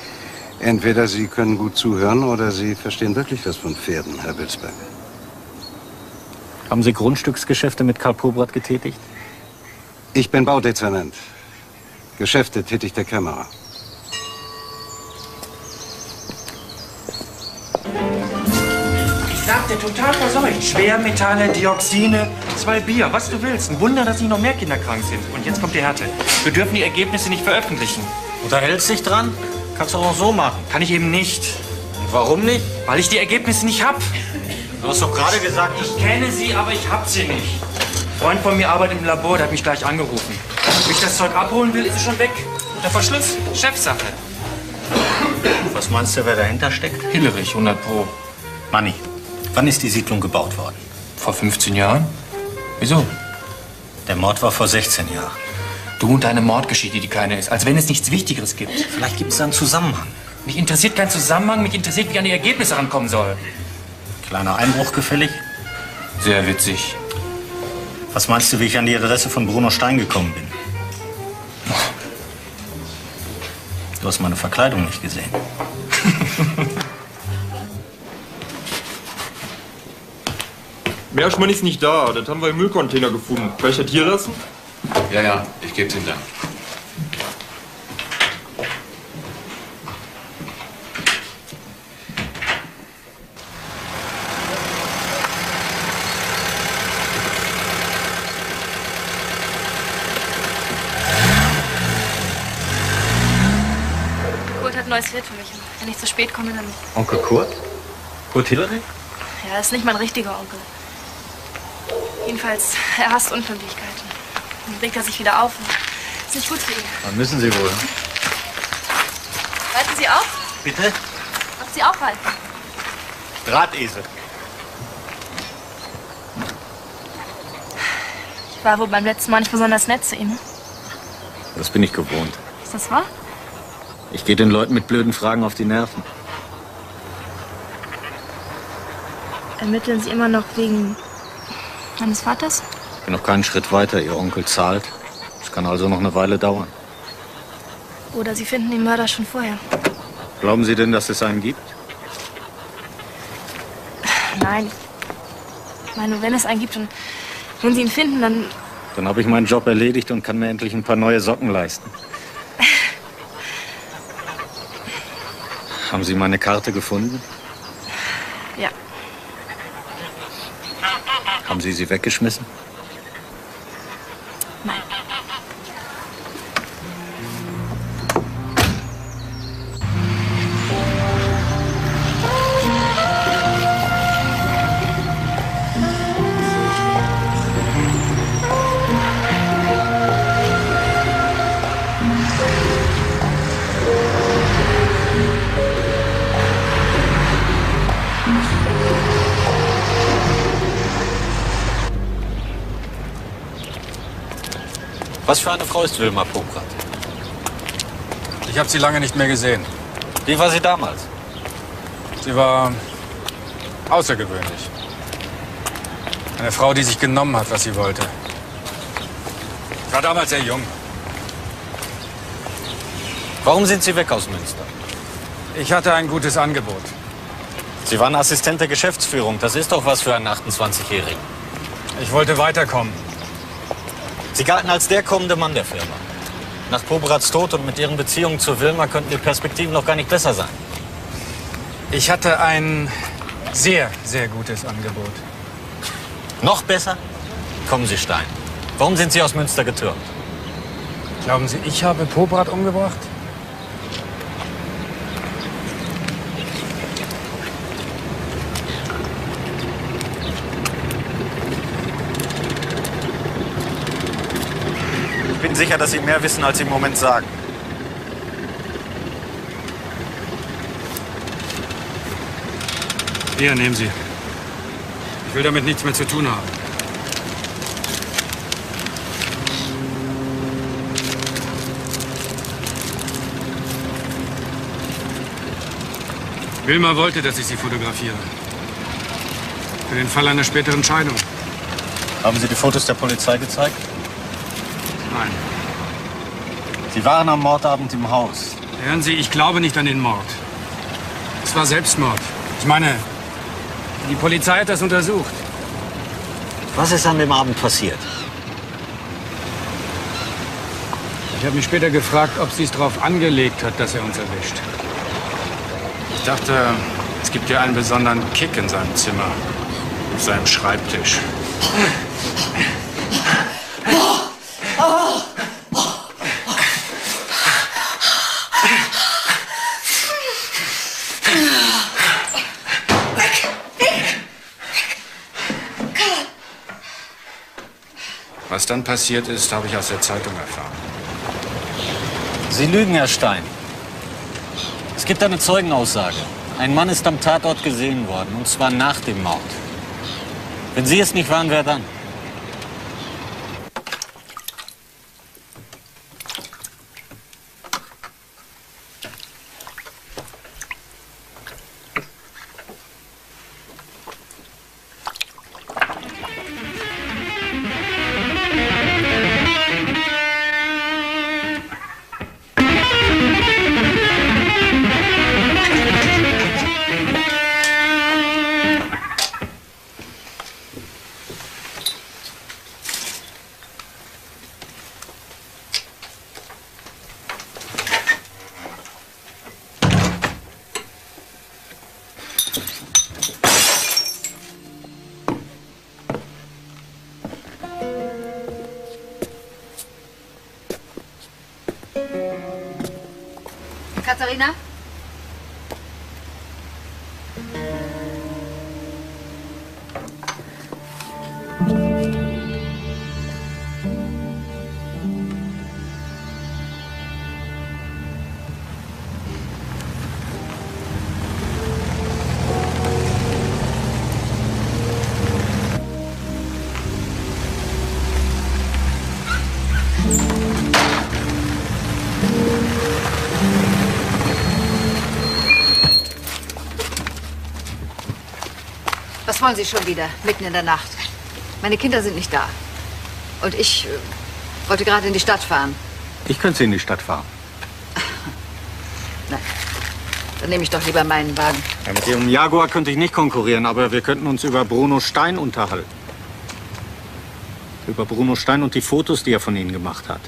Entweder Sie können gut zuhören oder Sie verstehen wirklich was von Pferden, Herr Wilsberg. Haben Sie Grundstücksgeschäfte mit Karl Pobrat getätigt? Ich bin Baudezernent. Geschäfte tätigt der Kämmerer. Ich sagte, total verseucht. Schwermetalle, Dioxine, zwei Bier, was du willst. Ein Wunder, dass nicht noch mehr Kinder krank sind. Und jetzt kommt die Härte. Wir dürfen die Ergebnisse nicht veröffentlichen. Unterhältst dich dran? Kannst du auch so machen. Kann ich eben nicht. Und warum nicht? Weil ich die Ergebnisse nicht hab. Du hast doch gerade gesagt, ich kenne sie, aber ich hab sie nicht. Ein Freund von mir arbeitet im Labor, der hat mich gleich angerufen. Wenn ich das Zeug abholen will, ist es schon weg. Unter Verschluss. Chefsache. Was meinst du, wer dahinter steckt? Hillerich, 100 Pro. Manni, wann ist die Siedlung gebaut worden? Vor 15 Jahren? Wieso? Der Mord war vor 16 Jahren. Du und deine Mordgeschichte, die keine ist. Als wenn es nichts Wichtigeres gibt. Vielleicht gibt es da einen Zusammenhang. Mich interessiert kein Zusammenhang, mich interessiert, wie ich an die Ergebnisse rankommen soll. Kleiner Einbruch gefällig? Sehr witzig. Was meinst du, wie ich an die Adresse von Bruno Stein gekommen bin? Du hast meine Verkleidung nicht gesehen. <laughs> Meerschmann ist nicht da. Das haben wir im Müllcontainer gefunden. Kann ich das hier lassen? Ja, ja, ich geb's ihm dann. Kurt hat ein neues Pferd für mich. Wenn ich zu spät komme, dann. Onkel Kurt? Kurt Hillary? Ja, ist nicht mein richtiger Onkel. Jedenfalls, er hasst Unpünktlichkeiten. Dann regt er sich wieder auf. und Ist nicht gut für ihn. Dann müssen Sie wohl. Reiten Sie auf? Bitte? Ob Sie auch reiten? Drahtesel. Ich war wohl beim letzten Mal nicht besonders nett zu ihm. Das bin ich gewohnt. Ist das wahr? Ich gehe den Leuten mit blöden Fragen auf die Nerven. Ermitteln Sie immer noch wegen meines Vaters? Ich bin noch keinen Schritt weiter. Ihr Onkel zahlt. Es kann also noch eine Weile dauern. Oder Sie finden den Mörder schon vorher? Glauben Sie denn, dass es einen gibt? Nein. Ich meine, wenn es einen gibt und wenn Sie ihn finden, dann. Dann habe ich meinen Job erledigt und kann mir endlich ein paar neue Socken leisten. <laughs> Haben Sie meine Karte gefunden? Ja. Haben Sie sie weggeschmissen? Was für eine Frau ist Wilma Pokrat? Ich habe sie lange nicht mehr gesehen. Wie war sie damals? Sie war außergewöhnlich. Eine Frau, die sich genommen hat, was sie wollte. Ich war damals sehr jung. Warum sind Sie weg aus Münster? Ich hatte ein gutes Angebot. Sie waren Assistent der Geschäftsführung. Das ist doch was für einen 28-Jährigen. Ich wollte weiterkommen. Sie galten als der kommende Mann der Firma. Nach Pobrats Tod und mit Ihren Beziehungen zu Wilma könnten die Perspektiven noch gar nicht besser sein. Ich hatte ein sehr, sehr gutes Angebot. Noch besser? Kommen Sie, Stein. Warum sind Sie aus Münster getürmt? Glauben Sie, ich habe Pobrat umgebracht? Bin sicher, dass Sie mehr wissen, als Sie im Moment sagen. Hier, nehmen Sie. Ich will damit nichts mehr zu tun haben. Wilma wollte, dass ich sie fotografiere. Für den Fall einer späteren Scheidung. Haben Sie die Fotos der Polizei gezeigt? Nein. Sie waren am Mordabend im Haus. Hören Sie, ich glaube nicht an den Mord. Es war Selbstmord. Ich meine, die Polizei hat das untersucht. Was ist an dem Abend passiert? Ich habe mich später gefragt, ob sie es darauf angelegt hat, dass er uns erwischt. Ich dachte, es gibt ja einen besonderen Kick in seinem Zimmer, auf seinem Schreibtisch. Was dann passiert ist, habe ich aus der Zeitung erfahren. Sie lügen, Herr Stein. Es gibt eine Zeugenaussage. Ein Mann ist am Tatort gesehen worden, und zwar nach dem Mord. Wenn Sie es nicht waren, wer dann? Wollen Sie schon wieder, mitten in der Nacht? Meine Kinder sind nicht da. Und ich äh, wollte gerade in die Stadt fahren. Ich könnte Sie in die Stadt fahren. Nein. Dann nehme ich doch lieber meinen Wagen. Ja, mit Ihrem Jaguar könnte ich nicht konkurrieren, aber wir könnten uns über Bruno Stein unterhalten. Über Bruno Stein und die Fotos, die er von Ihnen gemacht hat.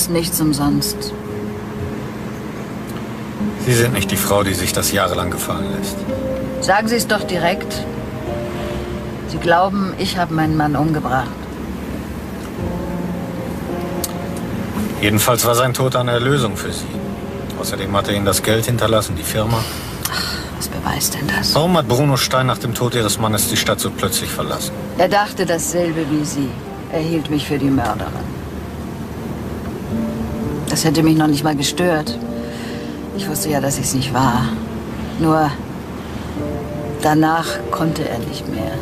Ist nichts umsonst. Sie sind nicht die Frau, die sich das jahrelang gefallen lässt. Sagen Sie es doch direkt. Sie glauben, ich habe meinen Mann umgebracht. Jedenfalls war sein Tod eine Erlösung für Sie. Außerdem hat er Ihnen das Geld hinterlassen, die Firma. Was beweist denn das? Warum hat Bruno Stein nach dem Tod Ihres Mannes die Stadt so plötzlich verlassen? Er dachte dasselbe wie Sie. Er hielt mich für die Mörderin. Das hätte mich noch nicht mal gestört. Ich wusste ja, dass ich es nicht war. Nur danach konnte er nicht mehr.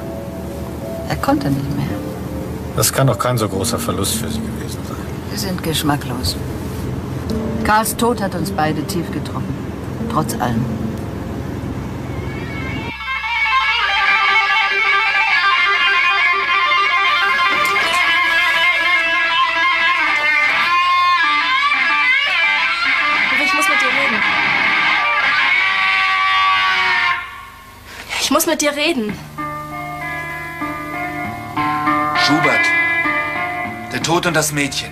Er konnte nicht mehr. Das kann doch kein so großer Verlust für Sie gewesen sein. Wir sind geschmacklos. Karls Tod hat uns beide tief getroffen. Trotz allem. Mit dir reden. Schubert. Der Tod und das Mädchen.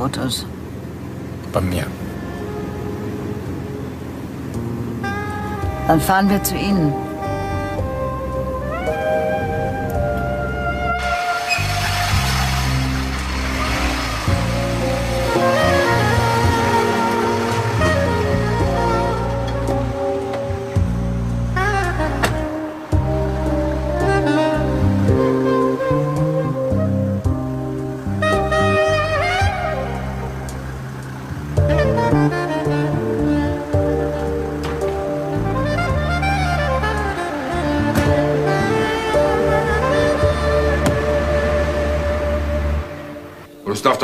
Antwort ist. Bei mir. Dann fahren wir zu Ihnen.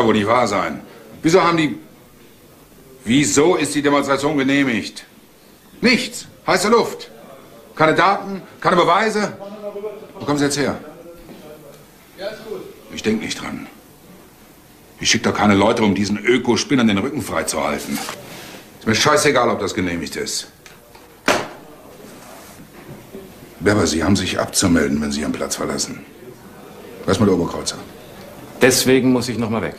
Wohl nicht wahr sein. Wieso haben die... Wieso ist die Demonstration genehmigt? Nichts. Heiße Luft. Keine Daten, keine Beweise. Wo kommen Sie jetzt her? Ich denke nicht dran. Ich schicke doch keine Leute, um diesen Ökospinnern den Rücken freizuhalten. Ist mir scheißegal, ob das genehmigt ist. Berber, Sie haben sich abzumelden, wenn Sie Ihren Platz verlassen. Was mit der Oberkreuzer? Deswegen muss ich noch mal weg.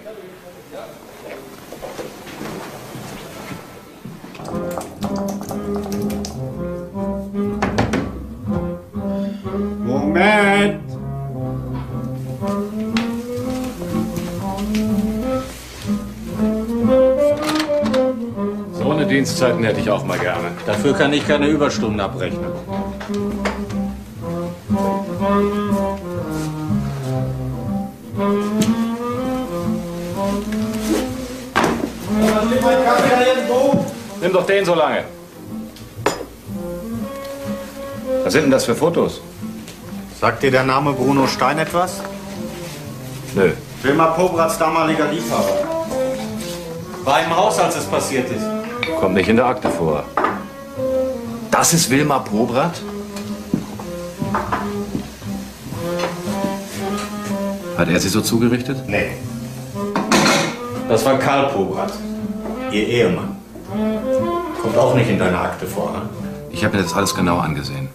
Moment! So eine Dienstzeiten hätte ich auch mal gerne. Dafür kann ich keine Überstunden abrechnen. Nimm doch den so lange. Was sind denn das für Fotos? Sagt dir der Name Bruno Stein etwas? Nö. Wilmar Pobrats damaliger Liebhaber. War im Haus, als es passiert ist. Kommt nicht in der Akte vor. Das ist Wilmar Probrat? Hat er sie so zugerichtet? Nee. Das war Karl Pobrat, ihr Ehemann. Kommt auch nicht in deiner Akte vor, ne? Ich habe mir das alles genau angesehen.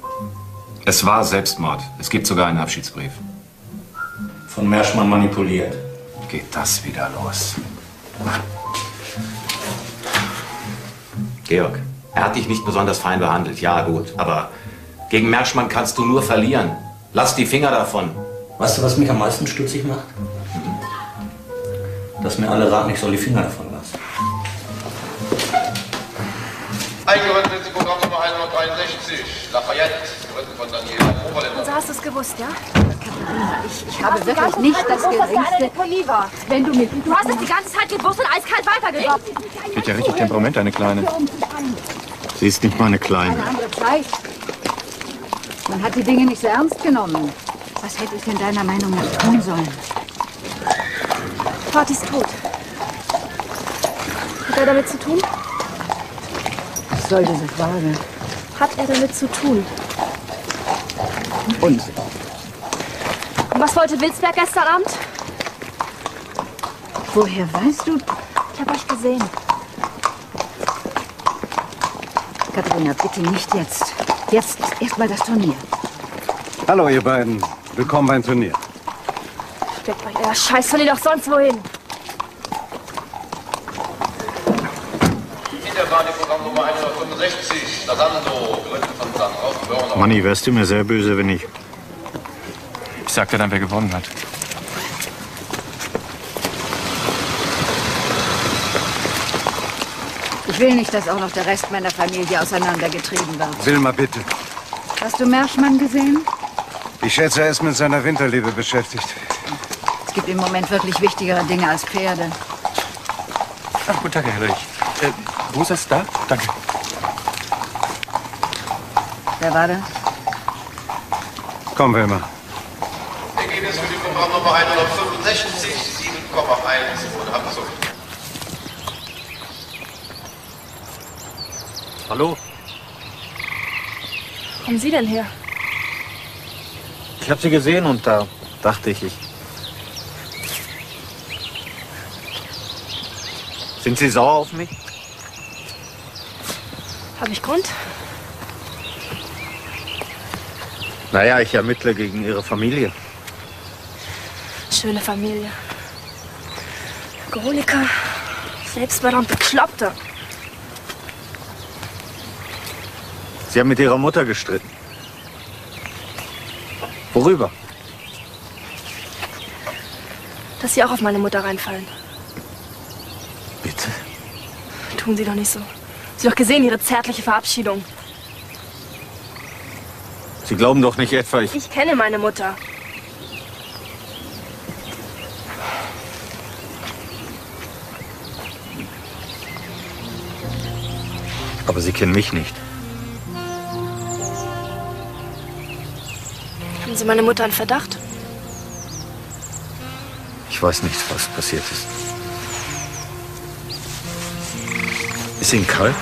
Es war Selbstmord. Es gibt sogar einen Abschiedsbrief. Von Merschmann manipuliert. Geht das wieder los? Georg, er hat dich nicht besonders fein behandelt. Ja, gut. Aber gegen Merschmann kannst du nur verlieren. Lass die Finger davon. Weißt du, was mich am meisten stutzig macht? Dass mir alle raten, ich soll die Finger davon lassen. Eingerückt ist Programm Nummer 163, Lafayette, geritten von Daniela Oberländer. Also hast du es gewusst, ja? Ich, ich habe wirklich nicht das geringste... Wenn du mit... Du hast es die ganze Zeit gewusst und eiskalt weitergebracht. Geht ja richtig Temperament, eine Kleine. Sie ist nicht meine Kleine. Eine andere Zeit. Man hat die Dinge nicht so ernst genommen. Was hätte ich denn deiner Meinung nach tun sollen? Vati ist tot. Hat er damit zu tun? Was soll diese Frage? Hat er damit zu tun? Unsinn. Und was wollte Wilsberg gestern Abend? Woher weißt du? Ich habe euch gesehen. Katharina, bitte nicht jetzt. Jetzt erstmal das Turnier. Hallo, ihr beiden. Willkommen beim Turnier. Steckt euch euer Scheiß von ihr doch sonst wohin. In der Bahn Programm Nummer 165, Lasando, geritten von. Manni, wärst du mir sehr böse, wenn ich... Ich sag dir dann, wer gewonnen hat. Ich will nicht, dass auch noch der Rest meiner Familie auseinandergetrieben wird. Wilma, bitte. Hast du Merschmann gesehen? Ich schätze, er ist mit seiner Winterliebe beschäftigt. Es gibt im Moment wirklich wichtigere Dinge als Pferde. Ach, guten Tag, Herr Helrich. Äh, wo ist das? Da? Danke. Wer war das? Komm, Wilma. Ergebnis für die Programm Nummer 165, 7,1 wurde abgezogen. Hallo? Wo kommen Sie denn her? Ich habe sie gesehen und da dachte ich, ich... Sind Sie sauer auf mich? Habe ich Grund? Naja, ich ermittle gegen Ihre Familie. Schöne Familie. Alkoholiker, Selbstmörder und Bekloppte. Sie haben mit Ihrer Mutter gestritten. Worüber? Dass Sie auch auf meine Mutter reinfallen. Bitte? Tun Sie doch nicht so. Sie haben doch gesehen, Ihre zärtliche Verabschiedung. Sie glauben doch nicht etwa, ich... Ich kenne meine Mutter. Aber Sie kennen mich nicht. Haben Sie meine Mutter in Verdacht? Ich weiß nicht, was passiert ist. Ist Ihnen kalt?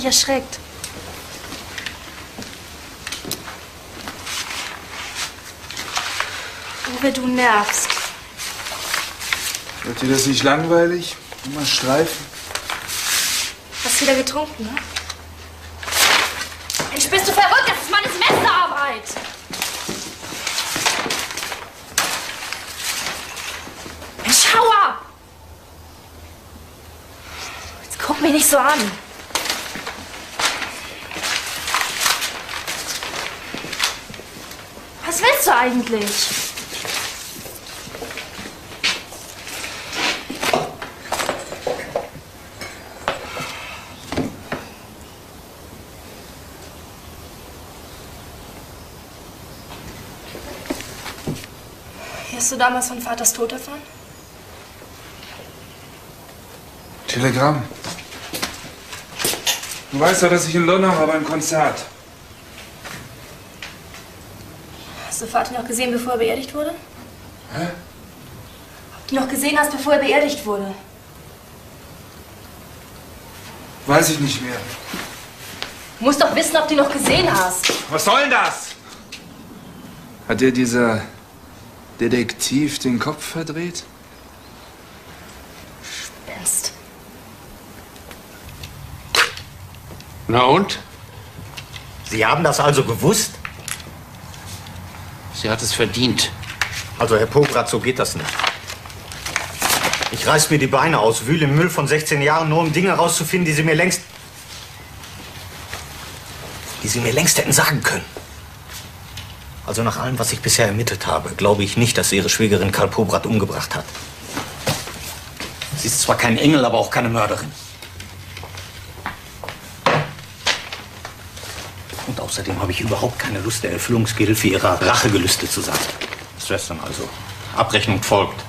Mich erschreckt. Uwe, du nervst. Wird dir das nicht langweilig? Immer streifen? Hast wieder getrunken, ne? Mensch, bist du verrückt? Das ist meine Semesterarbeit. Mensch, Schauer! Jetzt guck mich nicht so an. Was willst du eigentlich? Hast du damals von Vaters Tod erfahren? Telegramm. Du weißt doch, dass ich in London war beim Konzert. Hast du Vater noch gesehen, bevor er beerdigt wurde? Hä? Ob du noch gesehen hast, bevor er beerdigt wurde? Weiß ich nicht mehr. Du musst doch wissen, ob du ihn noch gesehen hast. Was soll denn das? Hat dir dieser Detektiv den Kopf verdreht? Ernst. Na und? Sie haben das also gewusst? Sie hat es verdient. Also, Herr Pograt, so geht das nicht. Ich reiß mir die Beine aus, wühle im Müll von 16 Jahren, nur um Dinge rauszufinden, die Sie mir längst. die Sie mir längst hätten sagen können. Also, nach allem, was ich bisher ermittelt habe, glaube ich nicht, dass Sie Ihre Schwägerin Karl Pobrat umgebracht hat. Sie ist zwar kein Engel, aber auch keine Mörderin. Und außerdem habe ich überhaupt keine Lust, der Erfüllungsgehilfe ihrer Rachegelüste zu sein. Dann also. Abrechnung folgt.